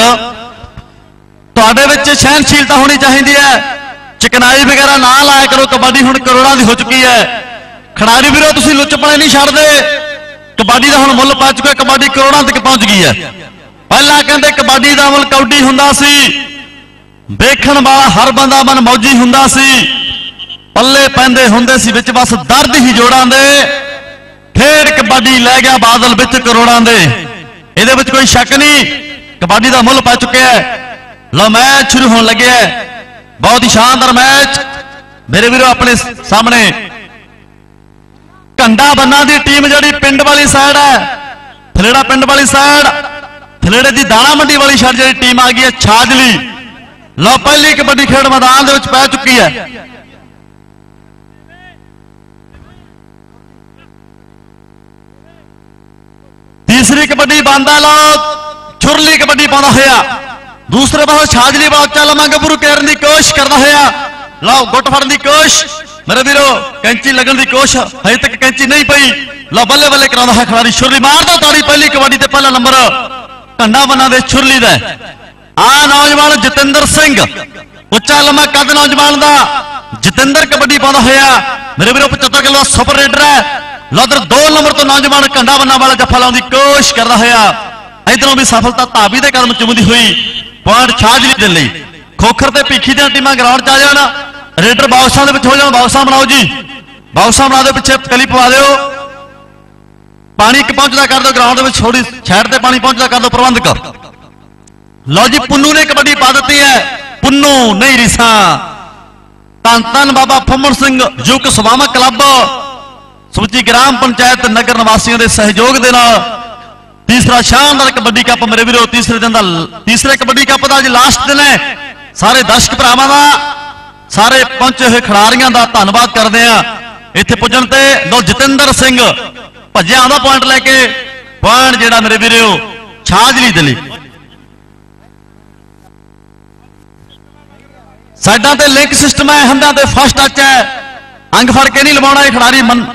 Speaker 4: ਤੁਹਾਡੇ ਵਿੱਚ ਸਹਿਨਸ਼ੀਲਤਾ ਹੋਣੀ ਚਾਹੀਦੀ ਹੈ। ਚਿਕਨਾਈ ਵਗੈਰਾ ਨਾ ਲਾਇਆ ਕਰੋ, ਕਬੱਡੀ ਹੁਣ ਕਰੋੜਾਂ ਦੀ ਹੋ ਚੁੱਕੀ ਹੈ। ਖਿਡਾਰੀ ਵੀਰੋ, ਤੁਸੀਂ ਲੁੱਚਪਣੇ ਨਹੀਂ ਛੱਡਦੇ। ਕਬੱਡੀ ਦਾ ਹੁਣ ਮੁੱਲ ਪਾ ਚੁੱਕਾ, ਕਬੱਡੀ ਕਰੋੜਾਂ ਤੱਕ ਪਹੁੰਚ ਗਈ ਹੈ। ਪਹਿਲਾਂ ਕਹਿੰਦੇ ਕਬੱਡੀ ਦਾ ਮੁੱਲ ਕੌਡੀ ਹੁੰਦਾ ਸੀ। ਵੇਖਣ ਵਾਲਾ ਹਰ ਬੰਦਾ ਮਨ ਮੌਜੀ ਹੁੰਦਾ ਸੀ। ਪੱਲੇ ਪੈਂਦੇ ਹੁੰਦੇ ਸੀ, ਵਿੱਚ ਬਸ ਦਰਦ ਹੀ ਜੋੜਾਂ ਦੇ। ਫੇਰ ਕਬੱਡੀ ਲੈ ਗਿਆ ਬਾਦਲ ਵਿੱਚ ਕਰੋੜਾਂ ਦੇ। ਇਹਦੇ ਵਿੱਚ ਕੋਈ ਸ਼ੱਕ ਨਹੀਂ, ਕਬੱਡੀ ਦਾ ਮੁੱਲ ਪਾ ਚੁੱਕਿਆ ਹੈ। ਲਓ, ਮੈਚ ਸ਼ੁਰੂ ਹੋਣ ਲੱਗਿਆ ਬਹੁਤ ਹੀ ਸ਼ਾਨਦਾਰ ਮੈਚ। ਮੇਰੇ ਵੀਰੋ, ਆਪਣੇ ਸਾਹਮਣੇ ਕੰਡਾ ਬੰਨਾ ਦੀ ਟੀਮ ਜਿਹੜੀ ਪਿੰਡ ਵਾਲੀ ਸਾਈਡ ਹੈ ਥਲੇੜਾ ਪਿੰਡ ਵਾਲੀ ਸਾਈਡ ਥਲੇੜੇ ਦੀ ਦਾਣਾ ਮੰਡੀ ਵਾਲੀ ਸਾਈਡ ਜਿਹੜੀ ਟੀਮ ਆ ਗਈ ਹੈ ਛਾਜਲੀ ਲਓ ਪਹਿਲੀ ਕਬੱਡੀ ਖੇਡ ਮੈਦਾਨ ਦੇ ਵਿੱਚ ਪੈ ਚੁੱਕੀ ਹੈ ਤੀਸਰੀ ਕਬੱਡੀ ਬੰਦਾ ਲਓ ਛੁਰਲੀ ਕਬੱਡੀ ਪਾਉਂਦਾ ਹੋਇਆ ਦੂਸਰੇ ਪਾਸੇ ਛਾਜਲੀ ਵਾਲਾ ਚੱਲ ਮੰਗਪੁਰ ਕੇਰਨ ਦੀ ਕੋਸ਼ਿਸ਼ ਕਰਦਾ ਹੋਇਆ ਲਓ ਗੁੱਟ ਫੜਨ ਦੀ ਕੋਸ਼ਿਸ਼ ਮੇਰੇ ਵੀਰੋ ਕੈਂਚੀ ਲੱਗਣ ਦੀ ਕੋਸ਼ਿਸ਼ ਹਜੇ ਤੱਕ ਕੈਂਚੀ ਨਹੀਂ ਪਈ ਲਓ ਬੱਲੇ ਬੱਲੇ ਕਰਾਉਂਦਾ ਹੈ ਖਿਡਾਰੀ ਛੁਰਲੀ ਮਾਰਦਾ ਤਾੜੀ ਪਹਿਲੀ ਕਬੱਡੀ ਤੇ ਪਹਿਲਾ ਨੰਬਰ ਢੰਡਾ ਬੰਨਾ ਦੇ ਛੁਰਲੀ ਦਾ ਆ ਨੌਜਵਾਨ ਜਤਿੰਦਰ ਸਿੰਘ ਉੱਚਾ ਲੰਮਾ ਕੱਦ ਨੌਜਵਾਨ ਦਾ ਜਤਿੰਦਰ ਕਬੱਡੀ ਪਾਉਂਦਾ ਹੋਇਆ ਮੇਰੇ ਵੀਰੋ 75 ਕਿਲੋ ਸੁਪਰ ਰੇਡਰ ਹੈ ਲੋਦਰ 2 ਨੰਬਰ ਤੋਂ ਨੌਜਵਾਨ ਕੰਡਾ ਬੰਨਾ ਵਾਲਾ ਜੱਫਾ ਲਾਉਣ ਦੀ ਕੋਸ਼ਿਸ਼ ਕਰਦਾ ਹੋਇਆ ਇਧਰੋਂ ਵੀ ਸਫਲਤਾ ਧਾਬੀ ਦੇ ਕਦਮ ਚੁੰਮਦੀ ਹੋਈ ਪੁਆਇੰਟ ਛਾਜਲੀ ਦੇ ਲਈ ਖੋਖਰ ਤੇ ਭੀਖੀ ਦੀਆਂ ਟੀਮਾਂ ਗਰਾਊਂਡ 'ਚ ਆ ਜਾਣ ਰੇਡਰ ਬਾਕਸਾਂ ਦੇ ਵਿੱਚ ਹੋ ਜਾਣ, ਬਾਕਸਾਂ ਬਣਾਓ ਜੀ। ਬਾਕਸਾਂ ਬਣਾ ਦਿਓ, ਪਿੱਛੇ ਕਲੀ ਪਵਾ ਦਿਓ। ਪਾਣੀ ਇੱਕ ਪਹੁੰਚਦਾ ਕਰ ਦਿਓ ਗਰਾਊਂਡ ਦੇ ਵਿੱਚ ਥੋੜੀ ਸਾਈਡ ਤੇ ਪਾਣੀ ਪਹੁੰਚਦਾ ਕਰ ਦਿਓ, ਪ੍ਰਬੰਧਕ। ਲਓ ਜੀ, ਪੁੰਨੂ ਨੇ ਕਬੱਡੀ ਪਾ ਦਿੱਤੀ ਹੈ। ਪੁੰਨੂ ਨਹੀਂ ਰਿਸਾ। ਧੰਨ ਧੰਨ ਬਾਬਾ ਫੁੰਮਣ ਸਿੰਘ ਯੁਗ ਸਵਾਮਾ ਕਲੱਬ। ਸਮੁੱਚੀ ਗ੍ਰਾਮ ਪੰਚਾਇਤ ਨਗਰ ਨਿਵਾਸੀਆਂ ਦੇ ਸਹਿਯੋਗ ਦੇ ਨਾਲ ਤੀਸਰਾ ਸ਼ਾਨਦਾਰ ਕਬੱਡੀ ਕੱਪ ਮੇਰੇ ਵੀਰੋ, ਤੀਸਰੇ ਦਿਨ ਦਾ ਤੀਸਰੇ ਕਬੱਡੀ ਕੱਪ ਦਾ ਅੱਜ ਲਾਸਟ ਦਿਨ ਹੈ। ਸਾਰੇ ਦਰਸ਼ਕ ਭਰਾਵਾਂ ਦਾ ਸਾਰੇ ਪਹੁੰਚੇ ਹੋਏ ਖਿਡਾਰੀਆਂ ਦਾ ਧੰਨਵਾਦ ਕਰਦੇ ਆ ਇੱਥੇ ਪੁੱਜਣ ਤੇ ਲੋ ਜਤਿੰਦਰ ਸਿੰਘ ਭੱਜਿਆ ਆਉਂਦਾ ਪੁਆਇੰਟ ਲੈ ਕੇ। ਪੁਆਇੰਟ ਜਿਹੜਾ ਮੇਰੇ ਵੀਰੋ, ਛਾਜਲੀ ਦੇ ਲਈ। ਸਾਈਡਾਂ ਤੇ ਲਿੰਕ ਸਿਸਟਮ ਹੈ, ਹੰਦਾਂ ਤੇ ਫਸਟ ਟੱਚ ਹੈ। ਅੰਗ ਫੜ ਕੇ ਨਹੀਂ ਲਵਾਉਣਾ ਇਹ ਖਿਡਾਰੀ ਮੰਨ।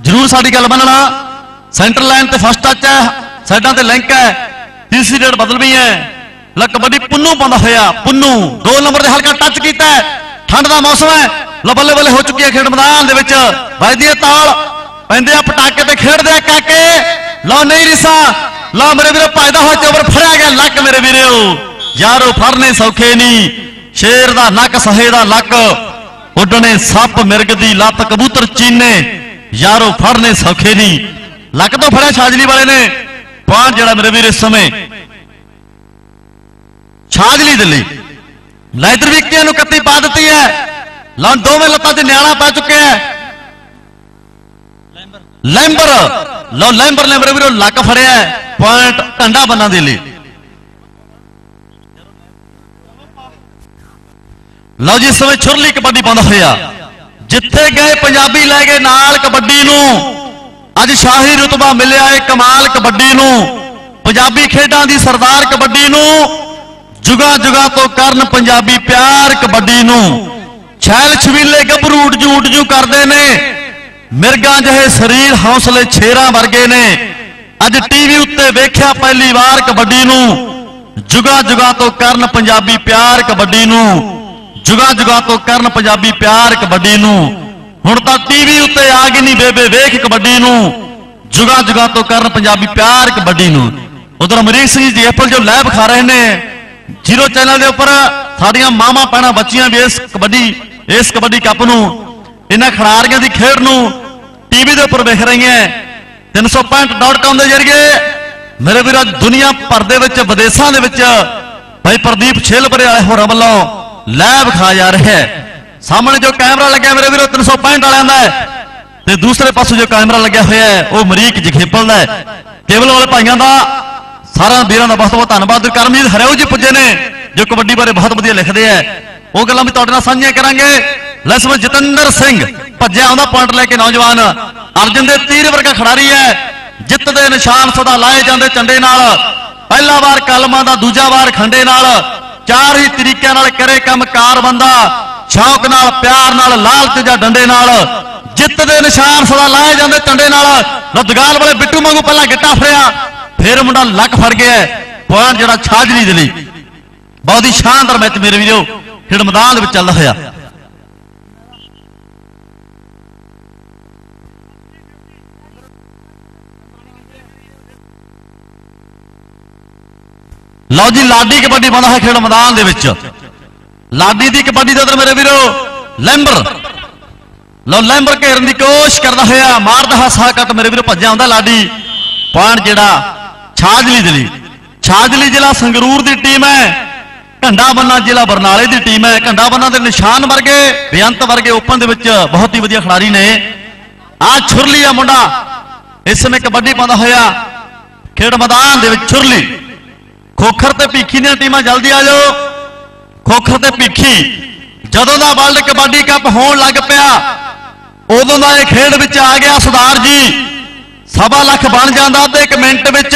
Speaker 4: ਜ਼ਰੂਰ ਸਾਡੀ ਗੱਲ ਮੰਨਣਾ। ਸੈਂਟਰ ਲਾਈਨ ਤੇ ਫਸਟ ਟੱਚ ਹੈ। ਸਾਈਡਾਂ ਤੇ ਲਿੰਕ ਹੈ। ਤੀਸਰੀ ਰੇਡ ਬਦਲ ਵੀ ਹੈ। ਲੈ ਕਬੱਡੀ ਪੁੰਨੂ ਪਾਉਂਦਾ ਹੋਇਆ, ਪੁੰਨੂ। ਦੋ ਨੰਬਰ ਦੇ ਹਲਕਾ ਟੱਚ ਕੀਤਾ ਹੈ। ਠੰਡ ਦਾ ਮੌਸਮ ਹੈ। ਲੈ ਬੱਲੇ ਬੱਲੇ ਹੋ ਚੁੱਕੀ ਹੈ ਖੇਡ ਮੈਦਾਨ ਦੇ ਵਿੱਚ। ਵੱਜਦੀ ਹੈ ਤਾਲ। ਪੈਂਦੇ ਆ ਪਟਾਕੇ ਤੇ ਖੇਡਦੇ ਆ ਕਾਕੇ। ਲਓ ਨਹੀਂ ਰਿਸਾ। ਲਓ ਮੇਰੇ ਵੀਰੋ, ਭਜਦਾ ਹੋਇਆ ਚੋਬਰ ਫੜਿਆ ਗਿਆ ਲੱਕ ਮੇਰੇ ਵੀਰੋ। ਯਾਰੋ ਫੜਨੇ ਸੌਖੇ ਨਹੀਂ। ਸ਼ੇਰ ਦਾ ਨੱਕ, ਸਹੇ ਦਾ ਲੱਕ। ਉੱਡਣੇ ਸੱਪ ਮਿਰਗ ਦੀ ਲੱਤ, ਕਬੂਤਰ ਚੀਨੇ। ਯਾਰੋ ਫੜਨੇ ਸੌਖੇ ਨਹੀਂ। ਲੱਕ ਤੋਂ ਫੜਿਆ ਛਾਜਲੀ ਵਾਲੇ ਨੇ। ਪਾਣ ਜਿਹੜਾ ਮੇਰੇ ਵੀਰ ਇਸ ਸਮੇਂ। ਛਾਜਲੀ ਦਿੱਲੀ ਲਈ ਲੈਦਰ ਵਿਕਟੀਆਂ ਨੂੰ ਕੱਤੀ ਪਾ ਦਿੱਤੀ ਹੈ ਲਾਂ ਦੋਵੇਂ ਲੱਤਾਂ 'ਚ ਨਿਆਣਾ ਪਾ ਚੁੱਕਿਆ ਹੈ ਲੈਂਬਰ ਲਓ ਲੈਂਬਰ ਨੇ ਮੇਰੇ ਵੀਰੋ ਲੱਕ ਫੜਿਆ ਹੈ ਪੁਆਇੰਟ ਢੰਡਾ ਬੰਨਾਂ ਦੇ ਲਈ ਲਓ ਜੀ ਇਸ ਸਮੇਂ ਛੁਰਲੀ ਕਬੱਡੀ ਪਾਉਂਦਾ ਹੋਇਆ ਜਿੱਥੇ ਗਏ ਪੰਜਾਬੀ ਲੈ ਗਏ ਨਾਲ ਕਬੱਡੀ ਨੂੰ ਅੱਜ ਸ਼ਾਹੀ ਰੁਤਬਾ ਮਿਲਿਆ ਏ ਕਮਾਲ ਕਬੱਡੀ ਨੂੰ ਪੰਜਾਬੀ ਖੇਡਾਂ ਦੀ ਸਰਦਾਰ ਕਬੱਡੀ ਨੂੰ ਜੁਗਾ ਜੁਗਾ ਤੋਂ ਕਰਨ ਪੰਜਾਬੀ ਪਿਆਰ ਕਬੱਡੀ ਨੂੰ। ਛੈਲ ਛਵੀਲੇ ਗੱਭਰੂ ਉੱਡ ਜੂ ਜੂ ਕਰਦੇ ਨੇ। ਮਿਰਗਾਂ ਜਿਹੇ ਸਰੀਰ ਹੌਸਲੇ ਛੇਰਾਂ ਵਰਗੇ ਨੇ। ਅੱਜ ਟੀਵੀ ਉੱਤੇ ਵੇਖਿਆ ਪਹਿਲੀ ਵਾਰ ਕਬੱਡੀ ਨੂੰ। ਜੁਗਾ ਜੁਗਾ ਤੋਂ ਕਰਨ ਪੰਜਾਬੀ ਪਿਆਰ ਕਬੱਡੀ ਨੂੰ। ਜੁਗਾ ਜੁਗਾ ਤੋਂ ਕਰਨ ਪੰਜਾਬੀ ਪਿਆਰ ਕਬੱਡੀ ਨੂੰ। ਹੁਣ ਤਾਂ ਟੀਵੀ ਉੱਤੇ ਆ ਗਈ ਨਹੀਂ ਬੇਬੇ, ਵੇਖ ਕਬੱਡੀ ਨੂੰ। ਜੁਗਾ ਜੁਗਾ ਤੋਂ ਕਰਨ ਪੰਜਾਬੀ ਪਿਆਰ ਕਬੱਡੀ ਨੂੰ। ਉਧਰ ਅਮਰੀਕ ਸਿੰਘ ਜੀ ਐਪਲ ਜੋ ਲੈਬ ਖਾ ਰਹੇ ਨੇ। ਜੀਰੋ ਚੈਨਲ ਦੇ ਉੱਪਰ ਸਾਡੀਆਂ ਮਾਵਾਂ ਪੈਣਾ ਬੱਚੀਆਂ ਵੀ ਇਸ ਕਬੱਡੀ ਇਸ ਕਬੱਡੀ ਕੱਪ ਨੂੰ, ਇਹਨਾਂ ਖਿਡਾਰੀਆਂ ਦੀ ਖੇਡ ਨੂੰ ਟੀਵੀ ਦੇ ਉੱਪਰ ਵੇਖ ਰਹੀਆਂ 365.com ਦੇ ਜ਼ਰੀਏ ਮੇਰੇ ਵੀਰੋ, ਦੁਨੀਆ ਭਰ ਦੇ ਵਿੱਚ, ਵਿਦੇਸ਼ਾਂ ਦੇ ਵਿੱਚ ਭਾਈ ਪ੍ਰਦੀਪ ਛੇਲਪਰੇ ਵਾਲੇ ਹੋਰਾਂ ਵੱਲੋਂ ਲੈਬ ਖਾ ਜਾ ਰਿਹਾ ਹੈ ਸਾਹਮਣੇ ਜੋ ਕੈਮਰਾ ਲੱਗਿਆ ਮੇਰੇ ਵੀਰੋ 365 ਵਾਲਿਆਂ ਦਾ ਤੇ ਦੂਸਰੇ ਪਾਸੇ ਜੋ ਕੈਮਰਾ ਲੱਗਿਆ ਹੋਇਆ ਹੈ ਉਹ ਮਰੀਕ ਜਖੇਪਲ ਦਾ ਹੈ ਕੇਵਲ ਵਾਲੇ ਭਾਈਆਂ ਦਾ ਸਾਰਿਆਂ ਵੀਰਾਂ ਦਾ ਬਹੁਤ ਬਹੁਤ ਧੰਨਵਾਦ। ਕਰਮਜੀਤ ਹਰਿਓ ਜੀ ਪੁੱਜੇ ਨੇ, ਜੋ ਕਬੱਡੀ ਬਾਰੇ ਬਹੁਤ ਵਧੀਆ ਲਿਖਦੇ ਆ। ਉਹ ਗੱਲਾਂ ਵੀ ਤੁਹਾਡੇ ਨਾਲ ਸਾਂਝੀਆਂ ਕਰਾਂਗੇ। ਲੈਸਮ ਜਤਿੰਦਰ ਸਿੰਘ। ਭੱਜਿਆ ਆਉਂਦਾ ਪੁਆਇੰਟ ਲੈ ਕੇ ਨੌਜਵਾਨ। ਅਰਜਨ ਦੇ ਤੀਰ ਵਰਗਾ ਖਿਡਾਰੀ ਹੈ। ਜਿੱਤ ਦੇ ਨਿਸ਼ਾਨ ਸਦਾ ਲਾਏ ਜਾਂਦੇ ਝੰਡੇ ਨਾਲ। ਪਹਿਲਾ ਵਾਰ ਕਲਮਾਂ ਦਾ ਦੂਜਾ ਵਾਰ ਖੰਡੇ ਨਾਲ। ਚਾਰ ਹੀ ਤਰੀਕਿਆਂ ਨਾਲ ਕਰੇ ਕੰਮ ਕਾਰ ਬੰਦਾ। ਸ਼ੌਕ ਨਾਲ, ਪਿਆਰ ਨਾਲ, ਲਾਲਚ ਜਾਂ ਡੰਡੇ ਨਾਲ। ਜਿੱਤ ਦੇ ਨਿਸ਼ਾਨ ਸਦਾ ਲਾਏ ਜਾਂਦੇ ਝੰਡੇ ਨਾਲ। ਰਦਗਾਲ ਵਾਲੇ ਬਿੱਟੂ ਵਾਂਗੂ ਪਹਿਲਾਂ ਗਿੱਟਾ ਫੜਿਆ। ਫਿਰ ਮੁੰਡਾ ਲੱਕ ਫੜ ਗਿਆ ਪੁਆਇੰਟ ਜਿਹੜਾ ਛਾਜਲੀ ਦੇ ਲਈ। ਬਹੁਤ ਹੀ ਸ਼ਾਨਦਾਰ ਮੈਚ ਮੇਰੇ ਵੀਰੋ ਖੇਡ ਮੈਦਾਨ ਦੇ ਵਿੱਚ ਚੱਲਦਾ ਹੋਇਆ। ਲਓ ਜੀ, ਲਾਡੀ ਕਬੱਡੀ ਪਾਉਂਦਾ ਹੈ ਖੇਡ ਮੈਦਾਨ ਦੇ ਵਿੱਚ। ਲਾਡੀ ਦੀ ਕਬੱਡੀ ਦੇ ਅੰਦਰ ਮੇਰੇ ਵੀਰੋ, ਲੈਂਬਰ। ਲਓ, ਲੈਂਬਰ ਘੇਰਨ ਦੀ ਕੋਸ਼ਿਸ਼ ਕਰਦਾ ਹੋਇਆ, ਮਾਰਦਾ ਹਾਸਾ ਕੱਟ ਮੇਰੇ ਵੀਰੋ, ਭੱਜਿਆ ਹੁੰਦਾ ਲਾਡੀ। ਪੁਆਇੰਟ ਜਿਹੜਾ ਛਾਜਲੀ ਦੇ ਛਾਜਲੀ ਜ਼ਿਲ੍ਹਾ ਸੰਗਰੂਰ ਦੀ ਟੀਮ ਹੈ। ਘੰਡਾ ਜ਼ਿਲ੍ਹਾ ਬਰਨਾਲੇ ਦੀ ਟੀਮ ਹੈ। ਘੰਡਾ ਦੇ ਨਿਸ਼ਾਨ ਵਰਗੇ, ਬੇਅੰਤ ਵਰਗੇ ਓਪਨ ਦੇ ਵਿੱਚ ਬਹੁਤ ਹੀ ਵਧੀਆ ਖਿਡਾਰੀ ਨੇ। ਆ ਛੁਰਲੀ ਆ ਮੁੰਡਾ। ਇਸ ਸਮੇਂ ਕਬੱਡੀ ਪਾਉਂਦਾ ਹੋਇਆ। ਖੇਡ ਮੈਦਾਨ ਦੇ ਵਿੱਚ ਛੁਰਲੀ। ਖੋਖਰ ਤੇ ਭੀਖੀ ਦੀਆਂ ਟੀਮਾਂ ਜਲਦੀ ਆ ਜਾਓ। ਖੋਖਰ ਤੇ ਭੀਖੀ। ਜਦੋਂ ਦਾ ਵਰਲਡ ਕਬੱਡੀ ਕੱਪ ਹੋਣ ਲੱਗ ਪਿਆ, ਉਦੋਂ ਦਾ ਇਹ ਖੇਡ ਵਿੱਚ ਆ ਗਿਆ ਸਰਦਾਰ ਜੀ। ਸਵਾ ਲੱਖ ਬਣ ਜਾਂਦਾ ਤੇ ਇੱਕ ਮਿੰਟ ਵਿੱਚ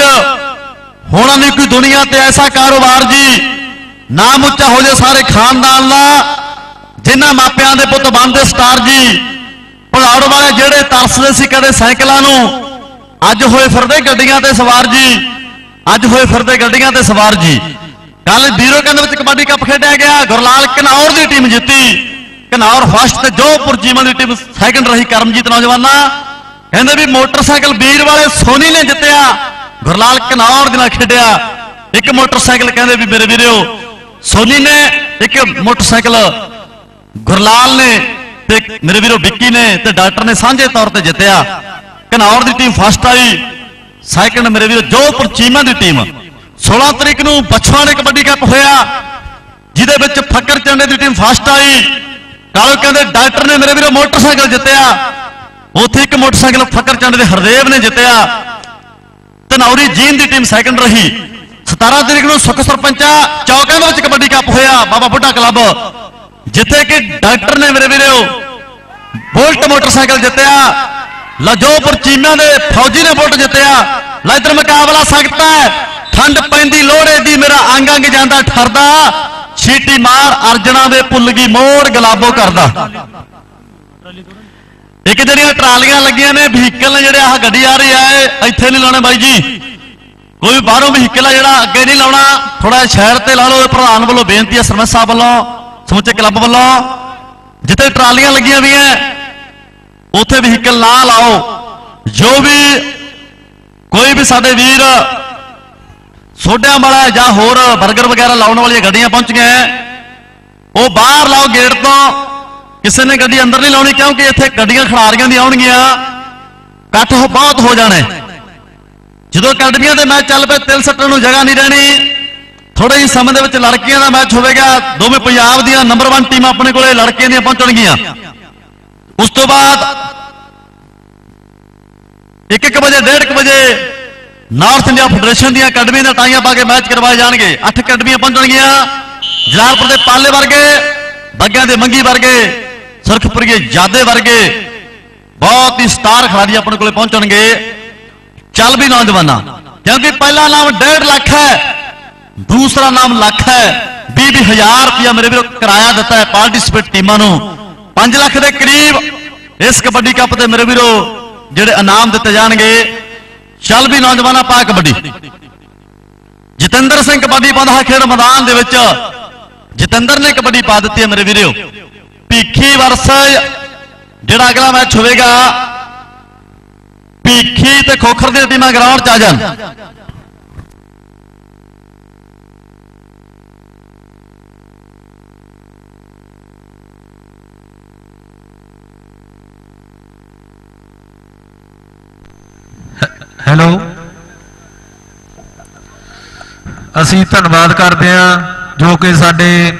Speaker 4: ਹੋਣਾ ਨਹੀਂ ਕੋਈ ਦੁਨੀਆ ਤੇ ਐਸਾ ਕਾਰੋਬਾਰ ਜੀ, ਨਾਮ ਉੱਚਾ ਹੋ ਜੇ ਸਾਰੇ ਖਾਨਦਾਨ ਦਾ, ਜਿਨ੍ਹਾਂ ਮਾਪਿਆਂ ਦੇ ਪੁੱਤ ਬਣਦੇ ਸਟਾਰ ਜੀ ਭਲਾੜ ਵਾਲੇ ਜਿਹੜੇ ਤਰਸਦੇ ਸੀ ਕਦੇ ਸਾਈਕਲਾਂ ਨੂੰ, ਅੱਜ ਹੋਏ ਫਿਰਦੇ ਗੱਡੀਆਂ ਤੇ ਸਵਾਰ ਜੀ, ਅੱਜ ਹੋਏ ਫਿਰਦੇ ਗੱਡੀਆਂ ਤੇ ਸਵਾਰ ਜੀ। ਕੱਲ ਵੀਰੋ ਕੰਦ ਵਿੱਚ ਕਬੱਡੀ ਕੱਪ ਖੇਡਿਆ ਗਿਆ, ਗੁਰਲਾਲ ਘਨੌਰ ਦੀ ਟੀਮ ਜਿੱਤੀ। ਘਨੌਰ ਫਸਟ ਤੇ ਜੋਪੁਰ ਜੀਮਾ ਦੀ ਟੀਮ ਸੈਕੰਡ ਰਹੀ ਕਰਮਜੀਤ ਨੌਜਵਾਨਾਂ। ਕਹਿੰਦੇ ਵੀ ਮੋਟਰਸਾਈਕਲ ਵੀਰ ਵਾਲੇ ਸੋਨੀ ਨੇ ਜਿੱਤਿਆ, ਗੁਰਲਾਲ ਘਨੌਰ ਦੇ ਨਾਲ ਖੇਡਿਆ। ਇੱਕ ਮੋਟਰਸਾਈਕਲ ਕਹਿੰਦੇ ਵੀ ਮੇਰੇ ਵੀਰੋ, ਸੋਨੀ ਨੇ ਇੱਕ ਮੋਟਰਸਾਈਕਲ, ਗੁਰਲਾਲ ਨੇ ਤੇ ਮੇਰੇ ਵੀਰੋ ਵਿੱਕੀ ਨੇ ਤੇ ਡਾਕਟਰ ਨੇ ਸਾਂਝੇ ਤੌਰ ਤੇ ਜਿੱਤਿਆ। ਘਨੌਰ ਦੀ ਟੀਮ ਫਸਟ ਆਈ ਸੈਕੰਡ ਮੇਰੇ ਵੀਰੋ ਜੋਧਪੁਰ ਚੀਮਾ ਦੀ ਟੀਮ। 16 ਤਰੀਕ ਨੂੰ ਬਛਵਾੜੇ ਕਬੱਡੀ ਕੱਪ ਹੋਇਆ, ਜਿਹਦੇ ਵਿੱਚ ਫੱਕਰ ਚੰਡੇ ਦੀ ਟੀਮ ਫਸਟ ਆਈ। ਕਾਲੋ ਕਹਿੰਦੇ ਡਾਕਟਰ ਨੇ ਮੇਰੇ ਵੀਰੋ ਮੋਟਰਸਾਈਕਲ ਜਿੱਤਿਆ ਉੱਥੇ ਇੱਕ ਮੋਟਰਸਾਈਕਲ ਫੱਕਰ ਚੰਡ ਦੇ ਹਰਦੇਵ ਨੇ ਜਿੱਤਿਆ। ਧਨੌਰੀ ਜੀਨ ਦੀ ਟੀਮ ਸੈਕੰਡ ਰਹੀ। 17 ਤਰੀਕ ਨੂੰ ਸੁੱਖ ਸਰਪੰਚਾ ਚੌਕਾਂ ਦੇ ਵਿੱਚ ਕਬੱਡੀ ਕੱਪ ਹੋਇਆ, ਬਾਬਾ ਬੁੱਢਾ ਕਲੱਬ ਜਿੱਥੇ ਕਿ ਡਾਕਟਰ ਨੇ ਮੇਰੇ ਵੀਰੋ ਬੁਲਟ ਮੋਟਰਸਾਈਕਲ ਜਿੱਤਿਆ। ਲਜੋਪੁਰ ਚੀਮਾ ਦੇ ਫੌਜੀ ਨੇ ਬੁਲਟ ਜਿੱਤਿਆ। ਲੈ ਇੱਧਰ ਮੁਕਾਬਲਾ ਸਕਦਾ ਹੈ। ਠੰਡ ਪੈਂਦੀ ਲੋਹੜੇ ਦੀ ਮੇਰਾ ਅੰਗ ਅੰਗ ਜਾਂਦਾ ਠਰਦਾ। ਛੀਟੀ ਮਾਰ ਅਰਜਣਾ ਦੇ ਪੁੱਲ ਗਈ ਮੋੜ, ਗਲਾਬੋ ਕਰਦਾ। ਇੱਕ ਜਿਹੜੀਆਂ ਟਰਾਲੀਆਂ ਲੱਗੀਆਂ ਨੇ ਵਹੀਕਲ ਨੇ ਜਿਹੜੇ ਆਹ ਗੱਡੀ ਆ ਰਹੀ ਹੈ ਇੱਥੇ ਨਹੀਂ ਲਾਉਣੇ ਬਾਈ ਜੀ। ਕੋਈ ਬਾਹਰੋਂ ਵਹੀਕਲ ਆ ਜਿਹੜਾ ਅੱਗੇ ਨਹੀਂ ਲਾਉਣਾ ਥੋੜਾ ਸ਼ਹਿਰ ਤੇ ਲਾ ਲਓ ਪ੍ਰਧਾਨ ਵੱਲੋਂ ਬੇਨਤੀ ਹੈ ਸਰਪੰਚ ਸਾਹਿਬ ਵੱਲੋਂ ਸਮੁੱਚੇ ਕਲੱਬ ਵੱਲੋਂ। ਜਿੱਥੇ ਟਰਾਲੀਆਂ ਲੱਗੀਆਂ ਹੋਈਆਂ ਉੱਥੇ ਵਹੀਕਲ ਨਾ ਲਾਓ। ਜੋ ਵੀ ਕੋਈ ਵੀ ਸਾਡੇ ਵੀਰ ਸੋਡਿਆਂ ਵਾਲਾ ਜਾਂ ਹੋਰ 버ਗਰ ਵਗੈਰਾ ਲਾਉਣ ਵਾਲੀਆਂ ਗੱਡੀਆਂ ਪਹੁੰਚੀਆਂ ਹੈ, ਉਹ ਬਾਹਰ ਲਾਓ ਗੇਟ ਤੋਂ। ਕਿਸੇ ਨੇ ਗੱਡੀ ਅੰਦਰ ਨਹੀਂ ਲਾਉਣੀ ਕਿਉਂਕਿ ਇੱਥੇ ਗੱਡੀਆਂ ਖਿਡਾਰੀਆਂ ਦੀ ਆਉਣਗੀਆਂ ਇਕੱਠ ਹੋ ਬਹੁਤ ਹੋ ਜਾਣਾ ਹੈ। ਜਦੋਂ ਅਕੈਡਮੀਆਂ ਦੇ ਮੈਚ ਚੱਲ ਪਏ ਤਿਲ ਸੱਟਣ ਨੂੰ ਜਗ੍ਹਾ ਨਹੀਂ ਰਹਿਣੀ ਥੋੜੇ ਹੀ ਸਮੇਂ ਦੇ ਵਿੱਚ ਲੜਕੀਆਂ ਦਾ ਮੈਚ ਹੋਵੇਗਾ ਦੋਵੇਂ ਪੰਜਾਬ ਦੀਆਂ ਨੰਬਰ 1 ਟੀਮਾਂ ਆਪਣੇ ਕੋਲੇ ਲੜਕੀਆਂ ਦੀਆਂ ਪਹੁੰਚਣਗੀਆਂ ਉਸ ਤੋਂ ਬਾਅਦ 1-1 ਵਜੇ 1:30 ਵਜੇ ਨਾਰਥ ਇੰਡੀਆ ਫੈਡਰੇਸ਼ਨ ਦੀਆਂ ਅਕੈਡਮੀਆਂ ਦਾ ਟਾਈਆਂ ਪਾ ਕੇ ਮੈਚ ਕਰਵਾਏ ਜਾਣਗੇ 8 ਅਕੈਡਮੀਆਂ ਪਹੁੰਚਣਗੀਆਂ ਜਲਾਲਪੁਰ ਦੇ ਪਾਲੇ ਵਰਗੇ ਬੱਗਿਆਂ ਦੇ ਮੰਗੀ ਵਰਗੇ ਸੁਰਖਪੁਰੀਏ ਜਾਦੇ ਵਰਗੇ ਬਹੁਤ ਹੀ ਸਟਾਰ ਖਿਡਾਰੀ ਆਪਣੇ ਕੋਲੇ ਪਹੁੰਚਣਗੇ। ਚੱਲ ਵੀ ਨੌਜਵਾਨਾਂ, ਕਿਉਂਕਿ ਪਹਿਲਾ ਨਾਮ 1.5 ਲੱਖ ਹੈ, ਦੂਸਰਾ ਨਾਮ ਲੱਖ ਹੈ 20 ਹਜ਼ਾਰ ਰੁਪਇਆ ਮੇਰੇ ਵੀਰੋ ਕਿਰਾਇਆ ਦਿੱਤਾ ਹੈ ਪਾਰਟਿਸਿਪੇਟ ਟੀਮਾਂ ਨੂੰ। 5 ਲੱਖ ਦੇ ਕਰੀਬ ਇਸ ਕਬੱਡੀ ਕੱਪ ਤੇ ਮੇਰੇ ਵੀਰੋ ਜਿਹੜੇ ਇਨਾਮ ਦਿੱਤੇ ਜਾਣਗੇ। ਚੱਲ ਵੀ ਨੌਜਵਾਨਾਂ, ਪਾ ਕਬੱਡੀ। ਜਤਿੰਦਰ ਸਿੰਘ ਕਬੱਡੀ ਪਾਉਂਦਾ ਹੈ ਖੇਡ ਮੈਦਾਨ ਦੇ ਵਿੱਚ। ਜਤਿੰਦਰ ਨੇ ਕਬੱਡੀ ਪਾ ਦਿੱਤੀ ਹੈ ਮੇਰੇ ਵੀਰੋ। ਭੀਖੀ ਵਰਸ, ਜਿਹੜਾ ਅਗਲਾ ਮੈਚ ਹੋਵੇਗਾ, ਭੀਖੀ ਤੇ ਖੋਖਰ ਦੀਆਂ ਟੀਮਾਂ ਗਰਾਊਂਡ 'ਚ ਆ ਜਾਣ।
Speaker 5: ਹੈਲੋ ਅਸੀਂ ਧੰਨਵਾਦ ਕਰਦੇ ਹਾਂ ਜੋ ਕਿ ਸਾਡੇ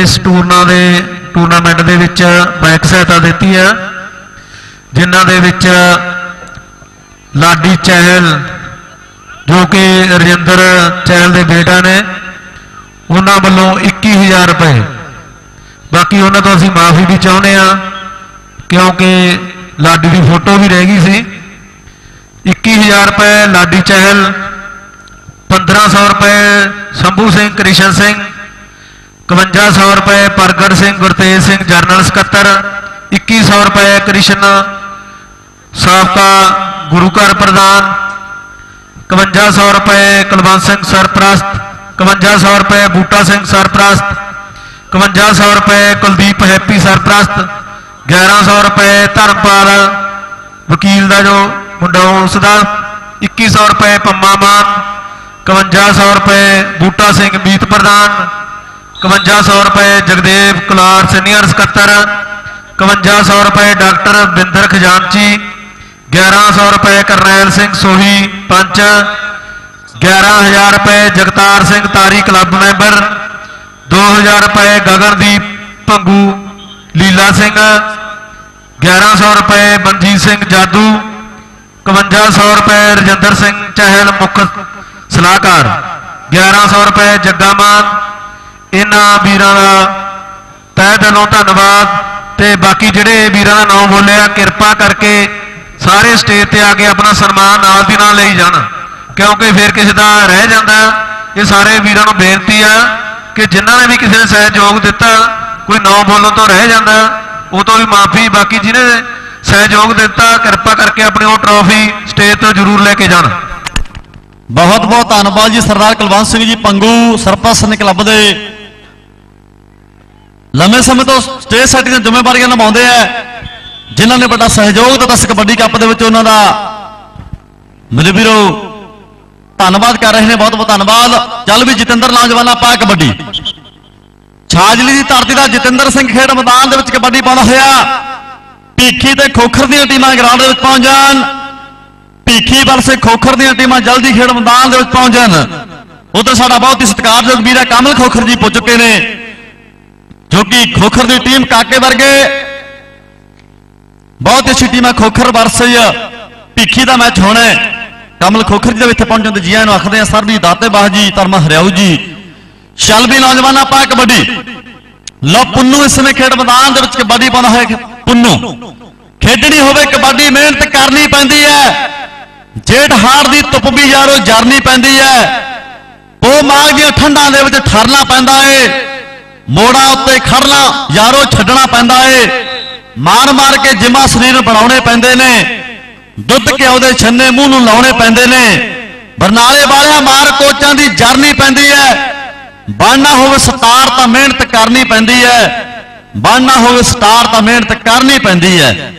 Speaker 5: ਇਸ ਟੂਰਨਾ ਦੇ ਟੂਰਨਾਮੈਂਟ ਦੇ ਵਿੱਚ ਬੈਕ ਸਹਾਇਤਾ ਦਿੱਤੀ ਹੈ ਜਿਨ੍ਹਾਂ ਦੇ ਵਿੱਚ ਲਾਡੀ ਚਹਿਲ ਜੋ ਕਿ ਰਜਿੰਦਰ ਚਹਿਲ ਦੇ ਬੇਟਾ ਨੇ, ਉਹਨਾਂ ਵੱਲੋਂ 21000 ਰੁਪਏ। ਬਾਕੀ ਉਹਨਾਂ ਤੋਂ ਅਸੀਂ ਮਾਫੀ ਵੀ ਚਾਹੁੰਦੇ ਹਾਂ ਕਿਉਂਕਿ ਲਾਡੀ ਦੀ ਫੋਟੋ ਵੀ ਰਹਿ ਗਈ ਸੀ। 21000 ਰੁਪਏ ਲਾਡੀ ਚਹਿਲ 1500 ਰੁਪਏ ਸ਼ੰਭੂ ਸਿੰਘ, ਕ੍ਰਿਸ਼ਨ ਸਿੰਘ 5100 ਰੁਪਏ ਪ੍ਰਗਟ ਸਿੰਘ ਗੁਰਤੇਜ ਸਿੰਘ, ਜਰਨਲ ਸਕੱਤਰ 2100 ਰੁਪਏ ਕ੍ਰਿਸ਼ਨ, ਸਾਬਕਾ ਗੁਰੂ ਘਰ ਪ੍ਰਧਾਨ 5100 ਰੁਪਏ ਕੁਲਵੰਤ ਸਿੰਘ ਸਰਪ੍ਰਸਤ 5100 ਰੁਪਏ ਬੂਟਾ ਸਿੰਘ ਸਰਪ੍ਰਸਤ 5100 ਰੁਪਏ ਕੁਲਦੀਪ ਹੈਪੀ ਸਰਪ੍ਰਸਤ 1100 ਰੁਪਏ ਧਰਮਪਾਲ ਵਕੀਲ ਦਾ ਜੋ ਮੁੰਡਾ ਉਸ ਦਾ 2100 ਰੁਪਏ ਪੰਮਾ ਮਾਨ 5100 ਰੁਪਏ ਬੂਟਾ ਸਿੰਘ ਮੀਤ ਪ੍ਰਧਾਨ 5100 ਰੁਪਏ ਜਗਦੇਵ ਕੁਲਾਰ ਸੀਨੀਅਰ ਸਕੱਤਰ 5100 ਰੁਪਏ ਡਾਕਟਰ ਬਿੰਦਰ ਖਜ਼ਾਨਚੀ 1100 ਰੁਪਏ ਕਰਨੈਲ ਸਿੰਘ ਸੋਹੀ ਪੰਚ 11000 ਰੁਪਏ ਜਗਤਾਰ ਸਿੰਘ ਤਾਰੀ ਕਲੱਬ ਮੈਂਬਰ 2000 ਰੁਪਏ ਗਗਨਦੀਪ ਭੰਗੂ, ਲੀਲਾ ਸਿੰਘ 1100 ਰੁਪਏ ਮਨਜੀਤ ਸਿੰਘ ਜਾਦੂ 5100 ਰੁਪਏ ਰਜਿੰਦਰ ਸਿੰਘ ਚਹਿਲ ਮੁੱਖ ਸਲਾਹਕਾਰ 1100 ਰੁਪਏ ਜੱਗਾ ਮਾਨ ਇਹਨਾਂ ਵੀਰਾਂ ਦਾ ਤਹਿ ਦਿਲੋਂ ਧੰਨਵਾਦ ਤੇ ਬਾਕੀ ਜਿਹੜੇ ਵੀਰਾਂ ਦਾ ਨਾਮ ਬੋਲਿਆ, ਕਿਰਪਾ ਕਰਕੇ ਸਾਰੇ ਸਟੇਜ ਤੇ ਆ ਕੇ ਆਪਣਾ ਸਨਮਾਨ ਨਾਲ ਦੀ ਨਾਲ ਲਈ ਜਾਣ। ਕਿਉਂਕਿ ਫਿਰ ਕਿਸੇ ਦਾ ਰਹਿ ਜਾਂਦਾ, ਇਹ ਸਾਰੇ ਵੀਰਾਂ ਨੂੰ ਬੇਨਤੀ ਆ ਕਿ ਜਿਨ੍ਹਾਂ ਨੇ ਵੀ ਕਿਸੇ ਨੇ ਸਹਿਯੋਗ ਦਿੱਤਾ, ਕੋਈ ਨਾਮ ਬੋਲਣ ਤੋਂ ਰਹਿ ਜਾਂਦਾ, ਉਹ ਤੋਂ ਵੀ ਮਾਫੀ, ਬਾਕੀ ਜਿਹਨੇ ਸਹਿਯੋਗ ਦਿੱਤਾ, ਕਿਰਪਾ ਕਰਕੇ ਆਪਣੀ ਉਹ ਟਰੋਫੀ ਸਟੇਜ ਤੋਂ ਜ਼ਰੂਰ ਲੈ ਕੇ ਜਾਣ।
Speaker 4: ਬਹੁਤ ਬਹੁਤ ਧੰਨਵਾਦ ਜੀ, ਸਰਦਾਰ ਕੁਲਵੰਤ ਸਿੰਘ ਜੀ, ਪੰਗੂ ਸਰਪ੍ਰਸਤ ਨੇ ਕਲੱਬ ਦੇ ਲੰਮੇ ਸਮੇਂ ਤੋਂ ਸਟੇਜ ਸੈਟਿੰਗ ਦੀਆਂ ਜ਼ਿੰਮੇਵਾਰੀਆਂ ਨਿਭਾਉਂਦੇ ਆ। ਜਿਨ੍ਹਾਂ ਨੇ ਵੱਡਾ ਸਹਿਯੋਗ ਦਿੱਤਾ ਇਸ ਕਬੱਡੀ ਕੱਪ ਦੇ ਵਿੱਚ, ਉਹਨਾਂ ਦਾ। ਮੇਰੇ ਵੀਰੋ, ਧੰਨਵਾਦ ਕਰ ਰਹੇ ਨੇ, ਬਹੁਤ ਬਹੁਤ ਧੰਨਵਾਦ। ਚੱਲ ਵੀ ਜਤਿੰਦਰ ਨੌਜਵਾਨਾਂ ਪਾ ਕਬੱਡੀ। ਛਾਜਲੀ ਦੀ ਧਰਤੀ ਦਾ ਜਤਿੰਦਰ ਸਿੰਘ ਖੇਡ ਮੈਦਾਨ ਦੇ ਵਿੱਚ ਕਬੱਡੀ ਪਾਉਂਦਾ ਹੋਇਆ। ਭੀਖੀ ਤੇ ਖੋਖਰ ਦੀਆਂ ਟੀਮਾਂ ਗਰਾਊਂਡ ਦੇ ਵਿੱਚ ਪਹੁੰਚ ਜਾਣ। ਭੀਖੀ ਵਰਸੇ ਖੋਖਰ ਦੀਆਂ ਟੀਮਾਂ ਜਲਦੀ ਖੇਡ ਮੈਦਾਨ ਦੇ ਵਿੱਚ ਪਹੁੰਚ ਜਾਣ। ਉਧਰ ਸਾਡਾ ਬਹੁਤ ਹੀ ਸਤਿਕਾਰਯੋਗ ਵੀਰ ਹੈ, ਕਮਲ ਖੋਖਰ ਜੀ ਪੁੱਜ ਚੁੱਕੇ ਨੇ। ਕਿਉਂਕਿ ਖੋਖਰ ਦੀ ਟੀਮ ਕਾਕੇ ਵਰਗੇ ਬਹੁਤ ਅੱਛੀ ਟੀਮ ਹੈ ਖੋਖਰ ਵਰਸੇ ਭੀਖੀ ਦਾ ਮੈਚ ਹੋਣਾ ਕਮਲ ਖੋਖਰ ਜੀ ਦੇ ਇੱਥੇ ਪਹੁੰਚਣ ਤੇ ਜੀਆਂ ਨੂੰ ਆਖਦੇ ਆ, ਸਰ ਜੀ, ਦਾਤੇ ਜੀ, ਧਰਮ ਹਰਿਆਊ ਜੀ। ਚੱਲ ਵੀ ਨੌਜਵਾਨਾਂ ਪਾ ਕਬੱਡੀ। ਲੋ ਪੁੰਨੂ ਇਸ ਸਮੇਂ ਖੇਡ ਮੈਦਾਨ ਦੇ ਵਿੱਚ ਕਬੱਡੀ ਪਾਉਂਦਾ ਹੋਇਆ ਪੁੰਨੂ। ਖੇਡਣੀ ਹੋਵੇ ਕਬੱਡੀ, ਮਿਹਨਤ ਕਰਨੀ ਪੈਂਦੀ ਹੈ। ਜੇਠ ਹਾਰ ਦੀ ਧੁੱਪ ਵੀ ਯਾਰੋ ਜਰਨੀ ਪੈਂਦੀ ਹੈ। ਉਹ ਮਾਗ ਦੀਆਂ ਠੰਡਾਂ ਦੇ ਵਿੱਚ ਠਰਨਾ ਪੈਂਦਾ ਏ। ਮੋੜਾਂ ਉੱਤੇ ਖੜਨਾ, ਯਾਰੋ ਛੱਡਣਾ ਪੈਂਦਾ ਏ। ਮਾਰ ਮਾਰ ਕੇ ਜਿਮਾ ਸਰੀਰ ਬਣਾਉਣੇ ਪੈਂਦੇ ਨੇ। ਦੁੱਧ ਘਿਓ ਦੇ ਛੰਨੇ ਮੂੰਹ ਨੂੰ ਲਾਉਣੇ ਪੈਂਦੇ ਨੇ। ਬਰਨਾਲੇ ਵਾਲਿਆਂ ਮਾਰ ਕੋਚਾਂ ਦੀ ਜਰਨੀ ਪੈਂਦੀ ਹੈ ਬਣਨਾ ਹੋਵੇ ਸਟਾਰ ਤਾਂ ਮਿਹਨਤ ਕਰਨੀ ਪੈਂਦੀ ਹੈ ਬਣਨਾ ਹੋਵੇ ਸਟਾਰ ਤਾਂ ਮਿਹਨਤ ਕਰਨੀ ਪੈਂਦੀ ਹੈ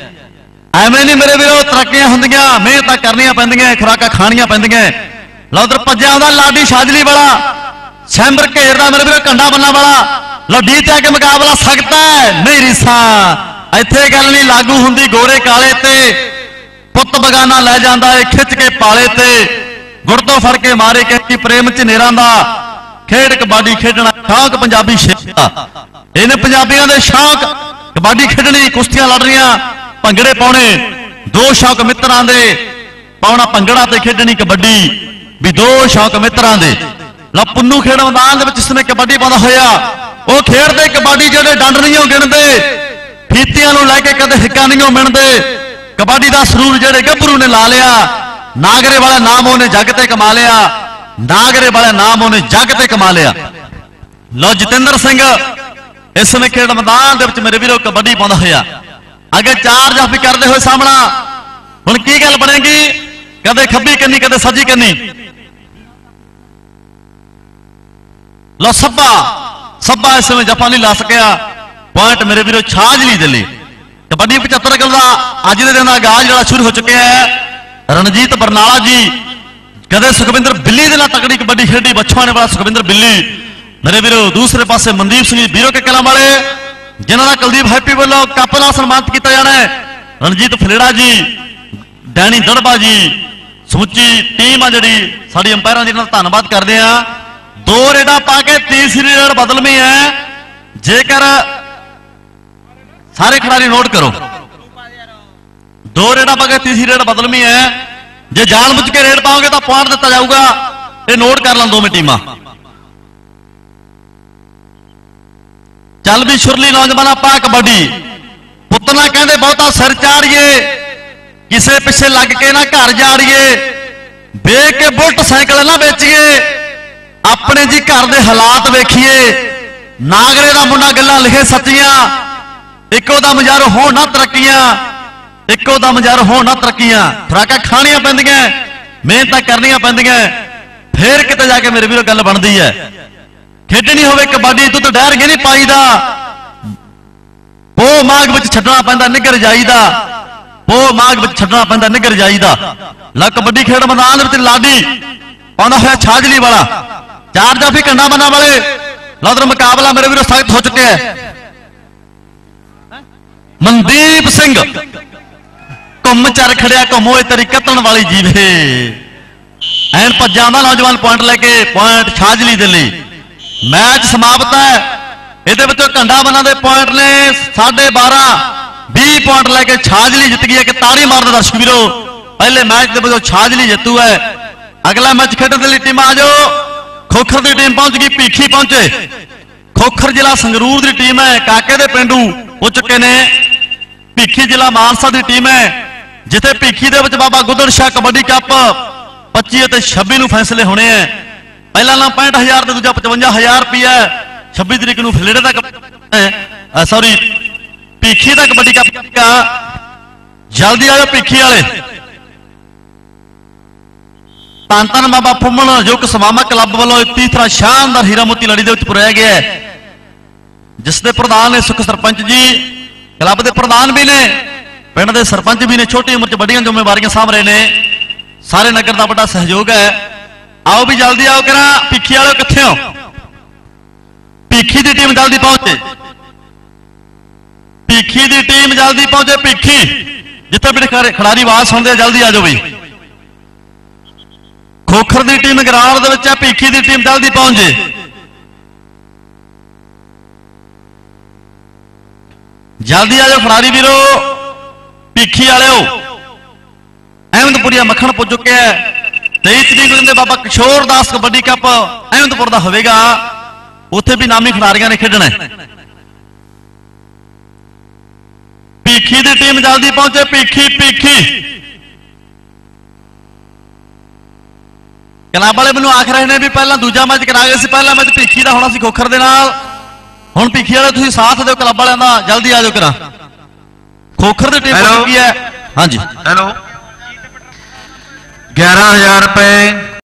Speaker 4: ਐਵੇਂ ਨਹੀਂ ਮੇਰੇ ਵੀਰੋ, ਤਰੱਕੀਆਂ ਹੁੰਦੀਆਂ, ਮਿਹਨਤਾਂ ਕਰਨੀਆਂ ਪੈਂਦੀਆਂ, ਖੁਰਾਕਾਂ ਖਾਣੀਆਂ ਪੈਂਦੀਆਂ। ਲਓ ਉਧਰ ਭੱਜਿਆ ਆਉਂਦਾ ਲਾਡੀ ਸ਼ਾਜਲੀ ਵਾਲਾ। ਸੈਂਬਰ ਘੇਰਦਾ ਮੇਰੇ ਵੀਰੋ ਕੰਡਾ ਬੰਨਾ ਵਾਲਾ। ਲਓ ਡੀ ਆ ਕੇ ਮੁਕਾਬਲਾ ਸਕਦਾ ਹੈ ਨਹੀਂ ਰੀਸਾਂ ਇੱਥੇ ਗੱਲ ਨਹੀਂ ਲਾਗੂ ਹੁੰਦੀ, ਗੋਰੇ ਕਾਲੇ ਤੇ। ਪੁੱਤ ਬਗਾਨਾ ਲੈ ਜਾਂਦਾ ਏ, ਖਿੱਚ ਕੇ ਪਾਲੇ ਤੇ। ਗੁੜ ਤੋਂ ਫੜ ਕੇ ਮਾਰੇ ਕਹਿੰਦੀ ਪ੍ਰੇਮ ਚ ਨੇਰਾਂ ਦਾ। ਖੇਡ ਕਬੱਡੀ ਖੇਡਣਾ ਸ਼ੌਕ ਪੰਜਾਬੀ ਸ਼ੇਰ ਇਹਨੇ ਪੰਜਾਬੀਆਂ ਦੇ ਸ਼ੌਕ ਕਬੱਡੀ ਖੇਡਣੀ, ਕੁਸ਼ਤੀਆਂ ਲੜਨੀਆਂ ਭੰਗੜੇ ਪਾਉਣੇ। ਦੋ ਸ਼ੌਕ ਮਿੱਤਰਾਂ ਦੇ। ਪਾਉਣਾ ਭੰਗੜਾ ਤੇ ਖੇਡਣੀ ਕਬੱਡੀ। ਵੀ ਦੋ ਸ਼ੌਕ ਮਿੱਤਰਾਂ ਦੇ। ਲਾ ਪੁੰਨੂ ਖੇਡ ਮੈਦਾਨ ਦੇ ਵਿੱਚ ਇਸਨੇ ਕਬੱਡੀ ਪਾਉਂਦਾ ਹੋਇਆ ਉਹ ਖੇਡਦੇ ਕਬੱਡੀ ਜਿਹੜੇ ਡੰਡ ਨਹੀਂ ਉਹ ਗਿਣਦੇ, ਫੀਤੀਆਂ ਨੂੰ ਲੈ ਕੇ ਕਦੇ ਹਿੱਕਾ ਨਹੀਂ ਉਹ ਮਿਣਦੇ। ਕਬੱਡੀ ਦਾ ਸਰੂਰ ਜਿਹੜੇ ਗੱਭਰੂ ਨੇ ਲਾ ਲਿਆ, ਨਾਗਰੇ ਵਾਲਾ ਨਾਮ ਉਹਨੇ ਜੱਗ ਤੇ ਕਮਾ ਲਿਆ, ਨਾਗਰੇ ਵਾਲਾ ਨਾਮ ਉਹਨੇ ਜੱਗ ਤੇ ਕਮਾ ਲਿਆ। ਲੋ ਜਤਿੰਦਰ ਸਿੰਘ, ਇਸ ਸਮੇਂ ਖੇਡ ਮੈਦਾਨ ਦੇ ਵਿੱਚ ਮੇਰੇ ਵੀਰੋ ਕਬੱਡੀ ਪਾਉਂਦਾ ਹੋਇਆ। ਅੱਗੇ ਚਾਰ ਜਾਫੀ ਕਰਦੇ ਹੋਏ ਸਾਹਮਣਾ। ਹੁਣ ਕੀ ਗੱਲ ਬਣੇਗੀ? ਕਦੇ ਖੱਬੀ ਕੰਨੀ, ਕਦੇ ਸੱਜੀ ਕੰਨੀ। ਲੋ ਸੱਬਾ। ਸਭਾ ਇਸ ਸਮੇਂ ਜਫਾ ਨਹੀਂ ਲਾ ਸਕਿਆ ਪੁਆਇੰਟ ਮੇਰੇ ਵੀਰੋ ਛਾਜਲੀ ਦੇ ਲਈ ਕਬੱਡੀ 75 ਗੱਲ ਦਾ ਅੱਜ ਦੇ ਦਿਨ ਦਾ ਆਗਾਜ਼ ਜਿਹੜਾ ਸ਼ੁਰੂ ਹੋ ਚੁੱਕਿਆ ਹੈ। ਰਣਜੀਤ ਬਰਨਾਲਾ ਜੀ, ਕਦੇ ਸੁਖਵਿੰਦਰ ਬਿੱਲੀ ਦੇ ਨਾਲ ਤਕੜੀ ਕਬੱਡੀ ਖੇਡੀ ਬੱਚਵਾਨੇ ਵਾਲਾ ਸੁਖਵਿੰਦਰ ਬਿੱਲੀ। ਮੇਰੇ ਵੀਰੋ, ਦੂਸਰੇ ਪਾਸੇ ਮਨਦੀਪ ਸਿੰਘ ਜੀ, ਵੀਰੋ ਕੇ ਕਲਾਂ ਵਾਲੇ, ਜਿਨ੍ਹਾਂ ਦਾ ਕੁਲਦੀਪ ਹੈਪੀ ਵੱਲੋਂ ਕੱਪ ਨਾਲ ਸਨਮਾਨਿਤ ਕੀਤਾ ਜਾਣਾ ਹੈ। ਰਣਜੀਤ ਫਲੇੜਾ ਜੀ, ਡੈਨੀ ਦੜਬਾ ਜੀ, ਸਮੁੱਚੀ ਟੀਮ ਆ ਜਿਹੜੀ, ਸਾਡੀ ਅੰਪਾਇਰਾਂ ਜੀ ਨਾਲ ਧੰਨਵਾਦ ਕਰਦੇ ਆ ਦੋ ਰੇਡਾਂ ਪਾ ਕੇ ਤੀਸਰੀ ਰੇਡ ਬਦਲਵੀਂ ਹੈ ਜੇਕਰ ਸਾਰੇ ਖਿਡਾਰੀ ਨੋਟ ਕਰੋ ਦੋ ਰੇਡਾਂ ਪਾ ਕੇ ਤੀਸਰੀ ਰੇਡ ਬਦਲਵੀਂ ਹੈ ਜੇ ਜਾਣਬੁੱਝ ਕੇ ਰੇਡ ਪਾਓਗੇ ਤਾਂ ਪੁਆਇੰਟ ਦਿੱਤਾ ਜਾਊਗਾ ਇਹ ਨੋਟ ਕਰ ਲਾਂ ਦੋਵੇਂ ਟੀਮਾਂ ਚੱਲ ਵੀ ਸ਼ੁਰਲੀ ਨੌਜਵਾਨਾਂ ਪਾ ਕਬੱਡੀ ਪੁੱਤ ਨਾ ਕਹਿੰਦੇ ਬਹੁਤਾ ਸਿਰ ਚਾੜੀਏ ਕਿਸੇ ਪਿੱਛੇ ਲੱਗ ਕੇ ਨਾ ਘਰ ਜਾੜੀਏ ਵੇਖ ਕੇ ਬੁਲਟ ਸਾਈਕਲ ਨਾ ਵੇਚੀਏ ਆਪਣੇ ਜੀ ਘਰ ਦੇ ਹਾਲਾਤ ਵੇਖੀਏ, ਨਾਗਰੇ ਦਾ ਮੁੰਡਾ ਗੱਲਾਂ ਲਿਖੇ ਸੱਚੀਆਂ, ਇੱਕੋ ਦਾ ਮਜ਼ਾਰ ਹੋਣ ਨਾ ਤਰੱਕੀਆਂ, ਇੱਕੋ ਦਾ ਮਜ਼ਾਰ ਹੋਣ ਨਾ ਤਰੱਕੀਆਂ। ਫਰਾਕਾਂ ਖਾਣੀਆਂ ਪੈਂਦੀਆਂ, ਮਿਹਨਤਾਂ ਕਰਨੀਆਂ ਪੈਂਦੀਆਂ, ਫੇਰ ਕਿਤੇ ਜਾ ਕੇ ਮੇਰੇ ਵੀਰੋ ਗੱਲ ਬਣਦੀ ਹੈ। ਖੇਡਣੀ ਹੋਵੇ ਕਬੱਡੀ, ਤੂੰ ਤਾਂ ਡਹਿਰ ਕੇ ਨਹੀਂ ਪਾਈਦਾ। ਪੋ ਮਾਗ ਵਿੱਚ ਛੱਡਣਾ ਪੈਂਦਾ ਨਿੱਗਰ ਜਾਈਦਾ। ਪੋ ਮਾਗ ਵਿੱਚ ਛੱਡਣਾ ਪੈਂਦਾ ਨਿੱਗਰ ਜਾਈਦਾ। ਲਾ ਕਬੱਡੀ ਖੇਡ ਮੈਦਾਨ ਵਿੱਚ ਲਾਡੀ ਪਾਉਂਦਾ ਹੋਇਆ ਛਾਜਲੀ ਵਾਲਾ। ਚਾਰ ਜਾਫੀ ਕੰਡਾ ਬੰਨਾ ਵਾਲੇ ਲੌਦਰ ਮੁਕਾਬਲਾ ਮੇਰੇ ਵੀਰੋ ਸਖਤ ਹੋ ਚੁੱਕਿਆ ਹੈ ਮਨਦੀਪ ਸਿੰਘ ਘੁੰਮ ਚਰ ਖੜਿਆ ਘੁੰਮੋਏ ਤੇਰੀ ਕੱਤਣ ਵਾਲੀ ਜੀਵੇ ਐਨ ਭੱਜਾਂ ਦਾ ਨੌਜਵਾਨ ਪੁਆਇੰਟ ਲੈ ਕੇ ਪੁਆਇੰਟ ਛਾਜਲੀ ਦੇ ਲਈ ਮੈਚ ਸਮਾਪਤ ਹੈ ਇਹਦੇ ਵਿੱਚੋਂ ਘੰਡਾ ਬੰਨਾਂ ਦੇ ਪੁਆਇੰਟ ਨੇ 12.5 20 ਪੁਆਇੰਟ ਲੈ ਕੇ ਛਾਜਲੀ ਜਿੱਤ ਗਈ ਹੈ ਕਿ ਤਾੜੀ ਮਾਰਦੇ ਦਰਸ਼ਕ ਵੀਰੋ ਪਹਿਲੇ ਮੈਚ ਦੇ ਵਿੱਚੋਂ ਛਾਜਲੀ ਜਿੱਤੂ ਹੈ ਅਗਲਾ ਮੈਚ ਖੇਡਣ ਦੇ ਲਈ ਟੀਮ ਆ ਜਾਓ ਖੋਖਰ ਦੀ ਟੀਮ ਪਹੁੰਚ ਗਈ, ਭੀਖੀ ਪਹੁੰਚੇ। ਖੋਖਰ ਜ਼ਿਲ੍ਹਾ ਸੰਗਰੂਰ ਦੀ ਟੀਮ ਹੈ, ਕਾਕੇ ਦੇ ਪਿੰਡੂ ਹੋ ਚੁੱਕੇ ਨੇ। ਭੀਖੀ ਜ਼ਿਲ੍ਹਾ ਮਾਨਸਾ ਦੀ ਟੀਮ ਹੈ, ਜਿੱਥੇ ਭੀਖੀ ਦੇ ਵਿੱਚ ਬਾਬਾ ਗੁੱਦੜ ਸ਼ਾਹ ਕਬੱਡੀ ਕੱਪ 25 ਅਤੇ 26 ਨੂੰ ਫੈਸਲੇ ਹੋਣੇ ਹੈ। ਪਹਿਲਾ ਨਾਮ 65000 ਤੇ ਦੂਜਾ 55000 ਰੁਪਿਆ 26 ਤਰੀਕ ਨੂੰ ਫਲੇੜੇ ਦਾ ਕੱਪ ਸੌਰੀ ਭੀਖੀ ਦਾ ਕਬੱਡੀ ਕੱਪ ਜਲਦੀ ਆਜੋ ਭੀਖੀ ਵਾਲੇ। ਧੰਨ ਧੰਨ ਬਾਬਾ ਫੁੰਮਣ ਜੋ ਸਵਾਮਾ ਕਲੱਬ ਵੱਲੋਂ ਇੱਕ ਤੀਸਰਾ ਸ਼ਾਨਦਾਰ ਹੀਰਾ ਮੋਤੀ ਲੜੀ ਦੇ ਵਿੱਚ ਪੁਰਾਇਆ ਗਿਆ ਹੈ। ਜਿਸ ਦੇ ਪ੍ਰਧਾਨ ਨੇ ਸੁਖ ਸਰਪੰਚ ਜੀ, ਕਲੱਬ ਦੇ ਪ੍ਰਧਾਨ ਵੀ ਨੇ, ਪਿੰਡ ਦੇ ਸਰਪੰਚ ਵੀ ਨੇ, ਛੋਟੀ ਉਮਰ 'ਚ ਵੱਡੀਆਂ ਜ਼ਿੰਮੇਵਾਰੀਆਂ ਸਾਂਭ ਰਹੇ ਨੇ। ਸਾਰੇ ਨਗਰ ਦਾ ਵੱਡਾ ਸਹਿਯੋਗ ਹੈ। ਆਓ ਵੀ ਜਲਦੀ ਆਓ ਕਰਾਂ, ਭਿੱਖੀ ਵਾਲਿਓ ਕਿੱਥੇ ਹੋ? ਭਿੱਖੀ ਦੀ ਟੀਮ ਜਲਦੀ ਪਹੁੰਚੇ। ਭਿੱਖੀ ਦੀ ਟੀਮ ਜਲਦੀ ਪਹੁੰਚੇ, ਭਿੱਖੀ। ਜਿੱਥੇ ਵੀ ਖਿਡਾਰੀ- ਖਿਡਾਰੀ ਆਵਾਜ਼ ਸੁਣਦੇ ਆ, ਜਲਦੀ ਆ ਜਾਓ ਬਈ। ਖੋਖਰ ਦੀ ਟੀਮ ਗਰਾਲ ਦੇ ਵਿੱਚ ਹੈ, ਭਿੱਖੀ ਦੀ ਟੀਮ ਜਲਦੀ ਪਹੁੰਚੇ ਜਲਦੀ ਆ ਜਾਓ ਖਿਡਾਰੀ ਵੀਰੋ, ਭਿੱਖੀ ਵਾਲਿਓ। ਅਹਿਮਦਪੁਰੀਆ ਮੱਖਣ ਪੁੱਜ ਚੁੱਕਿਆ ਹੈ। 23 ਤਰੀਕ ਨੂੰ ਦੇ ਬਾਬਾ ਕਿਸ਼ੋਰ ਦਾਸ ਕਬੱਡੀ ਕੱਪ ਅਹਿਮਦਪੁਰ ਦਾ ਹੋਵੇਗਾ। ਉੱਥੇ ਵੀ ਨਾਮੀ ਖਿਡਾਰੀਆਂ ਨੇ ਖੇਡਣਾ ਹੈ। ਭੀਖੀ ਦੀ ਟੀਮ ਜਲਦੀ ਪਹੁੰਚੇ, ਭੀਖੀ ਭੀਖੀ। ਕਲੱਬ ਵਾਲੇ ਮੈਨੂੰ ਆਖ ਰਹੇ ਨੇ ਵੀ ਪਹਿਲਾਂ ਦੂਜਾ ਮੈਚ ਕਰਾ ਗਏ ਸੀ ਪਹਿਲਾ ਮੈਚ ਭੀਖੀ ਦਾ ਹੋਣਾ ਸੀ ਖੋਖਰ ਦੇ ਨਾਲ। ਹੁਣ ਭੀਖੀ ਵਾਲੇ ਤੁਸੀਂ ਸਾਥ ਦਿਓ ਕਲੱਬ ਵਾਲਿਆਂ ਦਾ ਜਲਦੀ ਆ ਜਾਓ ਕਰਾਂ। ਖੋਖਰ ਦੀ ਟੀਮ ਗਈ ਹੈ? ਹਾਂਜੀ।
Speaker 5: ਹੈਲੋ 11000 ਰੁਪਏ।